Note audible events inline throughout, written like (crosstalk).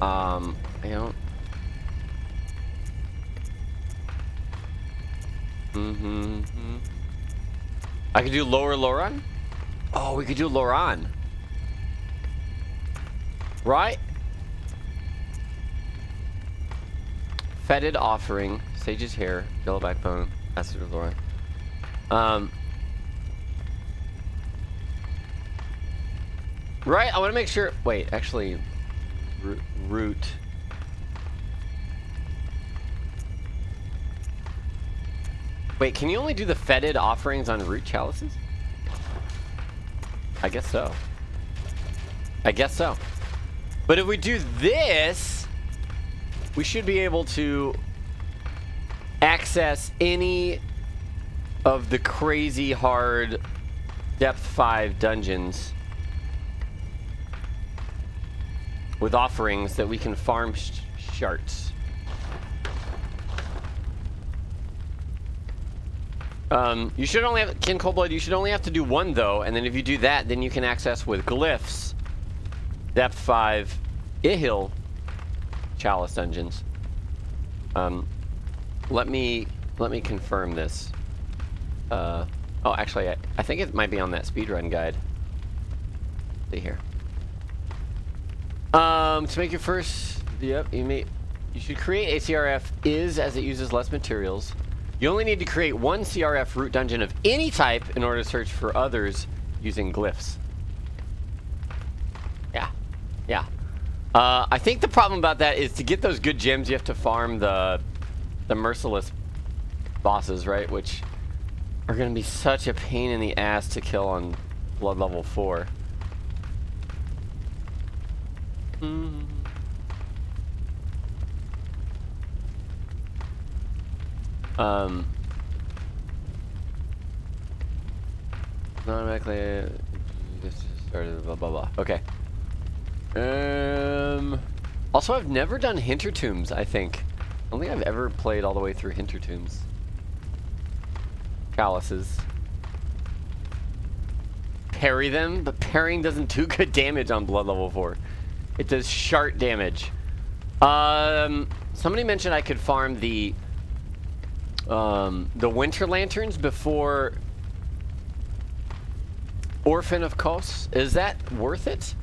Um, I don't. Mm-hmm. I could do lower Loran? Oh, we could do Loran. Right? Fetid offering, Sage's hair, yellow backbone, acid of Loran. Um. Right, I want to make sure. Wait, actually, root. Wait, can you only do the fetid offerings on root chalices? I guess so. I guess so. But if we do this, we should be able to access any of the crazy hard depth 5 dungeons with offerings that we can farm sh sharts. Um, you should only have, Kin Coldblood, you should only have to do one though, and then if you do that, then you can access with glyphs, depth 5, Ihyll, Chalice dungeons. Um, let me, let me confirm this. Uh, oh, actually, I, I think it might be on that speedrun guide. See here. Um, to make your first, yep, you may, you should create a CRF is as it uses less materials. You only need to create one CRF root dungeon of any type in order to search for others using glyphs. Yeah, yeah. Uh, I think the problem about that is to get those good gems, you have to farm the the merciless bosses, right? Which are going to be such a pain in the ass to kill on blood level 4. Mm. Um, automatically, this started blah blah blah. Okay. Um. Also, I've never done Hintertombs. I think. I don't think I've ever played all the way through Hintertombs. Chalices. Parry them, but parrying doesn't do good damage on blood level four. It does shart damage. Um, somebody mentioned I could farm the um, the winter lanterns before Orphan of Kos. Is that worth it?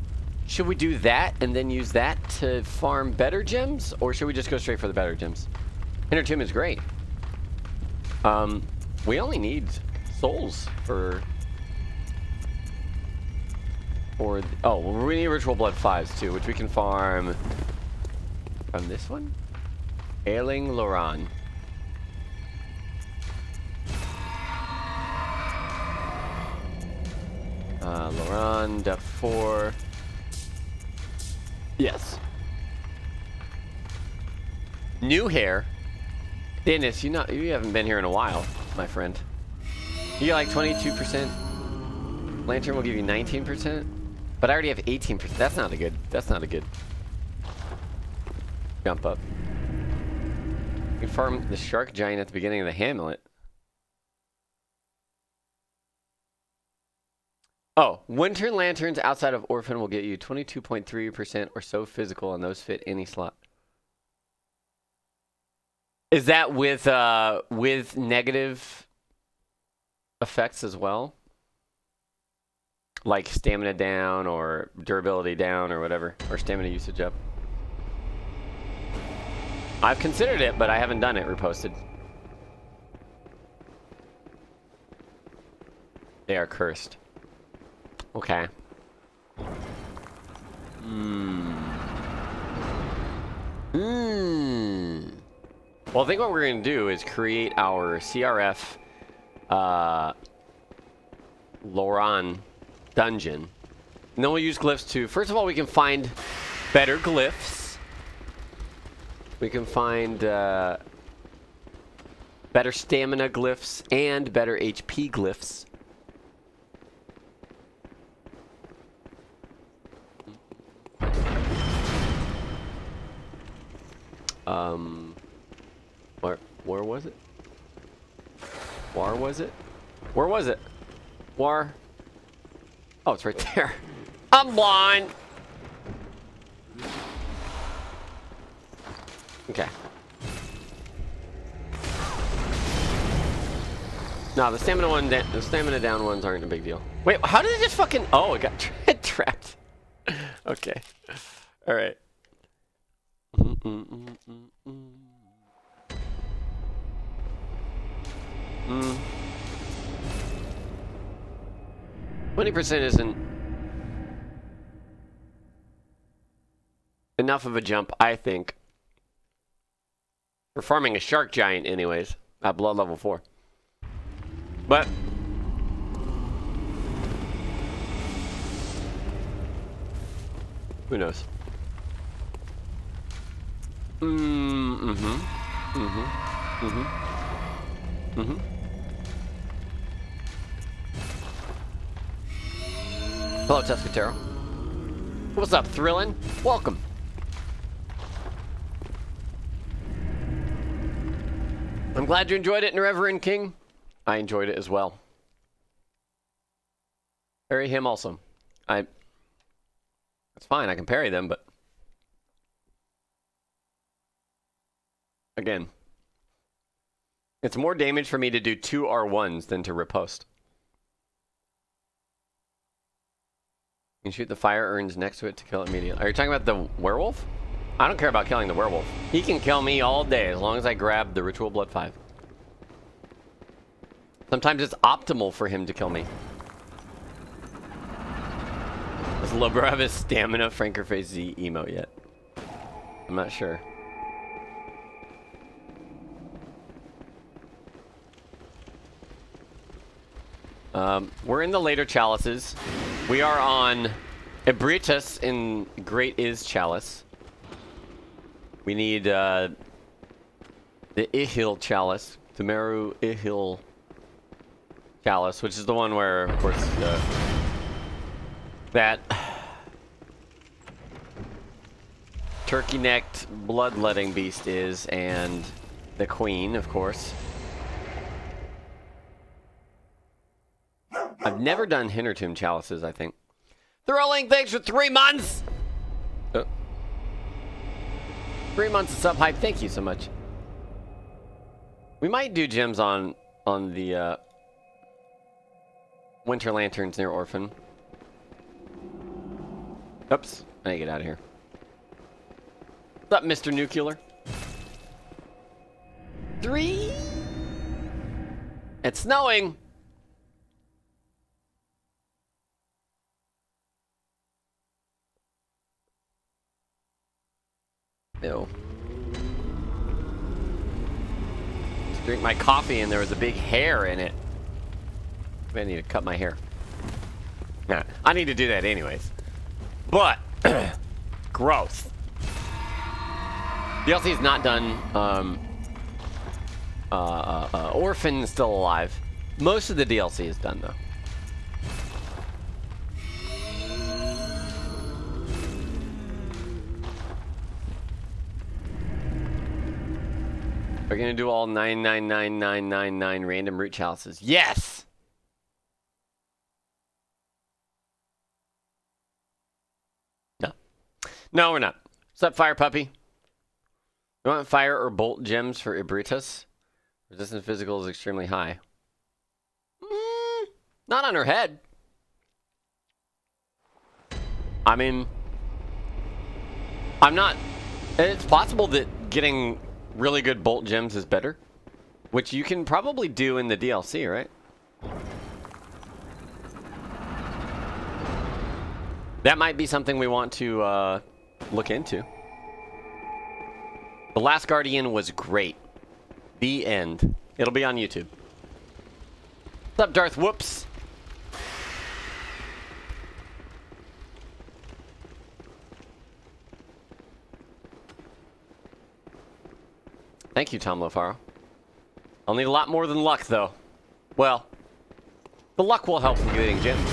Should we do that and then use that to farm better gems? Or should we just go straight for the better gems? Hintertomb is great. Um, we only need souls for... For... Oh, well, we need Ritual Blood 5s too, which we can farm... From this one? Ailing Loran. Uh, Loran, depth 4. Yes. New hair. Dennis, you not you haven't been here in a while, my friend. You got like 22%. Lantern will give you 19%. But I already have 18%. That's not a good. That's not a good. Jump up. You farm the shark giant at the beginning of the hamlet. Oh, winter lanterns outside of Orphan will get you 22.3% or so physical, and those fit any slot. Is that with uh, with negative effects as well? Like stamina down or durability down or whatever, or stamina usage up. I've considered it, but I haven't done it. Reposted. They are cursed. Okay. Hmm. Hmm. Well, I think what we're going to do is create our CRF uh, Loran dungeon. And then we'll use glyphs to... First of all, we can find better glyphs. We can find uh, better stamina glyphs and better HP glyphs. Um, where where was it? Where was it? Where was it? Where? Oh, it's right there. I'm blind. Okay. Nah, the stamina one, the stamina down ones aren't a big deal. Wait, how did it just fucking? Oh, it got (laughs) tra trapped. okay. All right. Mm -mm -mm 20% isn't enough of a jump, I think. We're farming a shark giant anyways, at blood level 4. But... Who knows? Mm-hmm. Mm-hmm. Mm-hmm. Mm-hmm. mm-hmm. Hello, Tuscatero. What's up, Thrillin'? Welcome. I'm glad you enjoyed it, Reverend King. I enjoyed it as well. Parry him also. I. That's fine. I can parry them, but again, it's more damage for me to do two R1s than to riposte. You can shoot the fire urns next to it to kill it immediately. Are you talking about the werewolf? I don't care about killing the werewolf. He can kill me all day as long as I grab the ritual blood 5. Sometimes it's optimal for him to kill me. Does Lobro have his stamina Frankerface Z emote yet? I'm not sure. Um, we're in the later chalices. We are on Ebrietas in Great Isz Chalice. We need uh, the Ihyll Chalice, Pthumeru Ihyll Chalice, which is the one where, of course, uh, that turkey-necked bloodletting beast is, and the queen, of course. I've never done Hintertomb chalices, I think. Throwing thanks for three months! Oh. Three months of sub hype, thank you so much. We might do gems on on the uh, Winter Lanterns near Orphan. Oops. I need to get out of here. What's up, Mr. Nuclear? Three. It's snowing. Ew. Drink my coffee and there was a big hair in it. I need to cut my hair. Nah, I need to do that anyways. But, (clears throat) growth. DLC is not done. Um, uh, uh, uh, Orphan is still alive. Most of the DLC is done though. You gonna do all 999999 random root chalices? Yes! No. No, we're not. What's up, Fire Puppy? You want fire or bolt gems for Ebrietas? Resistance physical is extremely high. Mm, not on her head. I mean, I'm not. It's possible that getting really good bolt gems is better. Which you can probably do in the DLC, right? That might be something we want to uh, look into. The Last Guardian was great. The end. It'll be on YouTube. What's up, Darth Whoops? Thank you, Tom Lofaro. I'll need a lot more than luck, though. Well, the luck will help with getting gems.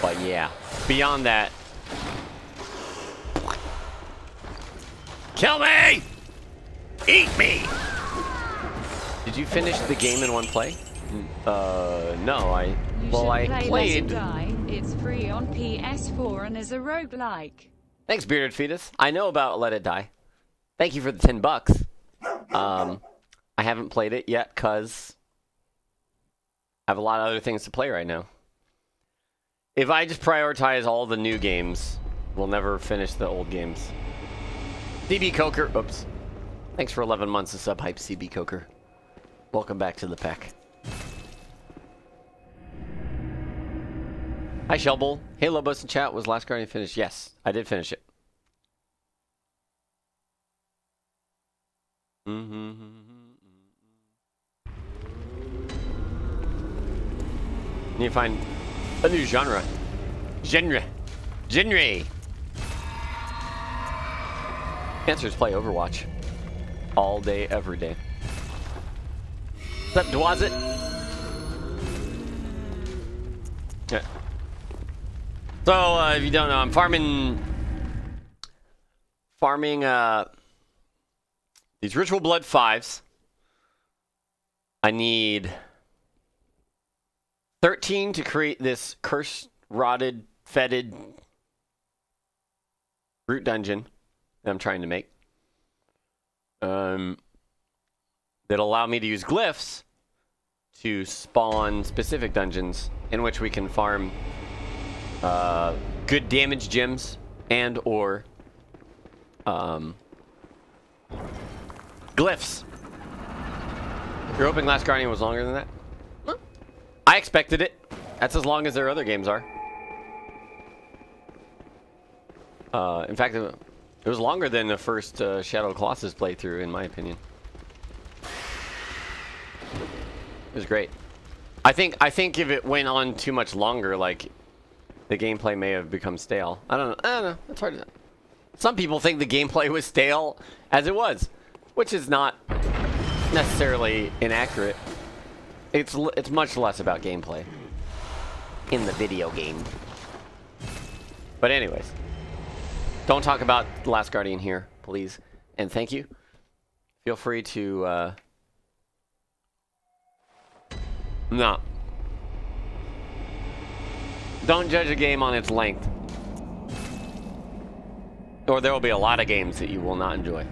But yeah, beyond that... Kill me! Eat me! Did you finish the game in one play? Uh, no, I... You well, I play played... Die. It's free on PS4 and is a roguelike. Thanks, Bearded Fetus. I know about Let It Die. Thank you for the 10 bucks. Um, I haven't played it yet because I have a lot of other things to play right now. If I just prioritize all the new games, we'll never finish the old games. CB Coker. Oops. Thanks for 11 months of sub hype, CB Coker. Welcome back to the pack. Hi, Shelbull. Hey, Lobos in chat. Was Last Guardian finished? Yes, I did finish it. Mm-hmm. Need to find a new genre. Genre. Genre. Answers play Overwatch. All day, every day. What's up, Dwazit? Yeah. So, uh, if you don't know, I'm farming... Farming, uh... These Ritual Blood 5s. I need... 13 to create this cursed, rotted, fetid root dungeon that I'm trying to make. Um, that'll allow me to use glyphs to spawn specific dungeons in which we can farm uh, good damage gems and or um, glyphs. You're hoping Last Guardian was longer than that? I expected it. That's as long as their other games are. Uh, in fact, it was longer than the first uh, Shadow Colossus playthrough, in my opinion. It was great. I think I think if it went on too much longer, like the gameplay may have become stale. I don't know. I don't know. It's hard to. Some people think the gameplay was stale as it was, which is not necessarily inaccurate. It's it's much less about gameplay in the video game. But anyways, don't talk about The Last Guardian here, please. And thank you. Feel free to uh No. Don't judge a game on its length. Or there will be a lot of games that you will not enjoy.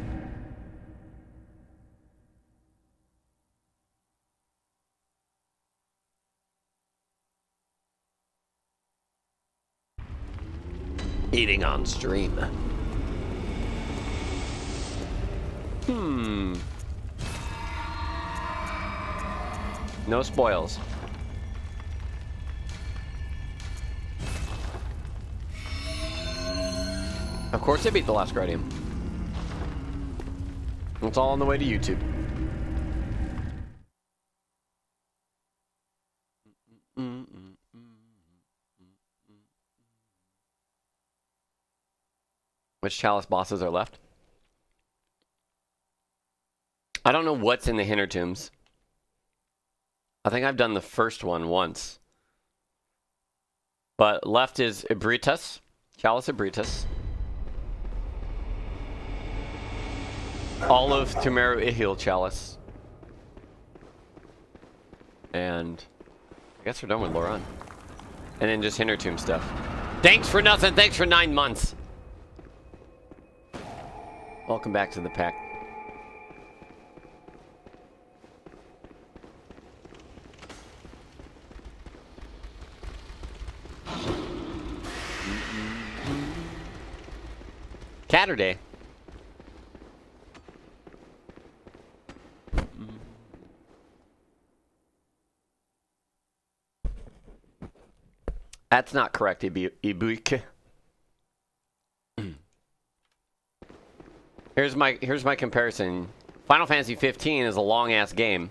Eating on stream. Hmm. No spoils. Of course they beat the last Guardian. It's all on the way to YouTube. Which Chalice bosses are left? I don't know what's in the Hintertombs. I think I've done the first one once. But left is Ebrietas, Chalice Ebrietas. Olive Pthumeru Ihyll Chalice. And I guess we're done with Loran. And then just Hintertomb stuff. Thanks for nothing. Thanks for nine months. Welcome back to the pack. Catterday. That's not correct, Ibu Ibuike. (clears throat) Here's my here's my comparison. Final Fantasy 15 is a long ass game,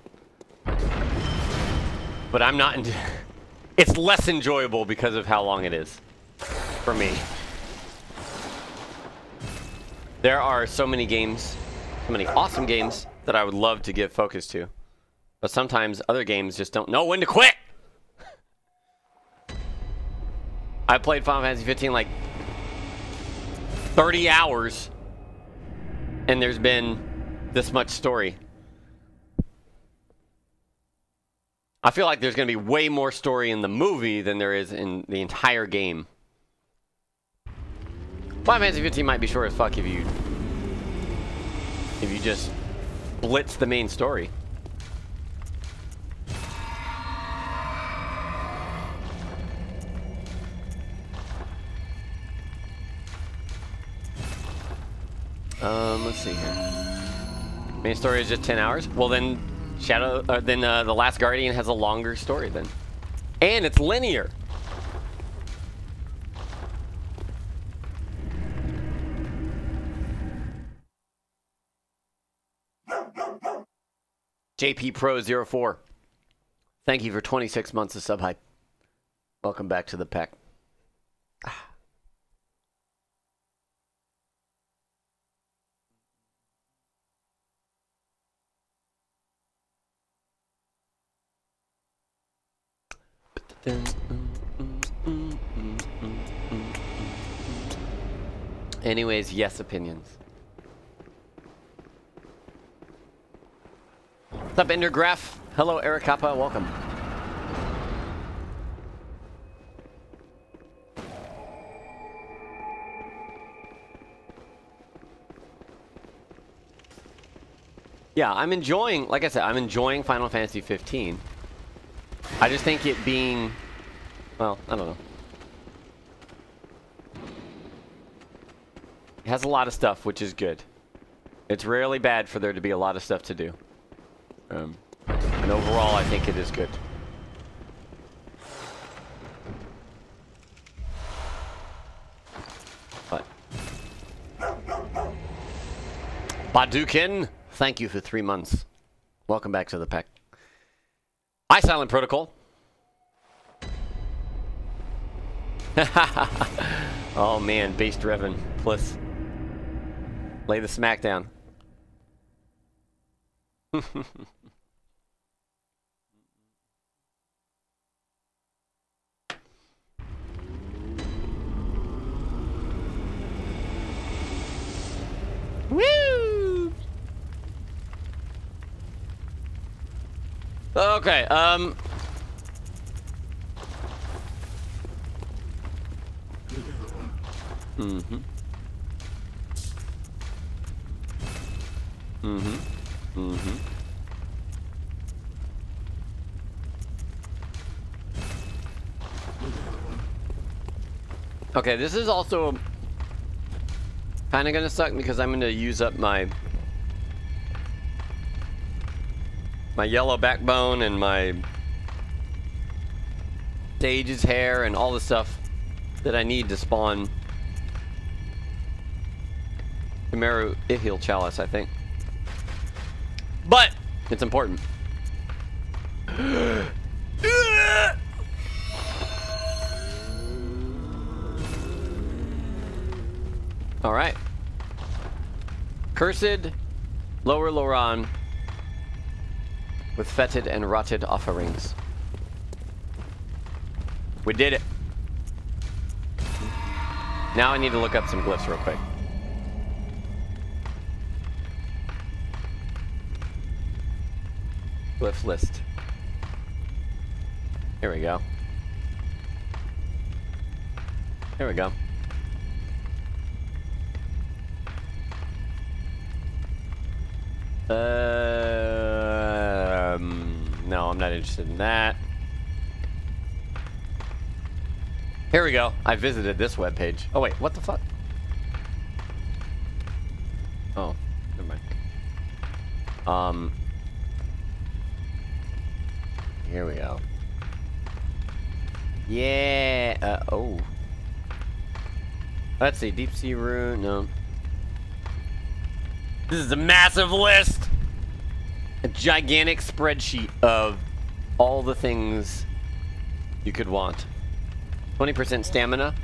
but I'm not. (laughs) it's less enjoyable because of how long it is for me. There are so many games, so many awesome games that I would love to give focus to, but sometimes other games just don't know when to quit. I played Final Fantasy 15 like 30 hours and there's been this much story. I feel like there's going to be way more story in the movie than there is in the entire game. Final Fantasy 15 might be short as fuck if you if you just blitz the main story. Um, let's see here. Main story is just 10 hours. Well, then Shadow, uh, then uh, the Last Guardian has a longer story then, and it's linear. JP Pro 04. Thank you for 26 months of sub hype. Welcome back to the pack. Anyways, yes opinions. What's up, Ender Endergraph? Hello, Eric Kappa. Welcome. Yeah, I'm enjoying, like I said, I'm enjoying Final Fantasy 15. I just think it being, well, I don't know. It has a lot of stuff, which is good. It's rarely bad for there to be a lot of stuff to do. Um, and overall, I think it is good. But Badukin, thank you for three months. Welcome back to the pack. Hi, Silent Protocol. (laughs) oh man, base driven. Plus, lay the smack down. (laughs) Woo! Okay, um... Mm-hmm. Mm-hmm. Mm-hmm. Okay, this is also kind of gonna suck because I'm gonna use up my my yellow backbone and my Sage's hair and all the stuff that I need to spawn Pthumeru Ihyll Chalice, I think. But it's important. (gasps) All right. Cursed Lower Loran with fetid and rotted offerings. We did it. Now I need to look up some glyphs real quick. Glyph list. Here we go. Here we go. Uh, Um, no, I'm not interested in that. Here we go. I visited this web page. Oh wait, what the fuck? Oh, never mind. Um, here we go. Yeah. Uh, oh. Let's see. Deep sea rune. No. This is a massive list. A gigantic spreadsheet of all the things you could want. 20% stamina.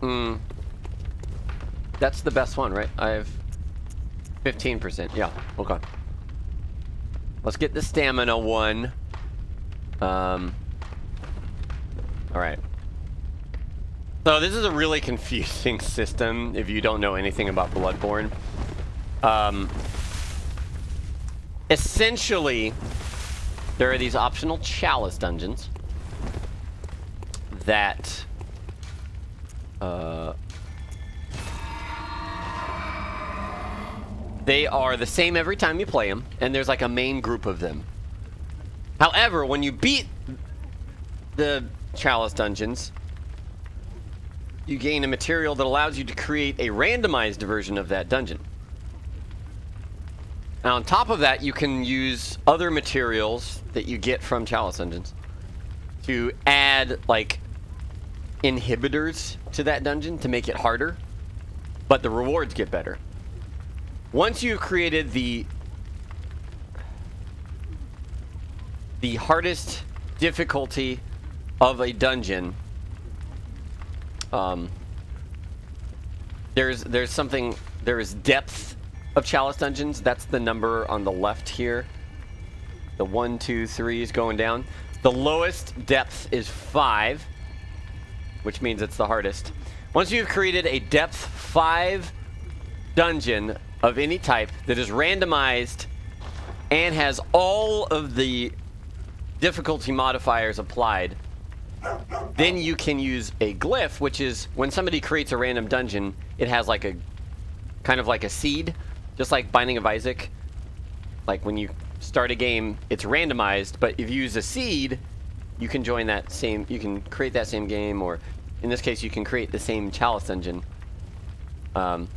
Hmm. That's the best one, right? I have 15%. Yeah, okay. Let's get the stamina one. Um. Alright. So this is a really (laughs) confusing system if you don't know anything about Bloodborne. Um, essentially, there are these optional chalice dungeons. that uh, they are the same every time you play them, and there's like a main group of them. However, when you beat the Chalice dungeons, you gain a material that allows you to create a randomized version of that dungeon. Now, on top of that, you can use other materials that you get from Chalice dungeons to add, like, inhibitors to that dungeon to make it harder, but the rewards get better. Once you've created the the hardest difficulty of a dungeon, um, there's there's something there is depth of chalice dungeons. That's the number on the left here. The one, two, three is going down. The lowest depth is five which means it's the hardest. Once you've created a depth 5 dungeon of any type that is randomized and has all of the difficulty modifiers applied, then you can use a glyph, which is when somebody creates a random dungeon, it has like a kind of like a seed, just like Binding of Isaac. Like when you start a game, it's randomized, but if you use a seed, you can join that same, you can create that same game, or in this case, you can create the same chalice engine um,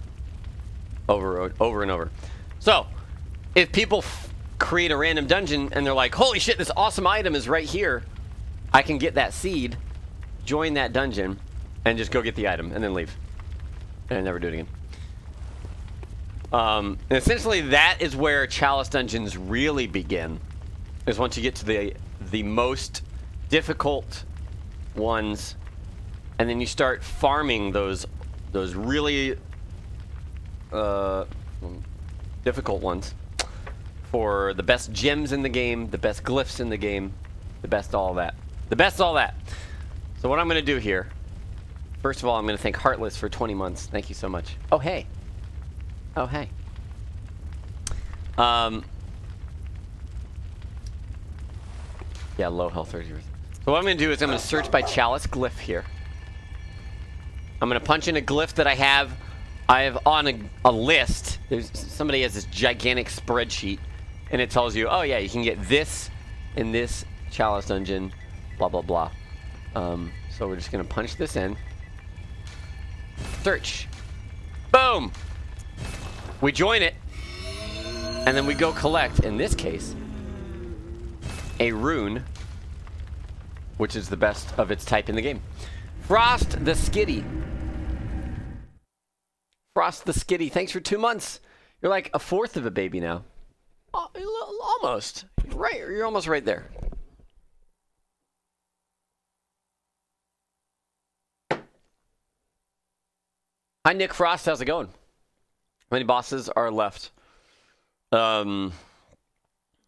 over, over and over. So, if people create a random dungeon and they're like, holy shit, this awesome item is right here, I can get that seed, join that dungeon, and just go get the item, and then leave. And never do it again. Um, essentially, that is where chalice dungeons really begin. Is once you get to the the most difficult ones, and then you start farming those those really uh, difficult ones for the best gems in the game, the best glyphs in the game, the best all that. The best all that. So what I'm going to do here, first of all, I'm going to thank Heartless for 20 months. Thank you so much. Oh, hey. Oh, hey. Um, yeah, low health 30%. So what I'm going to do is I'm going to search by Chalice Glyph here. I'm going to punch in a glyph that I have. I have on a, a list. There's somebody has this gigantic spreadsheet, and it tells you, oh yeah, you can get this in this chalice dungeon, blah blah blah. Um, so we're just going to punch this in. Search. Boom. We join it, and then we go collect. In this case, a rune, which is the best of its type in the game. Frost the Skitty. Frost the Skitty, thanks for two months. You're like a fourth of a baby now. Oh, almost. Right, you're almost right there. Hi, Nick Frost. How's it going? How many bosses are left? Um,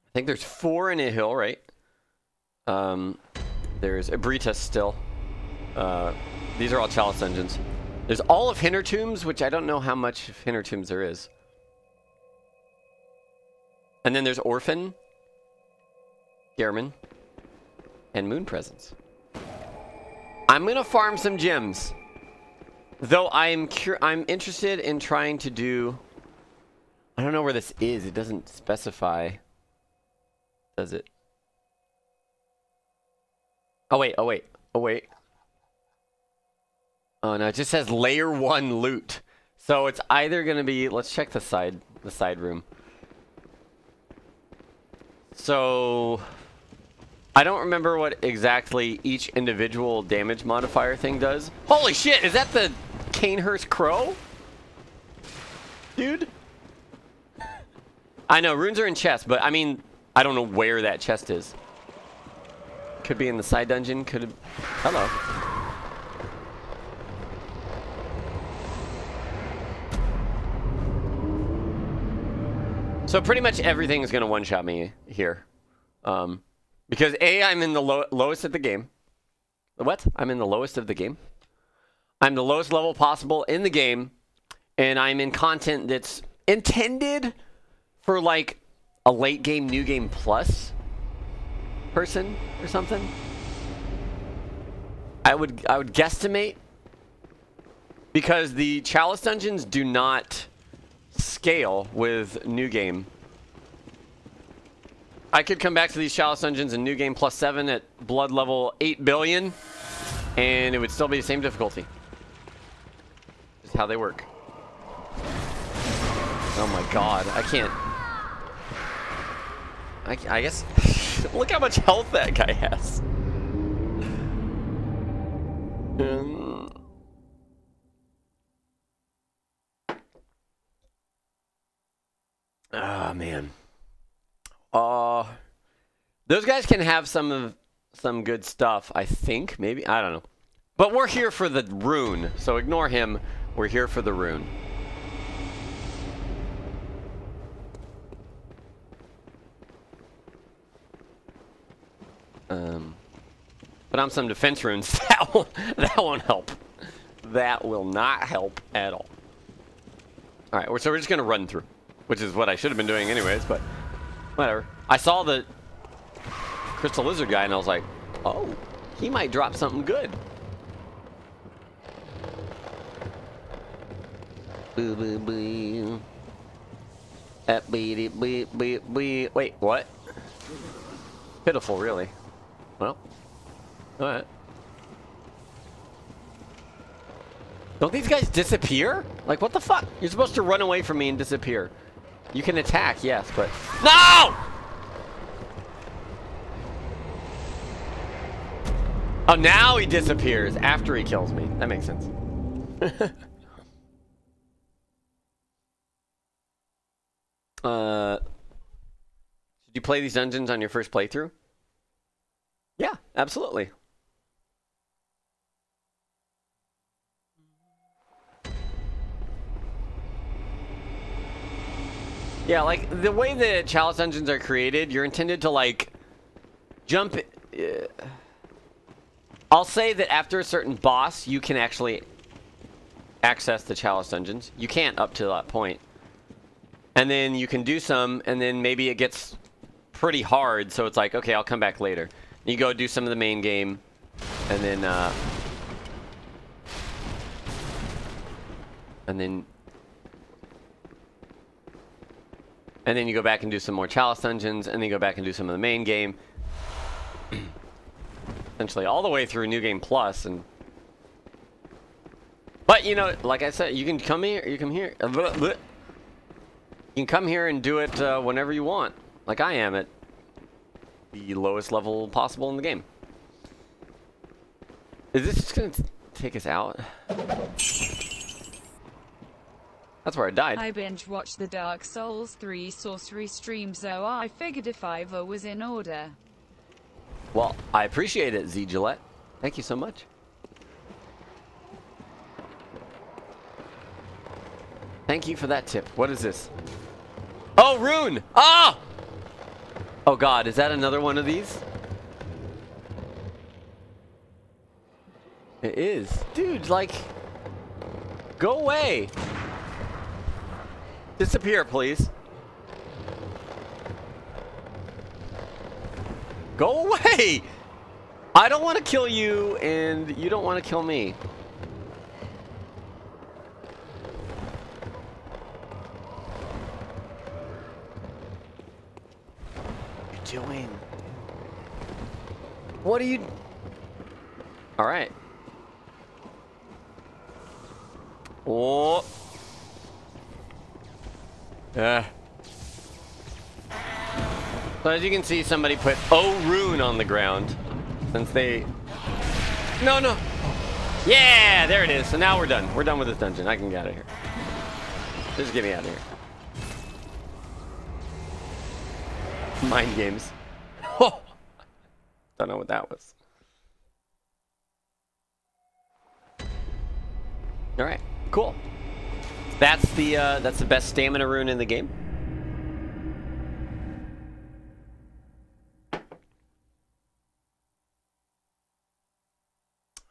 I think there's four in a hill, right? Um, there's Ebrietas still. Uh, these are all Chalice engines. There's all of Hintertombs, which I don't know how much of Hintertombs there is. And then there's Orphan, Gehrman, and Moon Presence. I'm gonna farm some gems. Though I'm I'm interested in trying to do I don't know where this is. It doesn't specify. Does it? Oh wait, oh wait, oh wait. Oh no, it just says layer one loot. So it's either gonna be let's check the side the side room. So I don't remember what exactly each individual damage modifier thing does. Holy shit, is that the Cainhurst Crow? Dude? I know, runes are in chests, but I mean, I don't know where that chest is. Could be in the side dungeon, could have... Hello. So pretty much everything is going to one-shot me here. Um, because A, I'm in the low lowest of the game. What? I'm in the lowest of the game? I'm the lowest level possible in the game, and I'm in content that's intended for like a late game, new game plus person or something. I would I would guesstimate because the chalice dungeons do not scale with new game. I could come back to these chalice dungeons in new game plus seven at blood level eight billion, and it would still be the same difficulty. Just how they work. Oh my god, I can't. I, I guess. (laughs) look how much health that guy has. Um, Ah, man. Uh, those guys can have some of some good stuff, I think. Maybe. I don't know. But we're here for the rune, so ignore him. We're here for the rune. Um, but I'm some defense runes. (laughs) That won't, that won't help. That will not help at all. All right, so we're just gonna run through, which is what I should have been doing anyways. But whatever. I saw the crystal lizard guy, and I was like, oh, he might drop something good. Boo boo boo. Uh, bee, bee, bee, bee. Wait, what? Pitiful, really. Well, alright. Don't these guys disappear? Like, what the fuck? You're supposed to run away from me and disappear. You can attack, yes, but... No! Oh, now he disappears after he kills me. That makes sense. (laughs) uh, did you play these dungeons on your first playthrough? Yeah, absolutely. Yeah, like the way the chalice dungeons are created, you're intended to like jump. Uh, I'll say that after a certain boss, you can actually access the chalice dungeons. You can't up to that point. And then you can do some, and then maybe it gets pretty hard, so it's like, okay, I'll come back later. You go do some of the main game, and then, uh, and then, and then you go back and do some more Chalice dungeons, and then you go back and do some of the main game. Essentially, all the way through New Game Plus, and but you know, like I said, you can come here, you come here, you can come here and do it uh, whenever you want, like I am at the lowest level possible in the game. Is this just gonna take us out? That's where I died. I binge watched the Dark Souls 3 sorcery stream, so I figured if fiver was in order. Well, I appreciate it, Z Gillette. Thank you so much. Thank you for that tip. What is this? Oh, rune! Ah! Oh! Oh god, is that another one of these? It is. Dude, like... Go away! Disappear, please. Go away! I don't want to kill you, and you don't want to kill me. You're doing? What are you... Alright. Oh. Yeah. So as you can see, somebody put O rune on the ground. Since they... No, no. Yeah, there it is. So now we're done. We're done with this dungeon. I can get out of here. Just get me out of here. Mind games. Oh! (laughs) Don't know what that was. All right, cool. That's the uh, that's the best stamina rune in the game.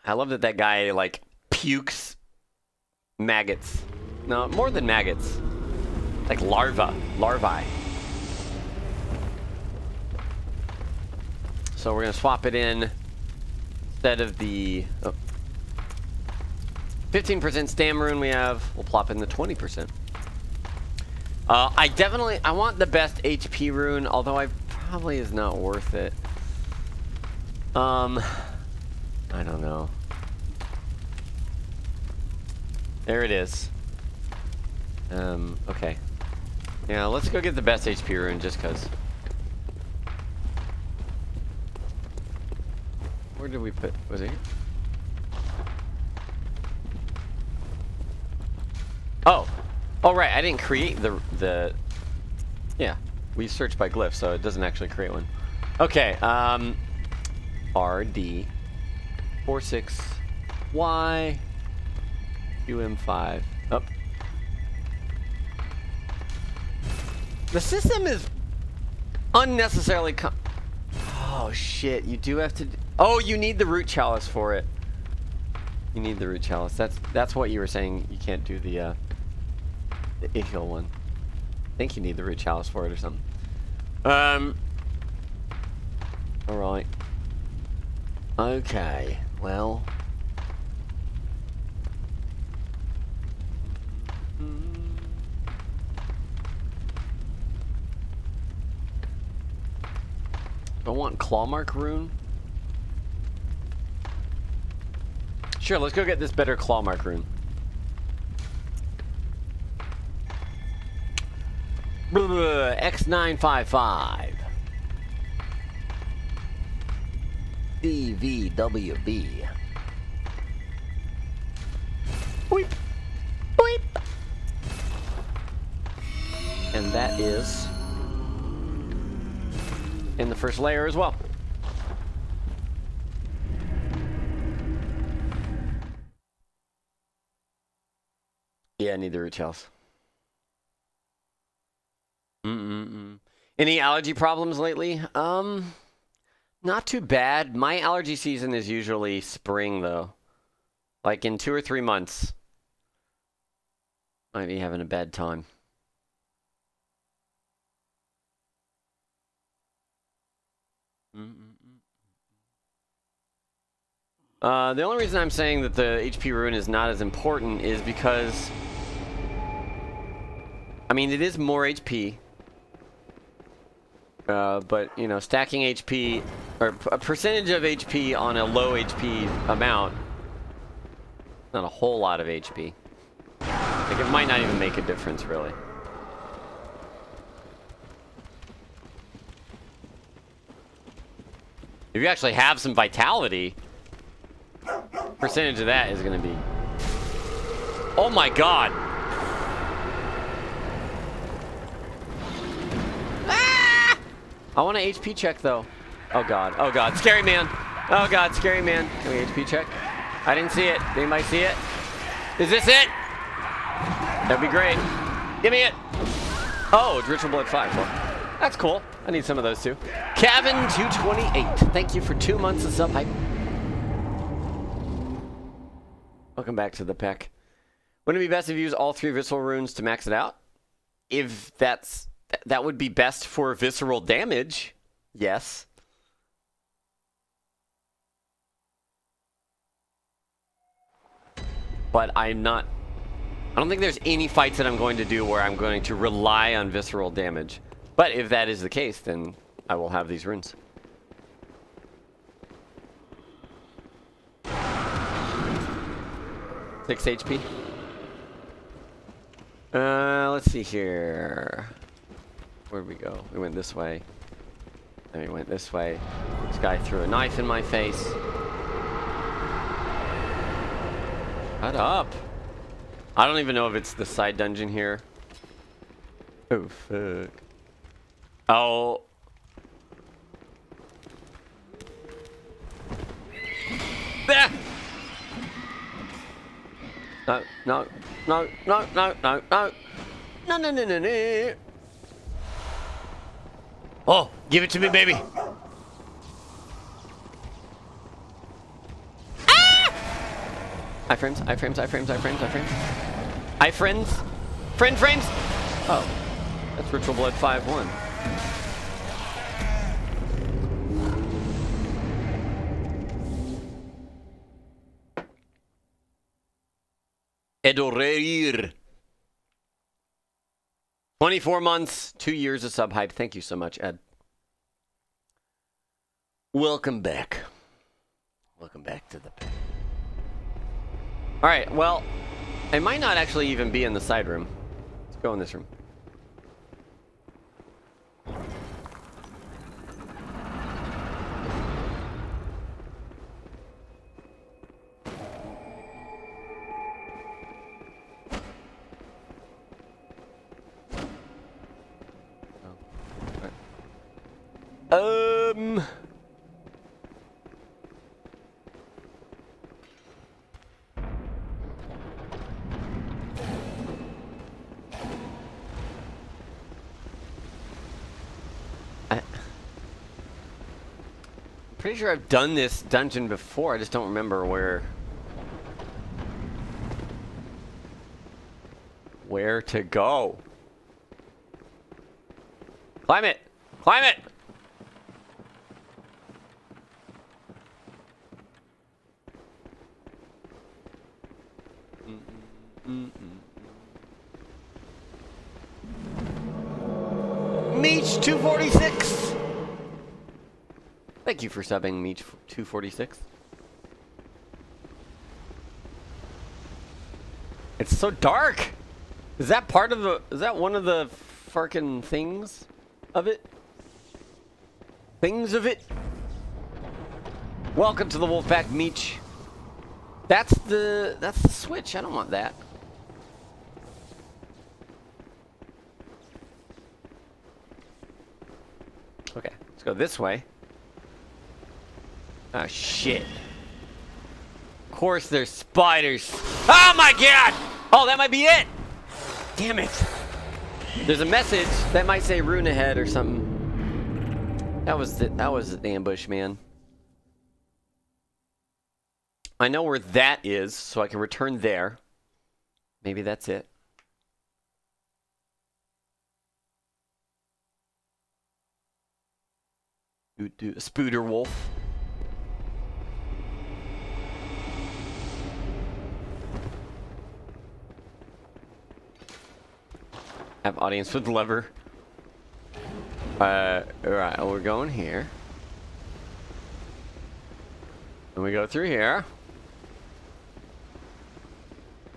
I love that that guy like pukes maggots. No, more than maggots. Like larva, larvae. So we're to swap it in instead of the oh, 15% stam rune we have, we'll plop in the 20%. Uh, I definitely, I want the best HP rune, although I probably is not worth it. Um, I don't know. There it is. Um, okay. Yeah, let's go get the best HP rune just cause. Where did we put, was it here? Oh. Oh, right, I didn't create the, the, yeah. We searched by glyph, so it doesn't actually create one. Okay, um, RD, 46Y, UM5, up. The system is unnecessarily Oh shit, you do have to Oh, you need the root chalice for it. You need the root chalice. That's that's what you were saying. You can't do the uh the Ihyll one. I think you need the root chalice for it or something. Um Alright. Okay. Well, I want Clawmark rune. Sure, let's go get this better Clawmark rune. X955. DVWB. Boop. Boop. And that is in the first layer as well. Yeah, neither root chalice. Mm-mm-mm. Any allergy problems lately? Um, not too bad. My allergy season is usually spring, though. Like in two or three months. Might be having a bad time. Uh, the only reason I'm saying that the HP rune is not as important is because... I mean, it is more HP. Uh, but, you know, stacking HP, or a percentage of HP on a low HP amount, not a whole lot of HP. Like, it might not even make a difference, really. If you actually have some vitality, percentage of that is going to be... Oh my god! I want an HP check, though. Oh god. Oh god. Scary man. Oh god. Scary man. Can we HP check? I didn't see it. Did anybody see it? Is this it? That'd be great. Give me it. Oh, it's Ritual Blood 5. Well, that's cool. I need some of those too. Kevin228. Thank you for two months of sub hype. Welcome back to the pack. Wouldn't it be best if you use all three visceral runes to max it out? If that's that would be best for visceral damage, yes. But I'm not I don't think there's any fights that I'm going to do where I'm going to rely on visceral damage. But if that is the case, then I will have these runes. Six HP. Uh, let's see here. Where'd we go? We went this way. Then we went this way. This guy threw a knife in my face. Shut up. I don't even know if it's the side dungeon here. Oh, fuck. Oh. There! No, no, no, no, no, no, no. No, no, no, no, no. Oh, give it to me, baby. Ah! Iframes, iframes, iframes, iframes, iframes. Ifriends? Friend frames? Oh. That's Ritual Blood 5-1. Edoreir. 24 months, two years of sub hype. Thank you so much, Ed. Welcome back. Welcome back to the. All right, well, I might not actually even be in the side room. Let's go in this room. Um. I'm pretty sure I've done this dungeon before. I just don't remember where. Where to go. Climb it! Climb it! Meech 246. Thank you for subbing Meech 246. It's so dark. Is that part of the? Is that one of the fucking things of it? Things of it. Welcome to the Wolfpack Meech. That's the that's the switch. I don't want that. Okay, let's go this way. Ah, shit. Of course there's spiders. Oh my god! Oh, that might be it! Damn it. There's a message that might say rune ahead or something. That was the, that was the ambush, man. I know where that is, so I can return there. Maybe that's it. Do, do, Spooder Wolf. Have audience with lever. Uh, alright, we're going here. And we go through here.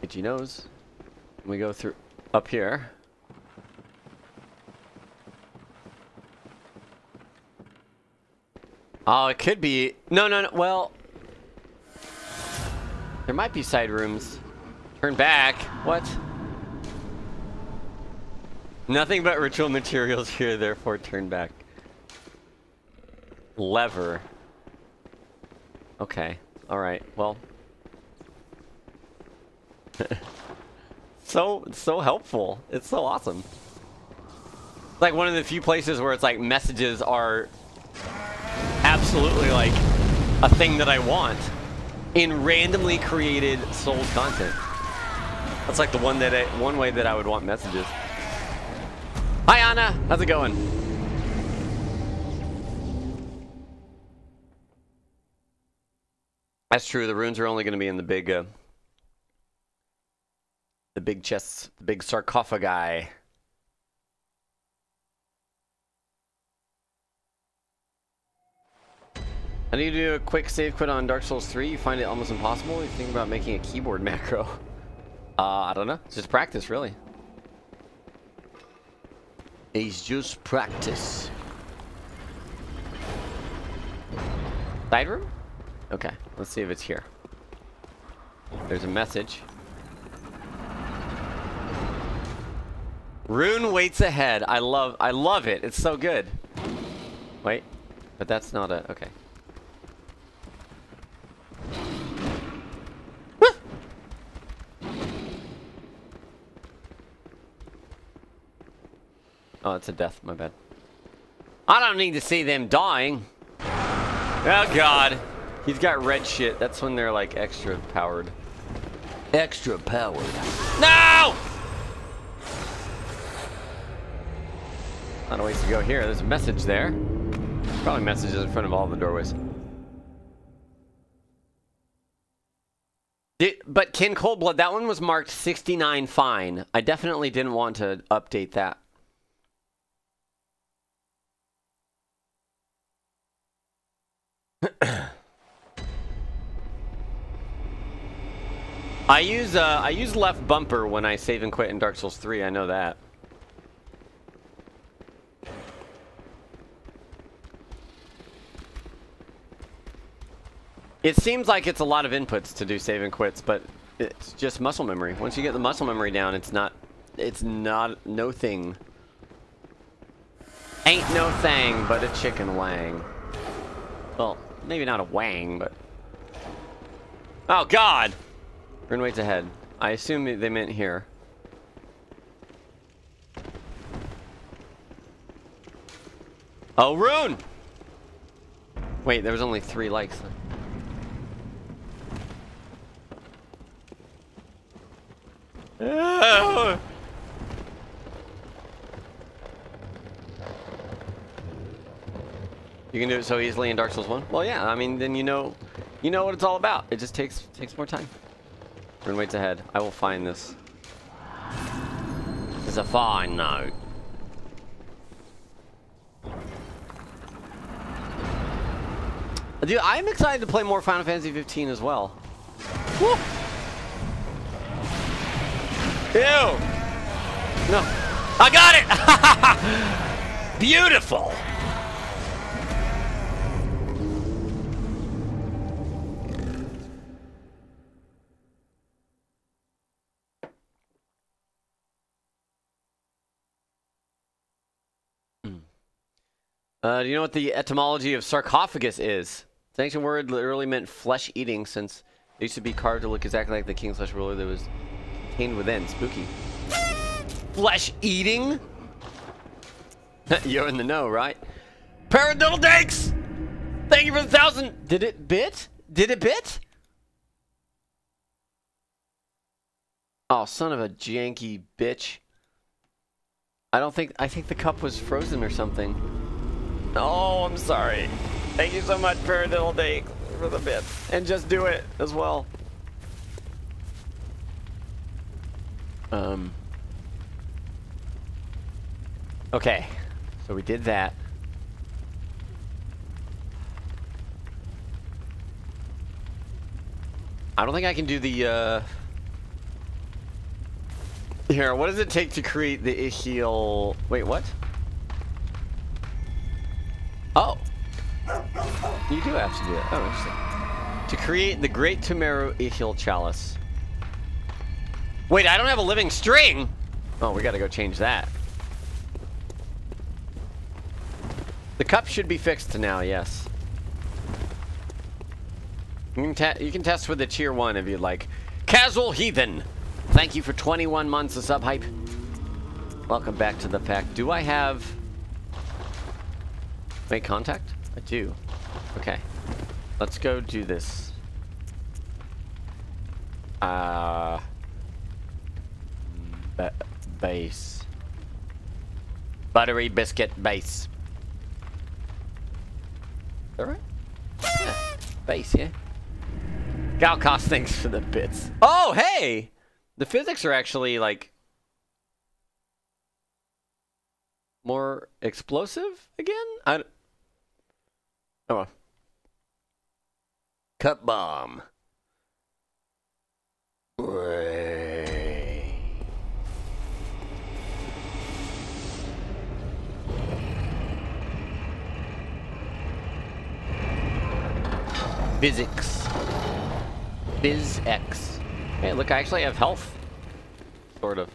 Itchy nose. And we go through up here. Oh, it could be. No, no, no. Well, there might be side rooms. Turn back. What? Nothing but ritual materials here, therefore turn back. Lever. Okay. Alright. Well. (laughs) so, so helpful. It's so awesome. Like one of the few places where it's like messages are absolutely like a thing that I want in randomly created Souls content. That's like the one that I, one way that I would want messages. Hi Anna, how's it going? That's true. The runes are only going to be in the big, uh, the big chests, the big sarcophagi. How need to do a quick save quit on Dark Souls 3? You find it almost impossible? You think about making a keyboard (laughs) macro? Uh, I don't know. It's just practice, really. It's just practice. Side room? Okay, let's see if it's here. There's a message. Rune waits ahead. I love I love it. It's so good. Wait. But that's not a okay. Oh, it's a death. My bad. I don't need to see them dying. Oh, God. He's got red shit. That's when they're, like, extra powered. Extra powered. No! Not a ways to go here. There's a message there. Probably messages in front of all the doorways. Did, but Kin Coldblood, that one was marked 69 fine. I definitely didn't want to update that. I use uh, I use left bumper when I save and quit in Dark Souls 3. I know that. It seems like it's a lot of inputs to do save and quits, but it's just muscle memory. Once you get the muscle memory down, it's not it's not no thing. Ain't no thing but a chicken wang. Well, maybe not a wang, but Oh god. Runewaite's ahead. I assume they meant here. Oh, Rune! Wait, there was only three likes. Oh. (laughs) You can do it so easily in Dark Souls 1? Well, yeah, I mean, then you know, you know what it's all about. It just takes takes more time. Runewaite's ahead. I will find this. This is a fine note. Dude, I'm excited to play more Final Fantasy 15 as well. Woo! Ew! No. I got it! (laughs) Beautiful! Uh, do you know what the etymology of sarcophagus is? The ancient word literally meant flesh eating since it used to be carved to look exactly like the king slash ruler that was contained within. Spooky. Flesh eating? (laughs) You're in the know, right? Paradiddle Danks! Thank you for the thousand! Did it bit? Did it bit? Oh, son of a janky bitch. I don't think, I think the cup was frozen or something. Oh, I'm sorry. Thank you so much, Paradiddle Day, for the bit. And just do it as well. Um. Okay. So we did that. I don't think I can do the, uh... Here, what does it take to create the Ihyll... Wait, what? Oh. You do have to do it. Oh, interesting. To create the Great Pthumeru Ihyll Chalice. Wait, I don't have a living string! Oh, we gotta go change that. The cup should be fixed now, yes. You can, you can test with the tier 1 if you'd like. Casual Heathen! Thank you for 21 months of sub hype. Welcome back to the pack. Do I have... Make contact? I do. Okay. Let's go do this. Uh... Ba base. Buttery biscuit base. Is that right? Yeah. Base, yeah. Gal cost thanks for the bits. Oh, hey! The physics are actually, like... More explosive again? I... Oh well. Cut bomb. Physics. Biz X. Hey, look, I actually have health. Sort of.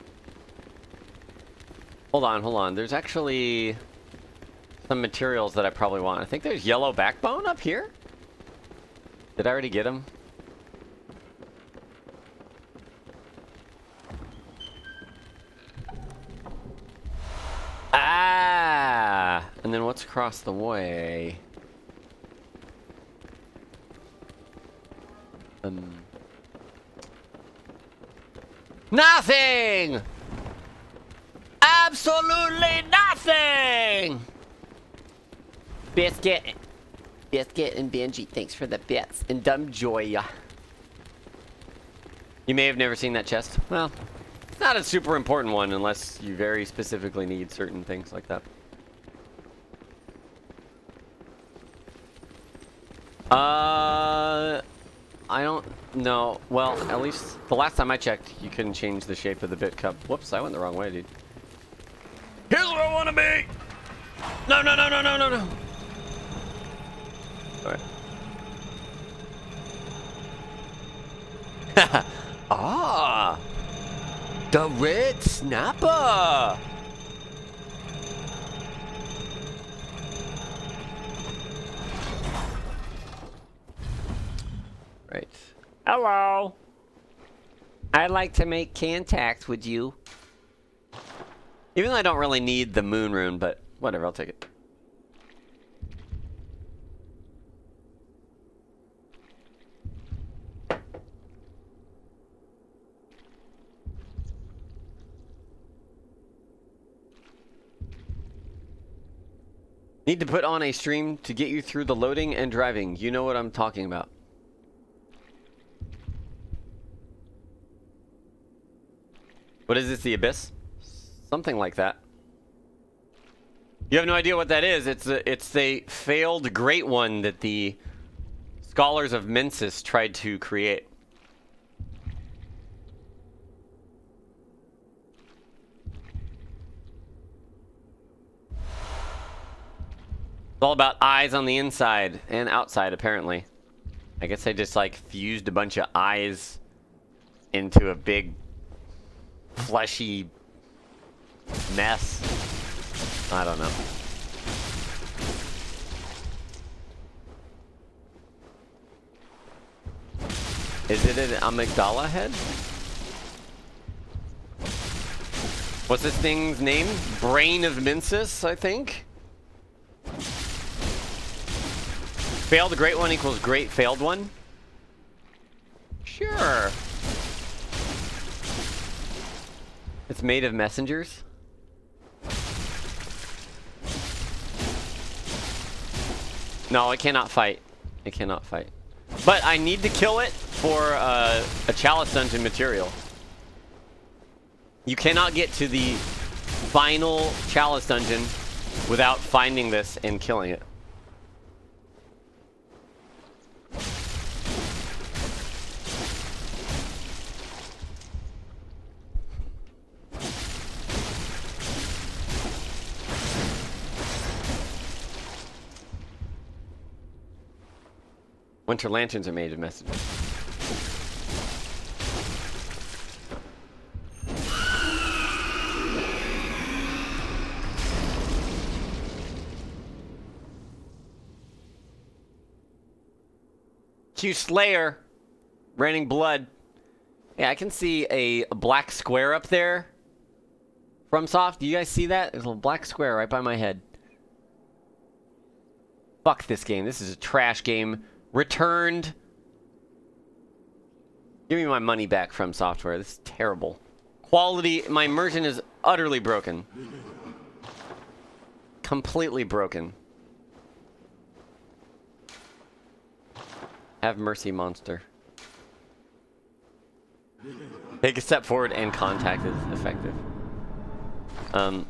Hold on, hold on. There's actually some materials that I probably want. I think there's yellow backbone up here. Did I already get them? Ah! And then what's across the way? Um. Nothing! Absolutely nothing! Biscuit. Biscuit and Benji, thanks for the bits. And Dumb Joy. You may have never seen that chest. Well, it's not a super important one unless you very specifically need certain things like that. Uh, I don't know. Well, at least the last time I checked, you couldn't change the shape of the bit cup. Whoops, I went the wrong way, dude. Here's where I want to be! No, no, no, no, no, no, no. Alright. (laughs) ah! The red snapper! Right. Hello! I'd like to make contact with you. Even though I don't really need the moon rune, but whatever, I'll take it. Need to put on a stream to get you through the loading and driving. You know what I'm talking about. What is this, the Abyss? Something like that. You have no idea what that is. It's a, it's the failed great one that the scholars of Mensis tried to create. It's all about eyes on the inside and outside, apparently. I guess they just, like, fused a bunch of eyes into a big, fleshy mess. I don't know. Is it an amygdala head? What's this thing's name? Brain of Mensis, I think? Failed the great one equals great failed one? Sure. It's made of messengers? No, it cannot fight. It cannot fight. But I need to kill it for uh, a chalice dungeon material. You cannot get to the final chalice dungeon without finding this and killing it. Winter lanterns are made of messages. Q Slayer, raining blood. Yeah, I can see a black square up there. From soft, do you guys see that? There's a black square right by my head. Fuck this game. This is a trash game. Returned. Give me my money back FromSoftware. This is terrible. Quality, my immersion is utterly broken. Completely broken. Have mercy, monster. Take a step forward and contact is effective. Um,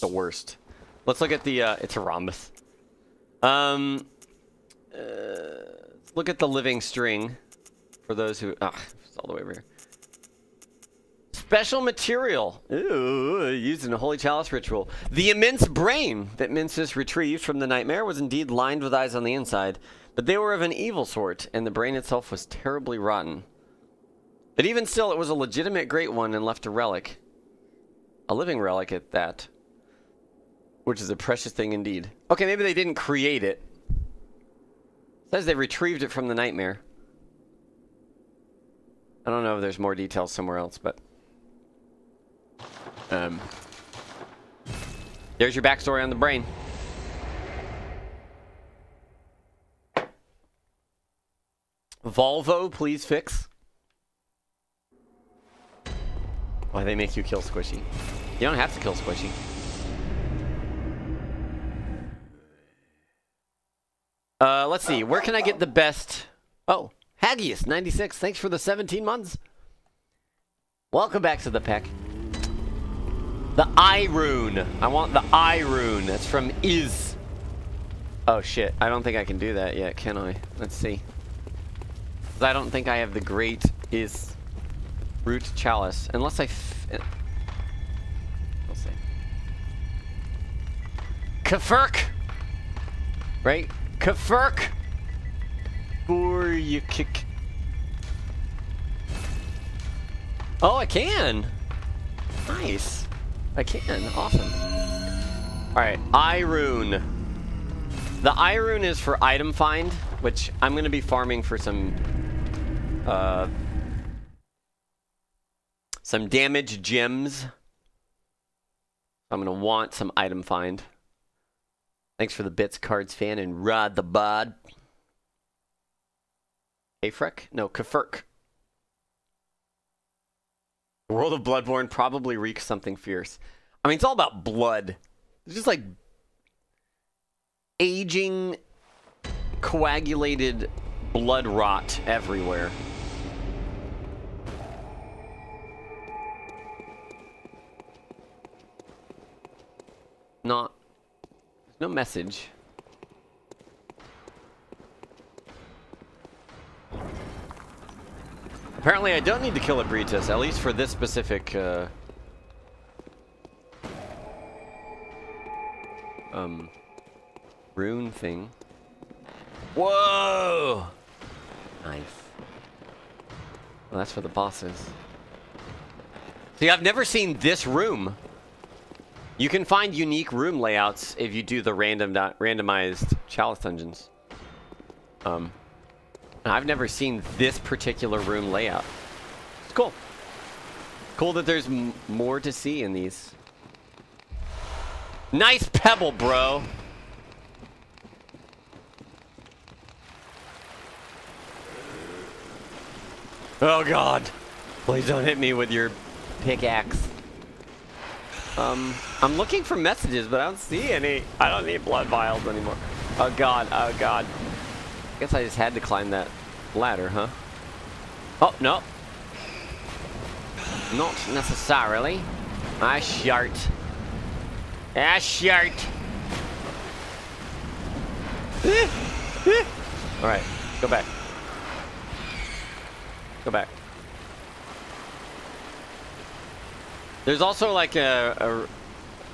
the worst. Let's look at the, uh, it's a rhombus. Um, uh, look at the living string for those who, ah, it's all the way over here. Special material. Ooh, used in a holy chalice ritual. The immense brain that Mensis retrieved from the nightmare was indeed lined with eyes on the inside, but they were of an evil sort, and the brain itself was terribly rotten. But even still, it was a legitimate great one and left a relic. A living relic at that. Which is a precious thing indeed. Okay, maybe they didn't create it. says they retrieved it from the nightmare. I don't know if there's more details somewhere else, but... Um, there's your backstory on the brain. Volvo, please fix. Why they make you kill Squishy? You don't have to kill Squishy. Uh, let's see. Where can I get the best... Oh, Hagius, 96, thanks for the 17 months. Welcome back to the pack. The I rune. I want the I rune. That's from Isz. Oh shit, I don't think I can do that yet, can I? Let's see. I don't think I have the great Isz root chalice. Unless I. F we'll see. Kafirk! Right? Kafirk! Or you kick. Oh, I can! Nice. I can. Awesome. Alright, Irune. The Irune is for item find, which I'm going to be farming for some... Uh, some damage gems. I'm going to want some item find. Thanks for the bits, cards fan, and Rod the Bod. Afrek? No, Kafirk. World of Bloodborne probably reeks something fierce. I mean, it's all about blood. It's just like aging, coagulated blood rot everywhere. Not. No message. Apparently I don't need to kill Ebrietas, at least for this specific, uh... Um... Rune thing. Whoa! Nice. Well, that's for the bosses. See, I've never seen this room. You can find unique room layouts if you do the random randomized chalice dungeons. Um, I've never seen this particular room layout. It's cool. Cool that there's more to see in these. Nice pebble, bro. Oh god. Please don't hit me with your pickaxe. Um, I'm looking for messages, but I don't see any. I don't need blood vials anymore. Oh god, oh god. I guess I just had to climb that ladder, huh? Oh, no. Not necessarily. I shart. I shart. (sighs) Alright, go back. Go back. There's also like a, a,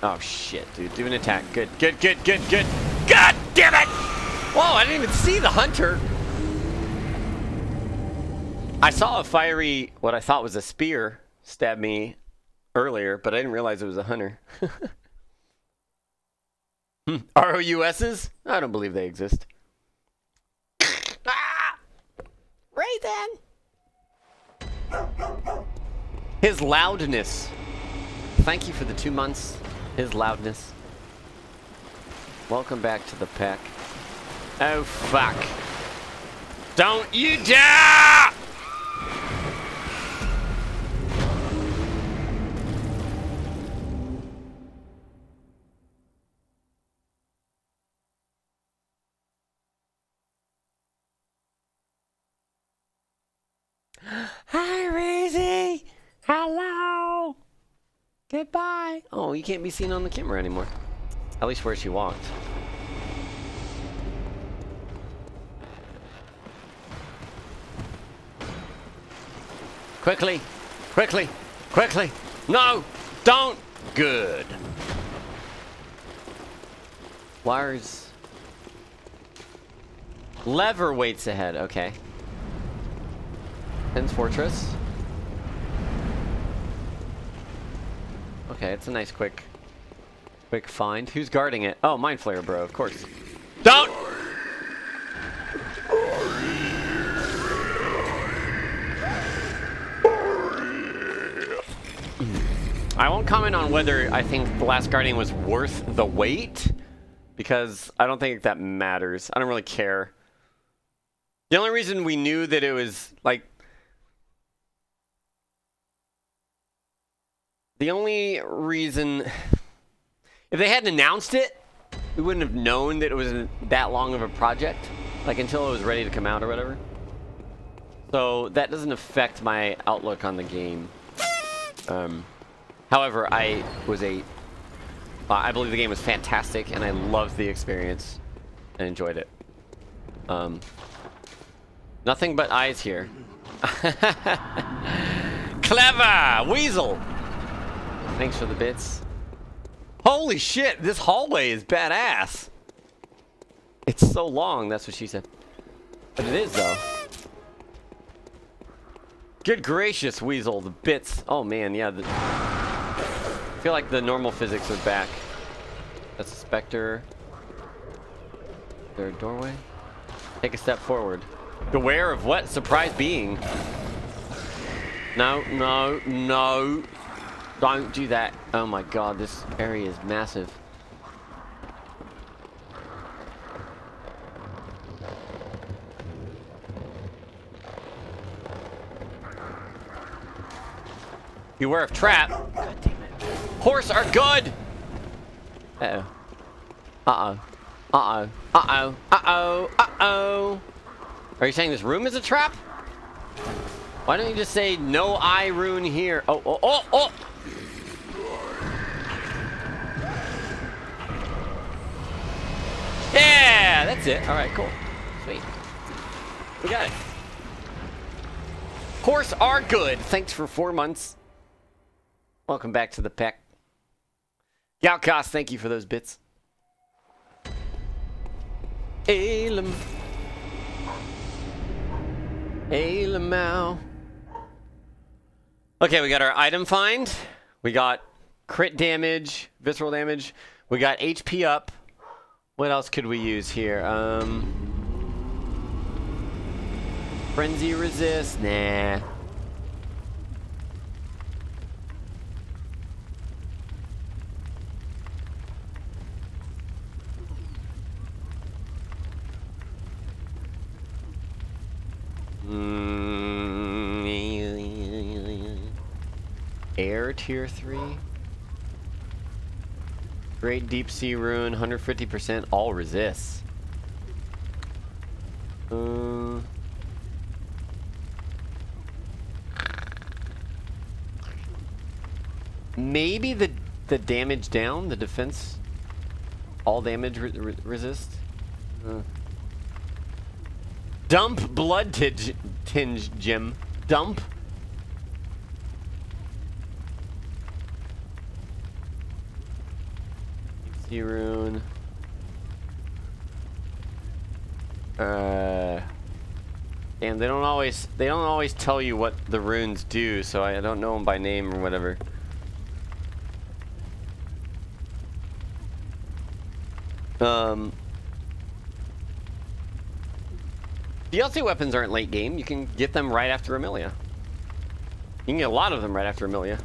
Oh shit, dude. Do an attack. Good, good, good, good, good. God damn it! Whoa, I didn't even see the hunter. I saw a fiery, what I thought was a spear, stab me earlier, but I didn't realize it was a hunter. (laughs) hmm. ROUSs? I don't believe they exist. (laughs) ah! Right. His loudness. Thank you for the two months. His loudness. Welcome back to the pack. Oh, fuck. Don't you dare! Hi, Razy. Hello. Goodbye. Oh, you can't be seen on the camera anymore. At least where she walked. Quickly. Quickly. Quickly. No. Don't. Good. Wires. Lever waits ahead. Okay. Penn's Fortress. Okay, it's a nice quick quick find. Who's guarding it? Oh, Mind Flayer, bro, of course. Don't! I won't comment on whether I think The Last Guardian was worth the wait, because I don't think that matters. I don't really care. The only reason we knew that it was, like, The only reason, if they hadn't announced it, we wouldn't have known that it was that long of a project, like until it was ready to come out or whatever. So that doesn't affect my outlook on the game. Um, however, I was a... I believe the game was fantastic, and I loved the experience and enjoyed it. Um, nothing but eyes here. (laughs) Clever! Weasel! Thanks for the bits. Holy shit, this hallway is badass. It's so long, that's what she said. But it is, though. Good gracious, Weasel, the bits. Oh, man, yeah. The, I feel like the normal physics are back. That's a Spectre. Is there a doorway? Take a step forward. Beware of what? Surprise being. No, no, no. Don't do that. Oh my god, this area is massive. Beware of trap. God damn it. Horse are good! Uh-oh. Uh-oh. Uh-oh. Uh-oh. Uh-oh. Uh-oh. Are you saying this room is a trap? Why don't you just say no eye rune here? Oh, oh, oh, oh! Yeah, that's it. All right, cool. Sweet. We got it. Horse are good. Thanks for four months. Welcome back to the pack. Galcos, thank you for those bits. Elam. Elamau. Okay, we got our item find. We got crit damage, visceral damage. We got HP up. What else could we use here? Um, frenzy resist. Nah. Mm, Air tier 3. Great deep sea rune, 150% all resists. Uh, maybe the the damage down, the defense, all damage re re resist. Uh. Dump blood tinge, tinge gem. Dump. Sea rune. Uh. And they don't always they don't always tell you what the runes do, so I don't know them by name or whatever. Um. DLC weapons aren't late game. You can get them right after Amelia. You can get a lot of them right after Amelia.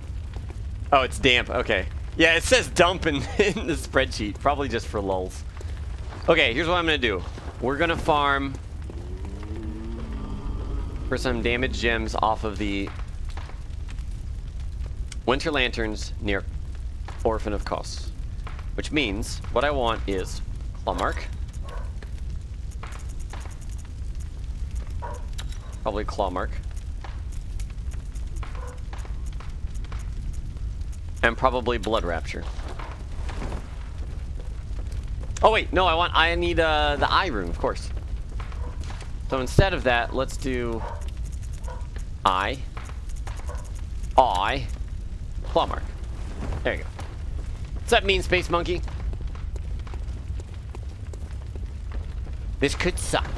Oh, it's damp. Okay. Yeah, it says dump in, (laughs) in the spreadsheet. Probably just for lulz. Okay, here's what I'm going to do. We're going to farm for some damaged gems off of the Winter Lanterns near Orphan of Kos. Which means what I want is Claw Mark. Probably Claw And probably Blood Rapture. Oh wait, no, I want, I need uh, the eye rune, of course. So instead of that, let's do I, I, claw mark. There you go. What's that mean, Space Monkey? This could suck.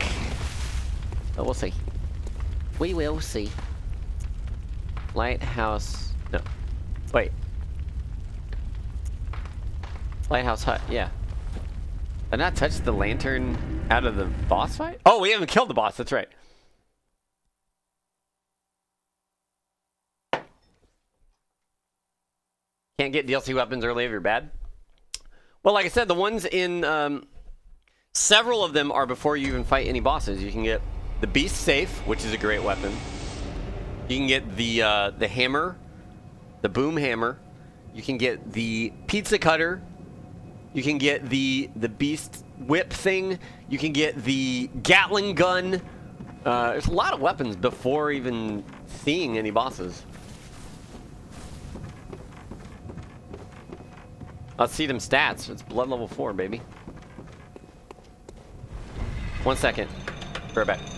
But we'll see. We will see. Lighthouse. No. Wait. Lighthouse hut. Yeah. I not touched the lantern out of the boss fight? Oh, we haven't killed the boss. That's right. Can't get DLC weapons early if you're bad. Well, like I said, the ones in um, several of them are before you even fight any bosses. You can get the Beast Safe, which is a great weapon. You can get the uh, the hammer, the boom hammer. You can get the pizza cutter. You can get the the beast whip thing. You can get the Gatling gun. Uh, there's a lot of weapons before even seeing any bosses. Let's see them stats. It's blood level 4, baby. One second. Right back.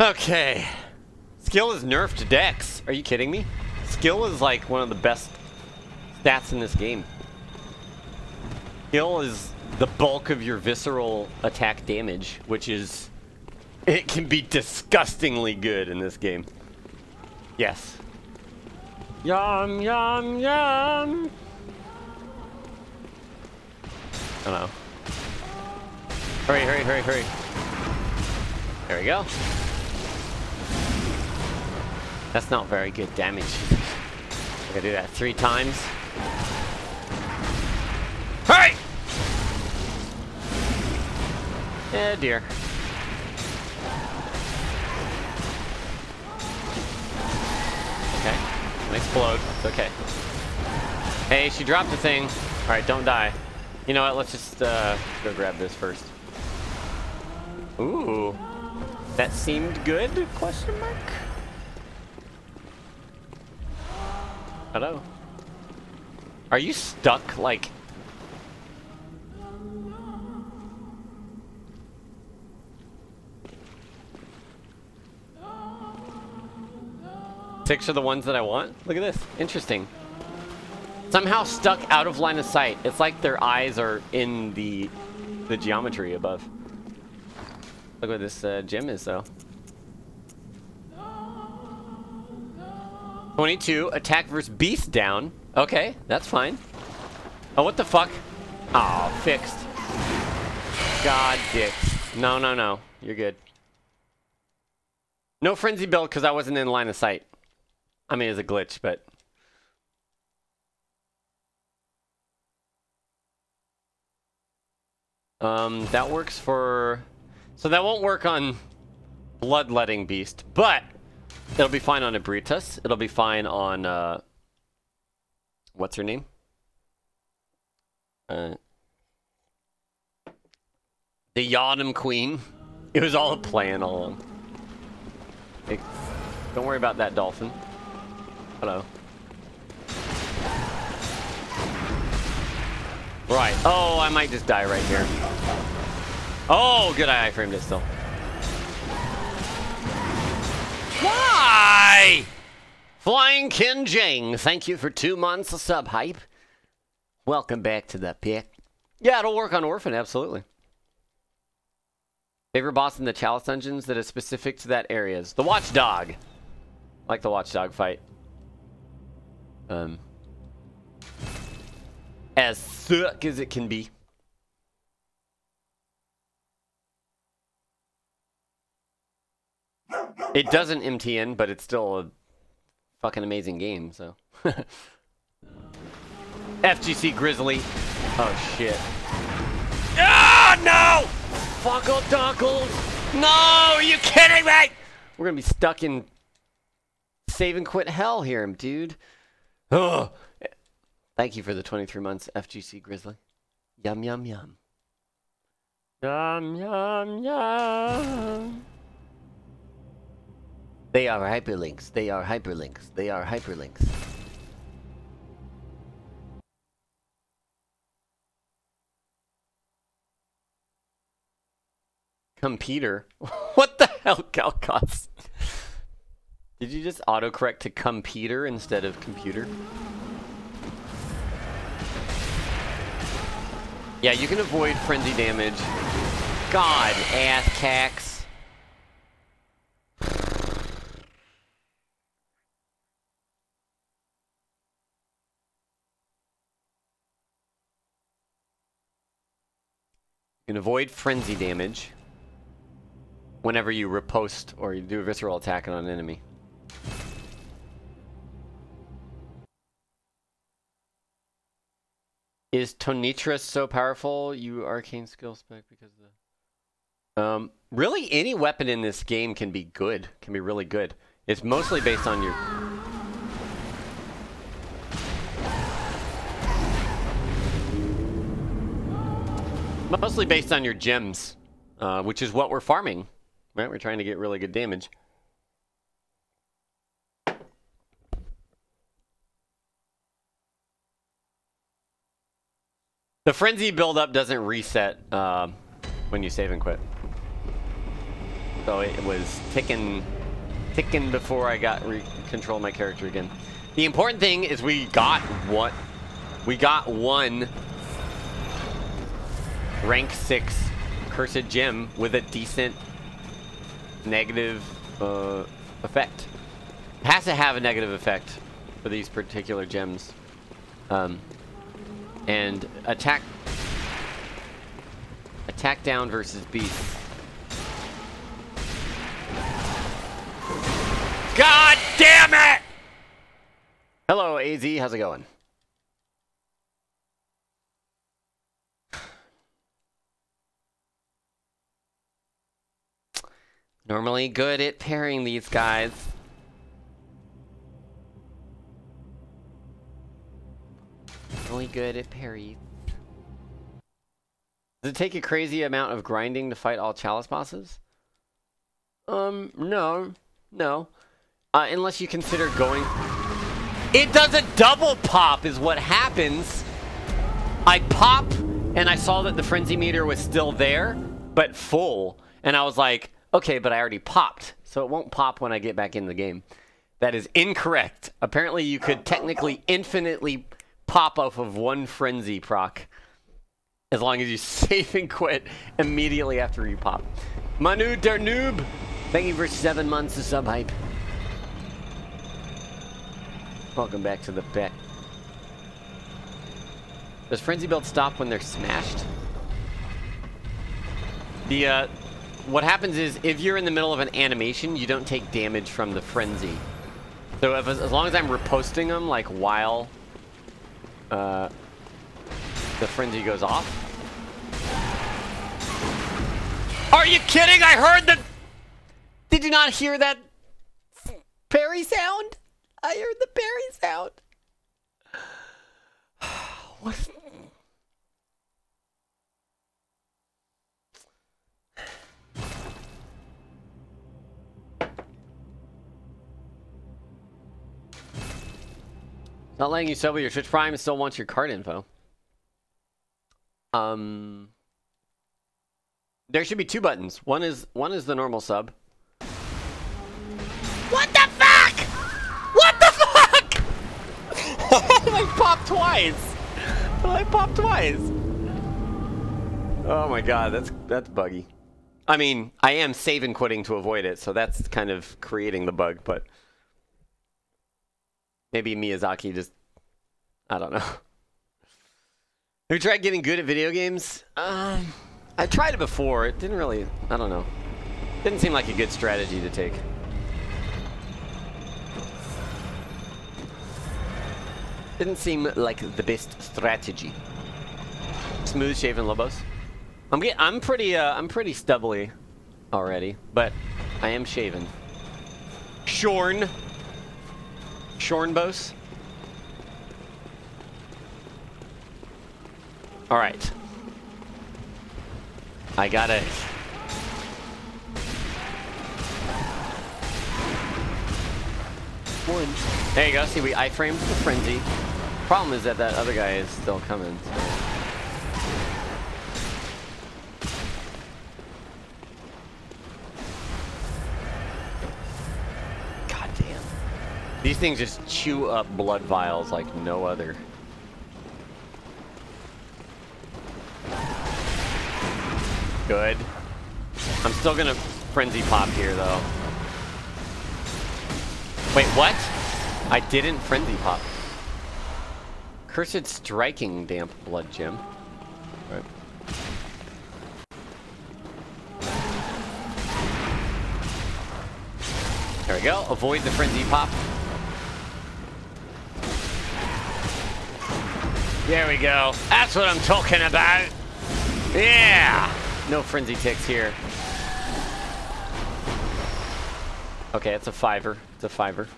Okay. Skill is nerfed to dex. Are you kidding me? Skill is like one of the best stats in this game. Skill is the bulk of your visceral attack damage, which is... It can be disgustingly good in this game. Yes. Yum, yum, yum! I don't know. Hurry, hurry, hurry, hurry. There we go. That's not very good damage. I gotta do that three times. Hey! Eh, dear. Okay. Don't explode. It's okay. Hey, she dropped the thing. Alright, don't die. You know what? Let's just uh, go grab this first. Ooh. That seemed good? Question mark? Hello? Are you stuck, like... Six are the ones that I want? Look at this. Interesting. Somehow stuck out of line of sight. It's like their eyes are in the the geometry above. Look what this uh, gem is, though. 22, attack versus beast down. Okay, that's fine. Oh, what the fuck? Oh, fixed. God dicks. No, no, no. You're good. No frenzy build because I wasn't in line of sight. I mean, it's a glitch, but... Um, that works for... So that won't work on Bloodletting Beast, but it'll be fine on Ebrietas. It'll be fine on, uh... What's her name? Uh... The Yharnam Queen. It was all a plan all along. It, Don't worry about that dolphin. Hello. Right. Oh, I might just die right here. Oh, good. I framed it still. Why? Flying Kin Jing, thank you for two months of sub hype. Welcome back to the pick. Yeah, it'll work on Orphan, absolutely. Favorite boss in the Chalice dungeons that is specific to that area is the Watchdog. I like the Watchdog fight. Um, as thick as it can be. It doesn't MTN, but it's still a fucking amazing game, so. (laughs) FGC Grizzly. Oh shit. Ah, no! Fuckle duckles! No! You kidding me? We're gonna be stuck in save and quit hell here, dude. Ugh. Thank you for the 23 months, FGC Grizzly. Yum, yum, yum. Yum, yum, yum. They are hyperlinks. They are hyperlinks. They are hyperlinks. Computer? (laughs) what the hell, Calcos? Did you just autocorrect to computer instead of computer? Yeah, you can avoid frenzy damage. God, ass cacks. Can avoid frenzy damage whenever you riposte or you do a visceral attack on an enemy. Is Tonitrus so powerful, you arcane skill spec, because the... Um, really, any weapon in this game can be good, can be really good. It's mostly based on your... Mostly based on your gems, uh, which is what we're farming. Right, we're trying to get really good damage. The frenzy buildup doesn't reset uh, when you save and quit. So it was ticking, ticking before I got control my character again. The important thing is we got what we got one rank six cursed gem with a decent negative uh, effect. It has to have a negative effect for these particular gems. Um, and attack attack down versus beast. God damn it! Hello, AZ. How's it going? Normally good at pairing these guys. Really good at parries. Does it take a crazy amount of grinding to fight all chalice bosses? Um, no. No. Uh, unless you consider going... It does a double pop is what happens. I pop, and I saw that the frenzy meter was still there, but full. And I was like, okay, but I already popped, so it won't pop when I get back in the game. That is incorrect. Apparently, you could technically infinitely pop off of one frenzy proc as long as you (laughs) save and quit immediately after you pop. Manu der noob, thank you for seven months of sub hype. Welcome back to the bet. Does frenzy build stop when they're smashed? The uh, what happens is if you're in the middle of an animation, you don't take damage from the frenzy. So if, as long as I'm riposting them, like while uh, the frenzy goes off. Are you kidding? I heard the... Did you not hear that parry sound? I heard the parry sound. (sighs) what? Not letting you sub with your Twitch Prime still wants your card info. Um, there should be two buttons. One is one is the normal sub. What the fuck? What the fuck? (laughs) I popped twice. I popped twice. Oh my god, that's that's buggy. I mean, I am saving quitting to avoid it, so that's kind of creating the bug, but maybe Miyazaki just I don't know. (laughs) Have you tried getting good at video games? Um, I tried it before. It didn't really. I don't know. Didn't seem like a good strategy to take. Didn't seem like the best strategy. Smooth shaven Lobos. I'm get, I'm pretty uh, I'm pretty stubbly already, but I am shaven. Shorn. Shornbos. All right. I gotta. One. There you go. See, we iframed the frenzy. Problem is that that other guy is still coming. So. These things just chew up blood vials like no other. Good. I'm still gonna frenzy pop here though. Wait, what? I didn't frenzy pop. Cursed striking damp blood gem. Right. There we go. Avoid the frenzy pop. There we go. That's what I'm talking about. Yeah. No frenzy ticks here. Okay, it's a fiver. It's a fiver.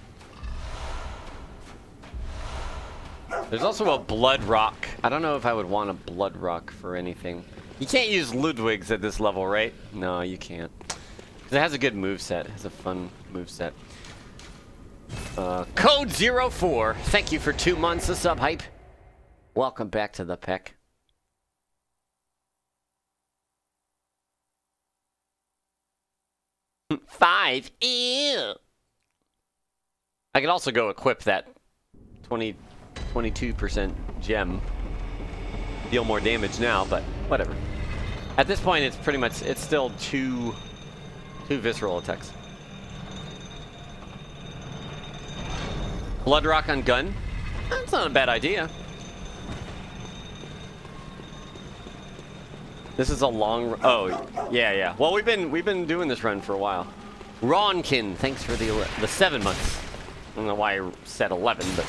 There's also a blood rock. I don't know if I would want a blood rock for anything. You can't use Ludwig's at this level, right? No, you can't. It has a good move set. It has a fun move set. Uh, code 04. Thank you for two months of sub hype. Welcome back to the peck. Five. Ew. I could also go equip that 20, 22% gem. Deal more damage now, but whatever. At this point, it's pretty much, it's still two, two visceral attacks. Blood rock on gun. That's not a bad idea. This is a long. Oh, yeah, yeah. Well, we've been we've been doing this run for a while. Ronkin, thanks for the the seven months. I don't know why I said eleven, but.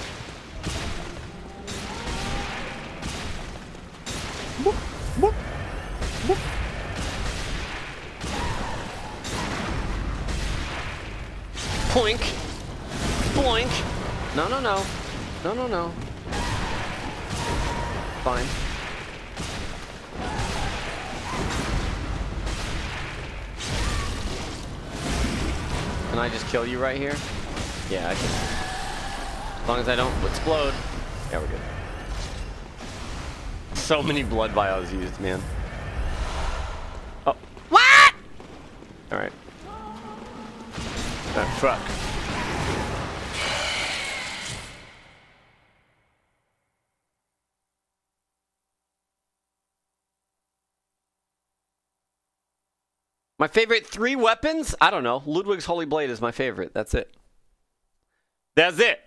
Boop, boop, boop. Poink, boink. No, no, no, no, no, no. Fine. Can I just kill you right here? Yeah, I can. As long as I don't explode. Yeah, we're good. So many blood vials used, man. Oh. What? Alright. Oh, uh, fuck. My favorite three weapons? I don't know. Ludwig's Holy Blade is my favorite. That's it. That's it.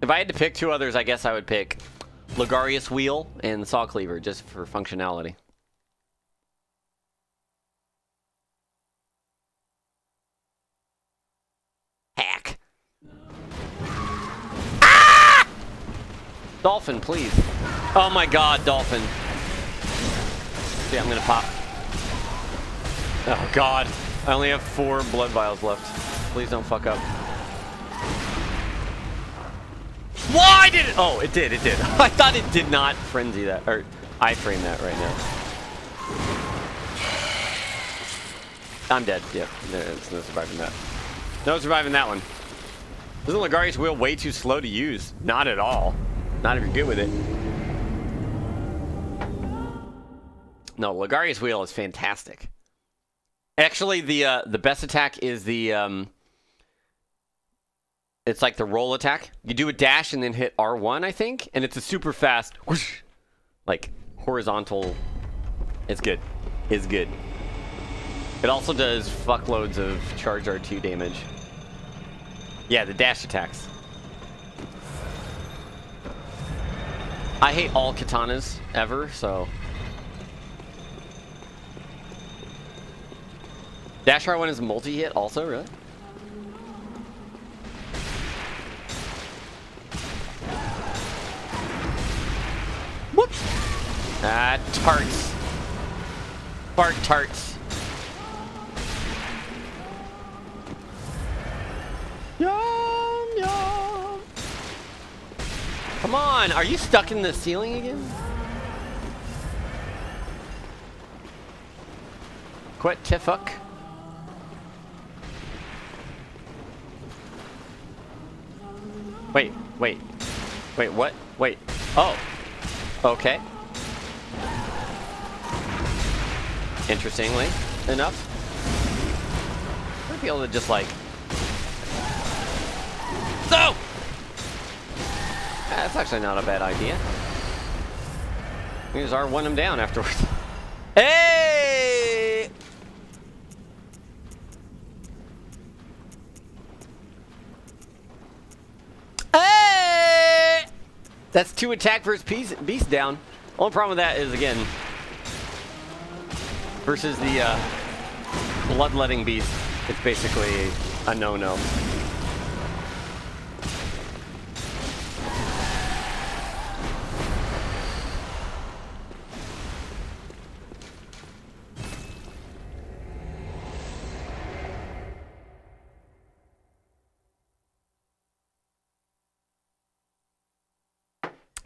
If I had to pick two others, I guess I would pick Logarius Wheel and Saw Cleaver just for functionality. Hack. Ah! Dolphin, please. Oh my god, Dolphin. See, I'm gonna pop. Oh god. I only have four blood vials left. Please don't fuck up. Why did it? Oh, it did, it did. (laughs) I thought it did not frenzy that, or I frame that right now. I'm dead, yep. There's no surviving that. No surviving that one. Isn't Logarius wheel way too slow to use? Not at all. Not if you're good with it. No, Logarius wheel is fantastic. Actually, the uh, the best attack is the um, it's like the roll attack. You do a dash and then hit R1, I think, and it's a super fast, whoosh, like horizontal. It's good. It's good. It also does fuckloads of charge R2 damage. Yeah, the dash attacks. I hate all katanas ever, so Dash R1 is multi-hit also, really? Whoop! Ah, tarts. Fart tarts. Yum, yum. Come on, are you stuck in the ceiling again? Quit to Wait, wait. Wait, what? Wait. Oh. Okay. Interestingly enough. I'd be able to just like... No! That's actually not a bad idea. We just R1 him down afterwards. (laughs) Hey! Hey! That's two attack versus beast, beast down. Only problem with that is, again, versus the uh, bloodletting beast, it's basically a no-no.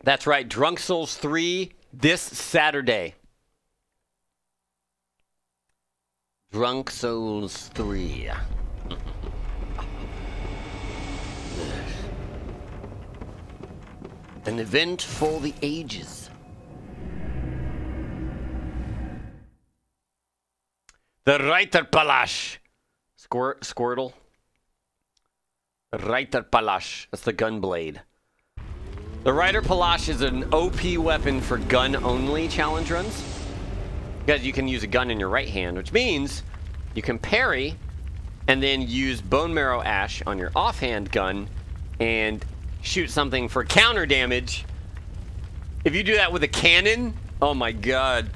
That's right, Drunk Souls 3 this Saturday. Drunk Souls 3. (laughs) An event for the ages. The Reiterpallasch. Squirt, Squirtle. Reiterpallasch. That's the gun blade. The Reiterpallasch is an OP weapon for gun-only challenge runs. Because you can use a gun in your right hand, which means you can parry and then use Bone Marrow Ash on your offhand gun and shoot something for counter damage. If you do that with a cannon, oh my god.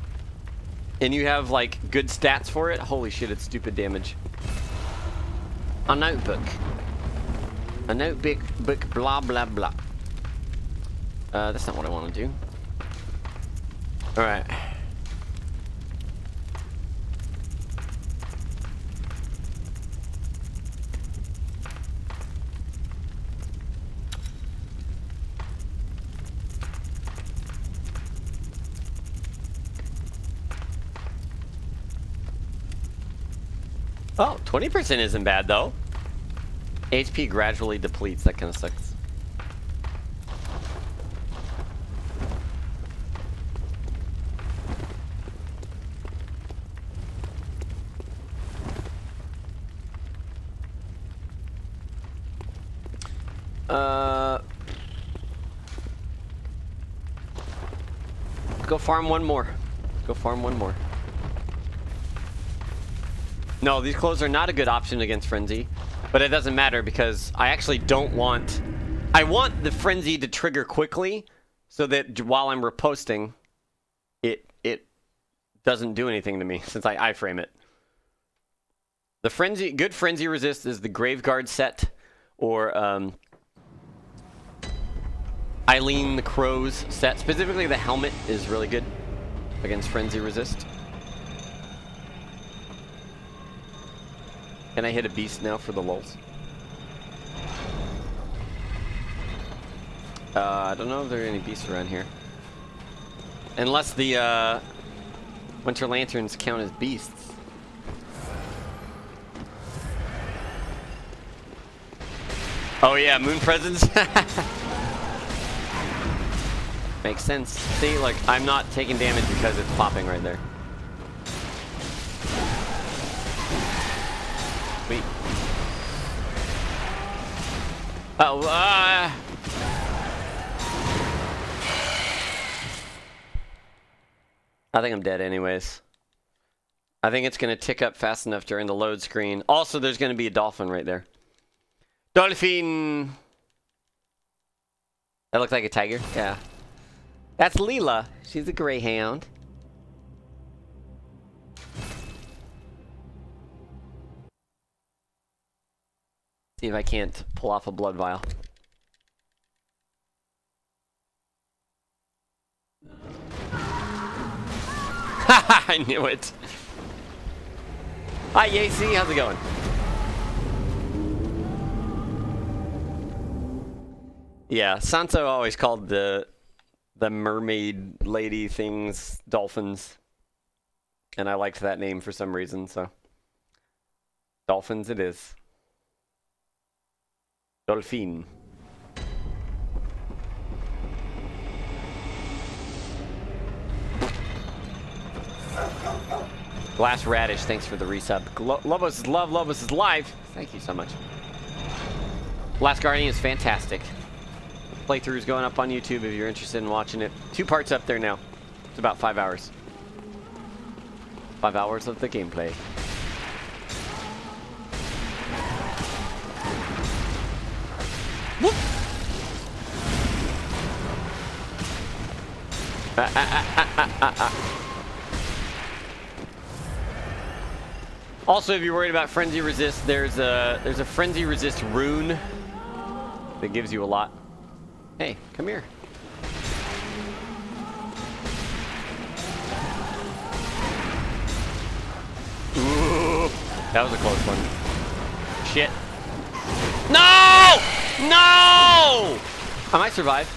And you have like good stats for it, holy shit, it's stupid damage. A notebook. A notebook, book, blah, blah, blah. Uh, that's not what I want to do. Alright. Oh, 20% isn't bad though. HP gradually depletes, that kind of sucks. Uh, go farm one more. Go farm one more. No, these clothes are not a good option against Frenzy, but it doesn't matter because I actually don't want... I want the Frenzy to trigger quickly so that while I'm riposting, it it doesn't do anything to me (laughs) since I iframe it. The Frenzy, good Frenzy resist is the Graveguard set or um, Eileen the Crow's set. Specifically, the helmet is really good against Frenzy resist. Can I hit a beast now for the lulz? Uh, I don't know if there are any beasts around here. Unless the uh, Winter Lanterns count as beasts. Oh yeah, moon presence. (laughs) Makes sense. See, like I'm not taking damage because it's popping right there. Sweet. Oh, uh... I think I'm dead anyways. I think it's going to tick up fast enough during the load screen. Also, there's going to be a dolphin right there. Dolphin! That looks like a tiger? Yeah. That's Leela. She's a greyhound. See if I can't pull off a blood vial. (laughs) I knew it. Hi, Yacy. How's it going? Yeah, Santo always called the the mermaid lady things dolphins, and I liked that name for some reason. So, dolphins it is. Dolphin. Glass Radish, thanks for the resub. Lo Lobos is love, Lobos is live. Thank you so much. Last Guardian is fantastic. Playthrough is going up on YouTube if you're interested in watching it. Two parts up there now. It's about five hours. Five hours of the gameplay. Whoop! Ah, ah, ah, also, if you're worried about frenzy resist, there's a there's a frenzy resist rune that gives you a lot. Hey, come here. Ooh, that was a close one. Shit. No! No! I might survive.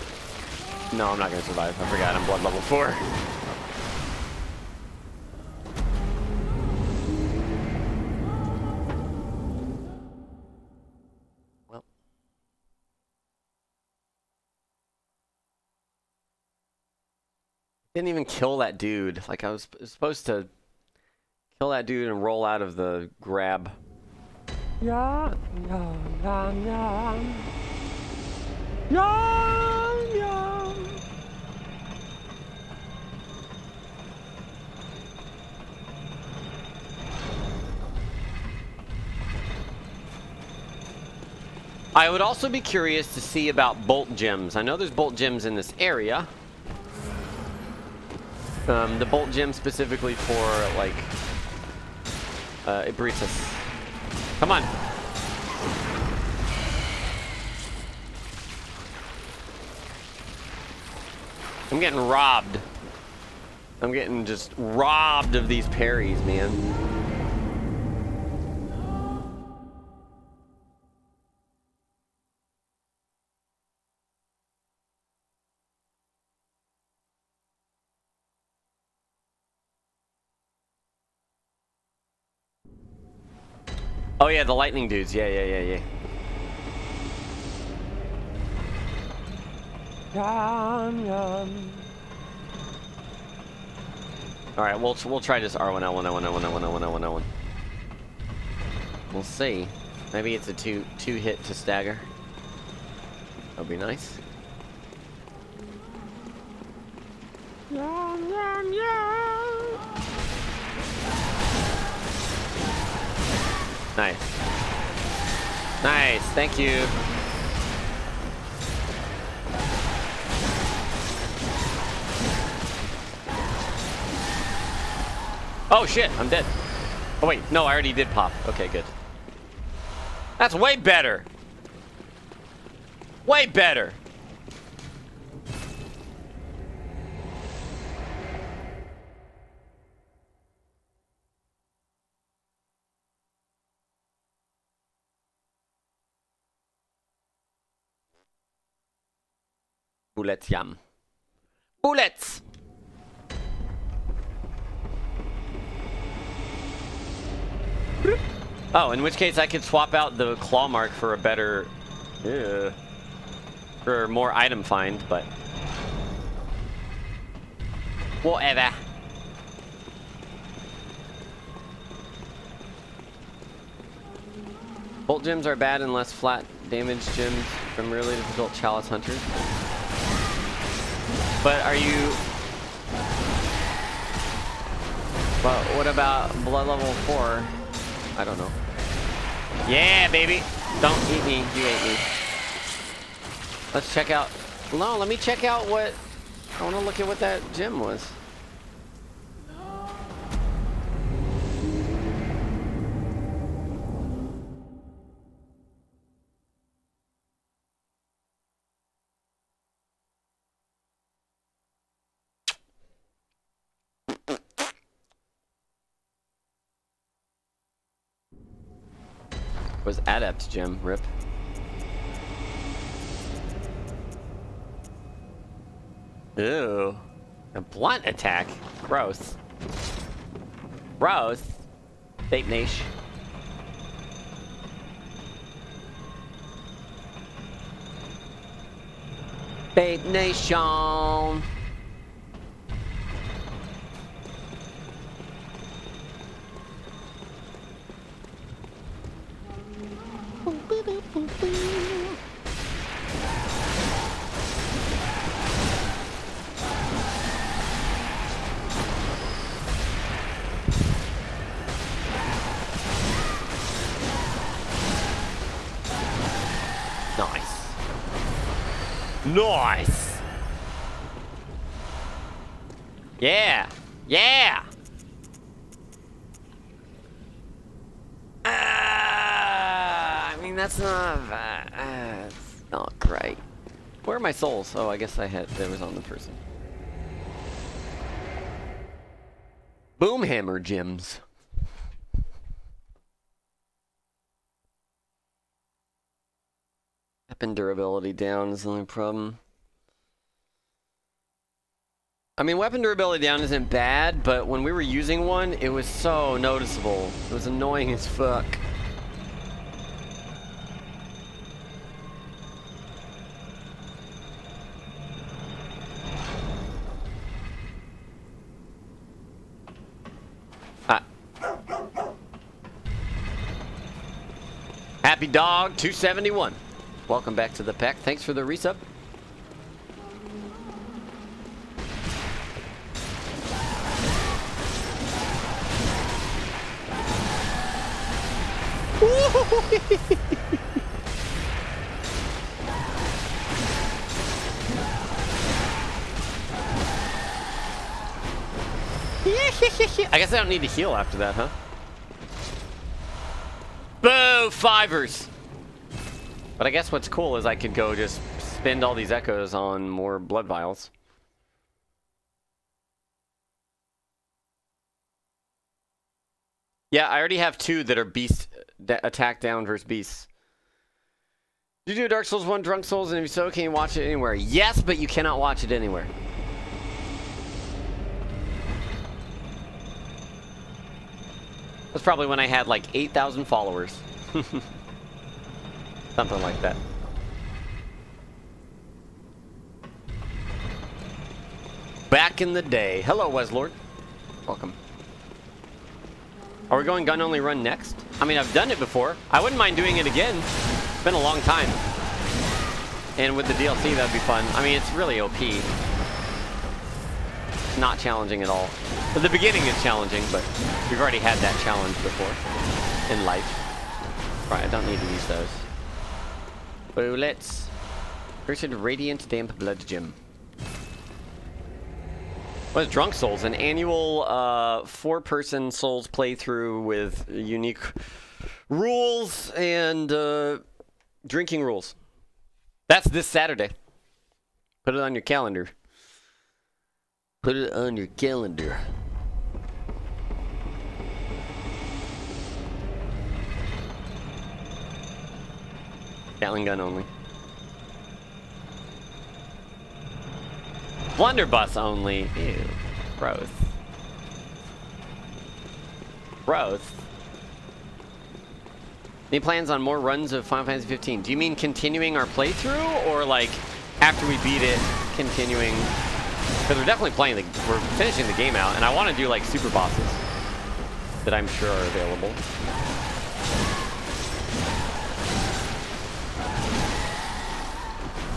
No, I'm not gonna survive. I forgot I'm blood level 4. Didn't even kill that dude. Like I was supposed to kill that dude and roll out of the grab. Yeah, yeah, yeah, yeah. Yeah, yeah. I would also be curious to see about bolt gems. I know there's bolt gems in this area. Um, the bolt gem specifically for, like, uh, Ebrietas. Come on. I'm getting robbed. I'm getting just robbed of these parries, man. Oh yeah, the lightning dudes. Yeah, yeah, yeah, yeah. Yum, yum. All right, we'll we'll try this R1 L1 L1 L1 L1 L1 L1 L1. We'll see. Maybe it's a two two hit to stagger. That'd be nice. Yum, yum, yum. Nice. Nice, thank you. Oh shit, I'm dead. Oh wait, no, I already did pop. Okay, good. That's way better. Way better. Bullets, yum. Bullets! Oh, in which case I could swap out the claw mark for a better Yeah. For more item find, but whatever. Bolt gems are bad unless flat damage gems from really difficult chalice hunters. But are you... But what about blood level 4? I don't know. Yeah, baby! Don't eat me, you ate me. Let's check out... No, let me check out what... I want to look at what that gym was. Was adept gem rip Ew. A blunt attack? Gross. Gross. Bape niche. Bape Nation. Nice. Yeah. Yeah. Uh, I mean, that's not, uh, it's not great. Where are my souls? Oh, I guess I had, there was on the person. Boomhammer gems. Weapon durability down is the only problem. I mean, weapon durability down isn't bad, but when we were using one, it was so noticeable. It was annoying as fuck. Ah. Happy Dog 271. Welcome back to the pack. Thanks for the resub. (laughs) I guess I don't need to heal after that, huh? Boo! Fivers! But I guess what's cool is I could go just spend all these echoes on more blood vials. Yeah, I already have two that are beast attack down versus beasts. Did you do Dark Souls 1 Drunk Souls? And if so, can you watch it anywhere? Yes, but you cannot watch it anywhere. That's probably when I had like 8,000 followers. (laughs) Something like that. Back in the day. Hello, Weslord. Welcome. Are we going gun only run next? I mean, I've done it before. I wouldn't mind doing it again. It's been a long time. And with the DLC, that'd be fun. I mean, it's really OP. Not challenging at all. But the beginning is challenging, but we've already had that challenge before in life. Right, I don't need to use those. Bullets. Cursed Radiant Damp Blood Gem. What is Drunk Souls? An annual uh, four-person Souls playthrough with unique rules and uh, drinking rules. That's this Saturday. Put it on your calendar. Put it on your calendar. Gatling gun only. Blunderbuss only. Ew. Gross. Gross. Any plans on more runs of Final Fantasy 15? Do you mean continuing our playthrough, or like after we beat it, continuing? Because we're definitely playing the, we're finishing the game out, and I want to do like super bosses that I'm sure are available.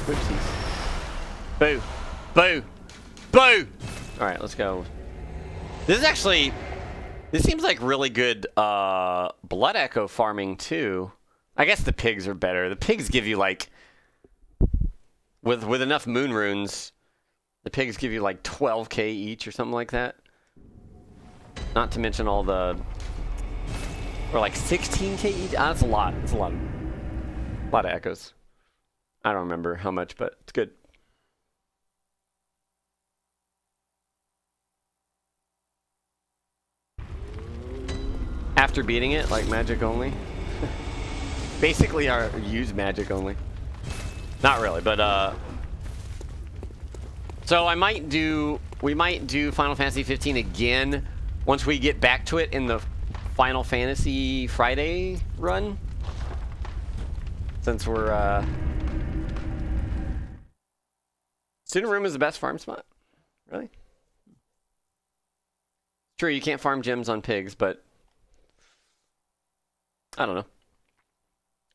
Oopsies. Boo. Boo. Boo! Alright, let's go. This is actually... This seems like really good uh, Blood Echo farming, too. I guess the pigs are better. The pigs give you, like... With, with enough moon runes, the pigs give you, like, 12k each or something like that. Not to mention all the... Or, like, 16k each? Ah, that's a lot. That's a lot. A lot of echoes. I don't remember how much, but it's good. After beating it, like magic only. (laughs) Basically, our use magic only. Not really, but uh. So I might do. We might do Final Fantasy 15 again once we get back to it in the Final Fantasy Friday run. Since we're uh. Student room is the best farm spot. Really? True, you can't farm gems on pigs, but I don't know.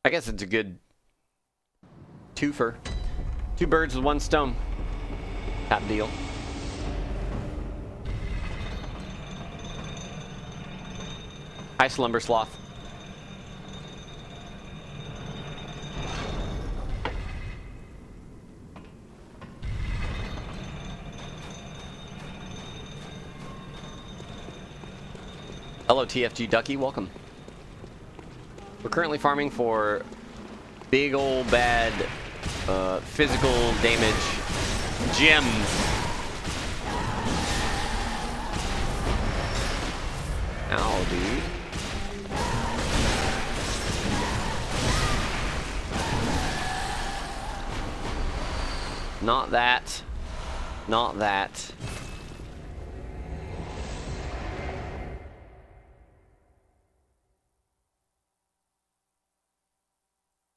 I guess it's a good twofer. Two birds with one stone. Top deal. Hi, Slumber Sloth. Hello, TFG Ducky. Welcome. We're currently farming for big old bad uh, physical damage gems. Ow, dude. Not that. Not that.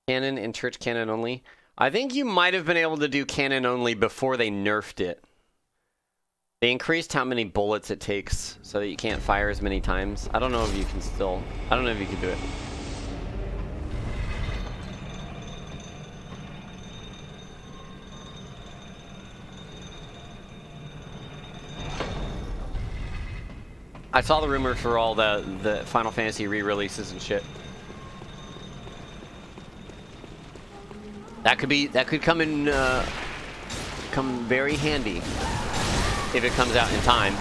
Cannon and church cannon only. I think you might have been able to do cannon only before they nerfed it. They increased how many bullets it takes so that you can't fire as many times. I don't know if you can still... I don't know if you can do it. I saw the rumors for all the, the Final Fantasy re-releases and shit. That could be that could come in uh, come very handy if it comes out in time.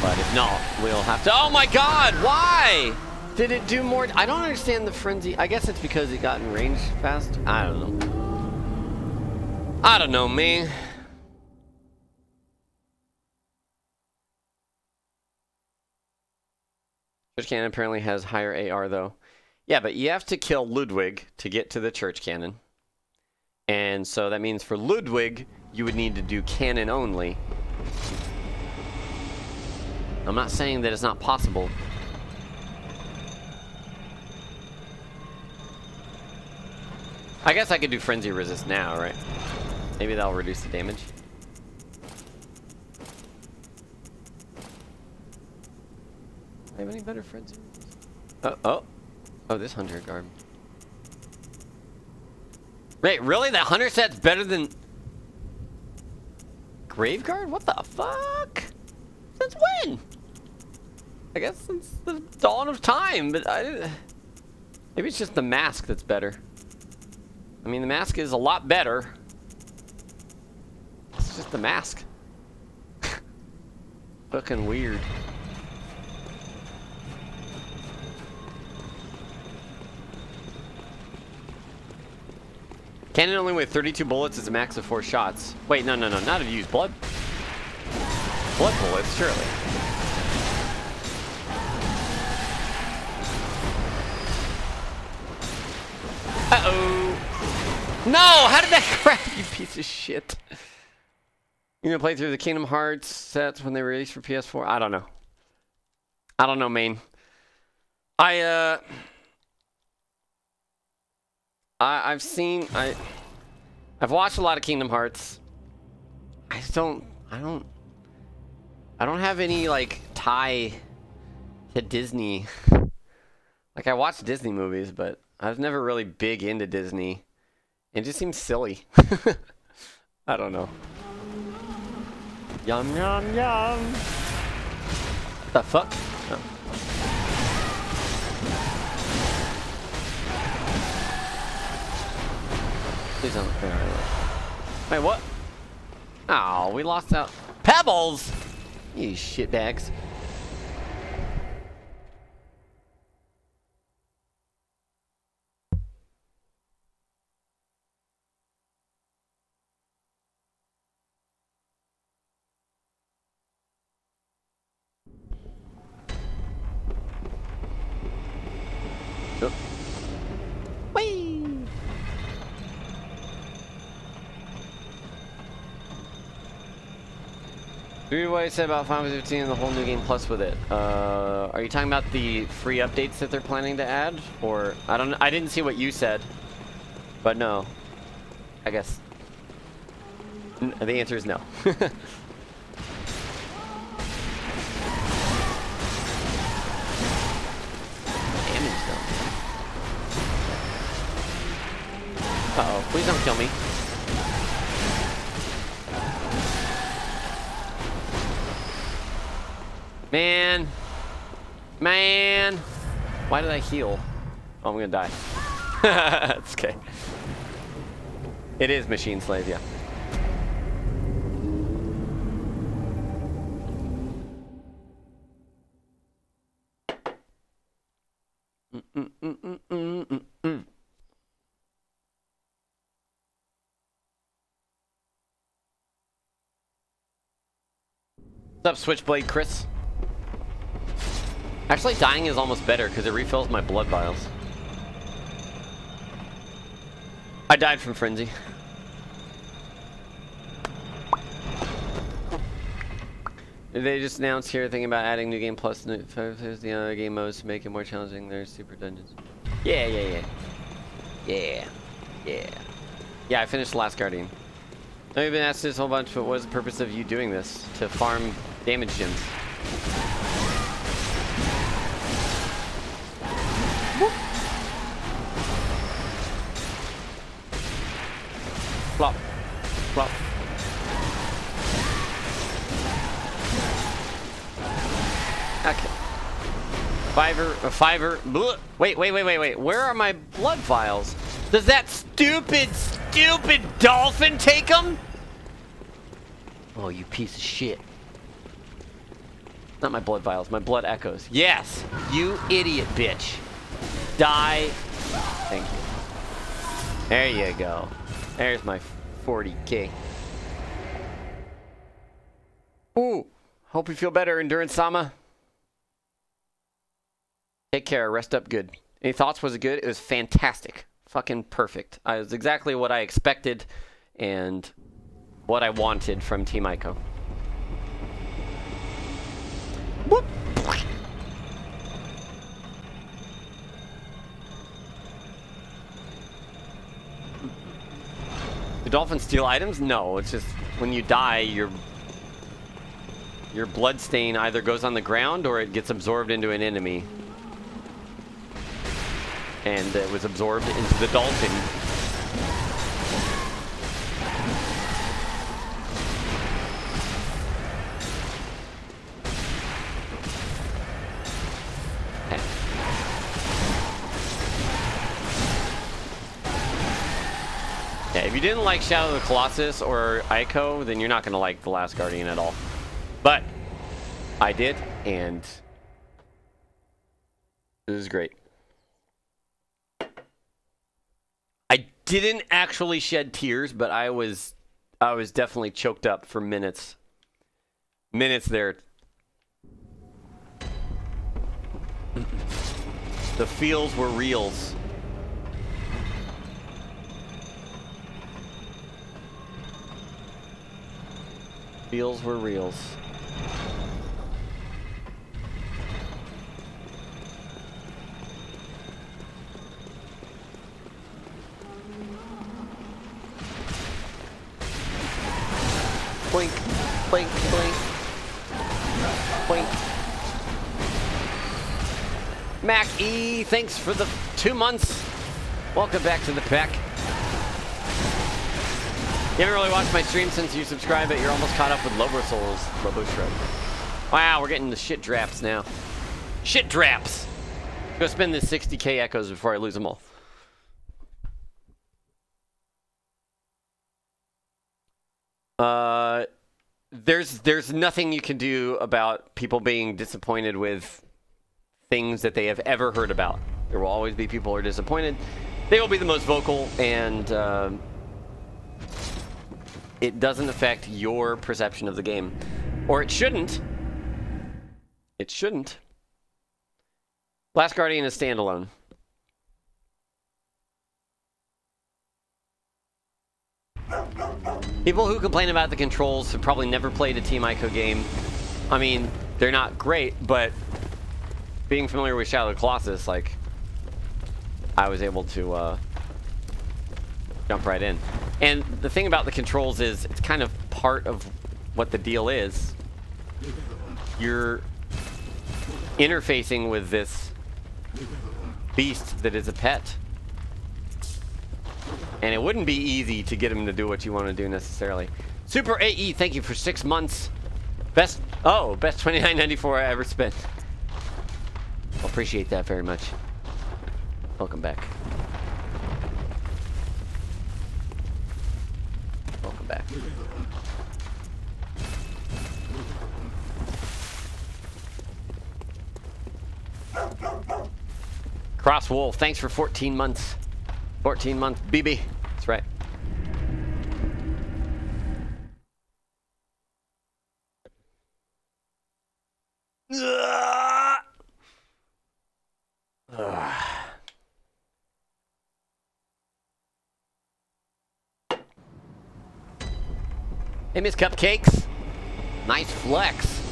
But if not, we'll have to. Oh my God! Why did it do more? I don't understand the frenzy. I guess it's because it got in range fast. I don't know. I don't know, man. Church Cannon apparently has higher AR though. Yeah, but you have to kill Ludwig to get to the church cannon. And so that means for Ludwig, you would need to do cannon only. I'm not saying that it's not possible. I guess I could do frenzy resist now, right? Maybe that'll reduce the damage. I have any better frenzy resist? Oh, oh. Oh, this hunter garb. Wait, really? That hunter set's better than... Graveguard? What the fuck? Since when? I guess since the dawn of time, but I... Maybe it's just the mask that's better. I mean, the mask is a lot better. It's just the mask. (laughs) Fucking weird. Cannon only with 32 bullets is a max of 4 shots. Wait, no, no, no, not if you use blood. Blood bullets, surely. Uh-oh. No! How did that (laughs) crack, you piece of shit? You gonna play through the Kingdom Hearts sets when they released for PS4? I don't know. I don't know, main. I, uh... I, I've seen I I've watched a lot of Kingdom Hearts. I just don't I don't I don't have any like tie to Disney. like I watch Disney movies, but I was never really big into Disney. It just seems silly. (laughs) I don't know. Yum yum yum. What the fuck? Please don't. Wait, what? Oh, we lost out. Pebbles! You shitbags. Dude, what I said about Final Fantasy 15 and the whole new game plus with it. Uh, are you talking about the free updates that they're planning to add, or I don't? I didn't see what you said, but no. I guess the answer is no. (laughs) Uh oh! Please don't kill me. Man. Man. Why did I heal? Oh, I'm gonna die. (laughs) That's okay. It is Machine Slave, yeah. What's up, Switchblade Chris? Actually, dying is almost better because it refills my blood vials. I died from frenzy. They just announced here thinking about adding new game plus new the other game modes to make it more challenging. There's super dungeons. Yeah, yeah, yeah, yeah, yeah. Yeah, I finished the last Guardian. I've been asked this whole bunch, but what is the purpose of you doing this? To farm damage gems. A fiver. Wait, wait, wait, wait, wait. Where are my blood vials? Does that stupid, stupid dolphin take them? Oh, you piece of shit. Not my blood vials, my blood echoes. Yes, you idiot bitch. Die. Thank you. There you go. There's my 40k. Ooh. Hope you feel better, Endurance Sama. Take care. Rest up good. Any thoughts? Was it good? It was fantastic. Fucking perfect. I was exactly what I expected and what I wanted from Team Ico. Whoop. Do dolphins steal items? No, it's just when you die, your your blood stain either goes on the ground or it gets absorbed into an enemy. And it was absorbed into the dolphin. Yeah, if you didn't like Shadow of the Colossus or Ico, then you're not going to like The Last Guardian at all. But I did, and this is great. I didn't actually shed tears, but I was I was definitely choked up for minutes. Minutes there. The feels were reals. Feels were reals. Blink, blink. Blink. Mac E, thanks for the two months. Welcome back to the pack. You haven't really watched my stream since you subscribed, but you're almost caught up with Lobo Souls, Lobo Shred. Wow, we're getting the shit draps now. Shit draps! Go spend the 60k echoes before I lose them all. Uh, there's there's nothing you can do about people being disappointed with things that they have ever heard about. There will always be people who are disappointed. They will be the most vocal, and uh, it doesn't affect your perception of the game, or it shouldn't. It shouldn't. Last Guardian is standalone. People who complain about the controls have probably never played a Team Ico game. I mean, they're not great, but being familiar with Shadow of the Colossus, like, I was able to uh, jump right in. And the thing about the controls is it's kind of part of what the deal is. You're interfacing with this beast that is a pet. And it wouldn't be easy to get him to do what you want to do necessarily. Super AE, thank you for six months. Best, oh, best 29.94 I ever spent. Appreciate that very much. Welcome back. Welcome back. Cross Wolf, thanks for 14 months. 14 month BB. That's right. Hey, Miss Cupcakes. Nice flex.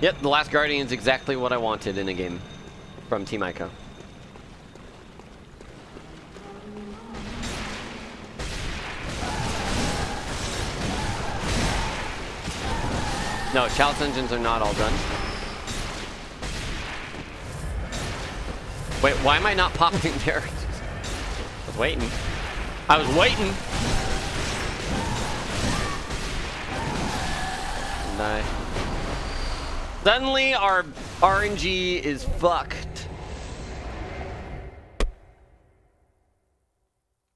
Yep, The Last Guardian is exactly what I wanted in a game from Team Ico. No, Chalice engines are not all done. Wait, why am I not (laughs) popping there? I was waiting. I was waiting. And Suddenly, our RNG is fucked.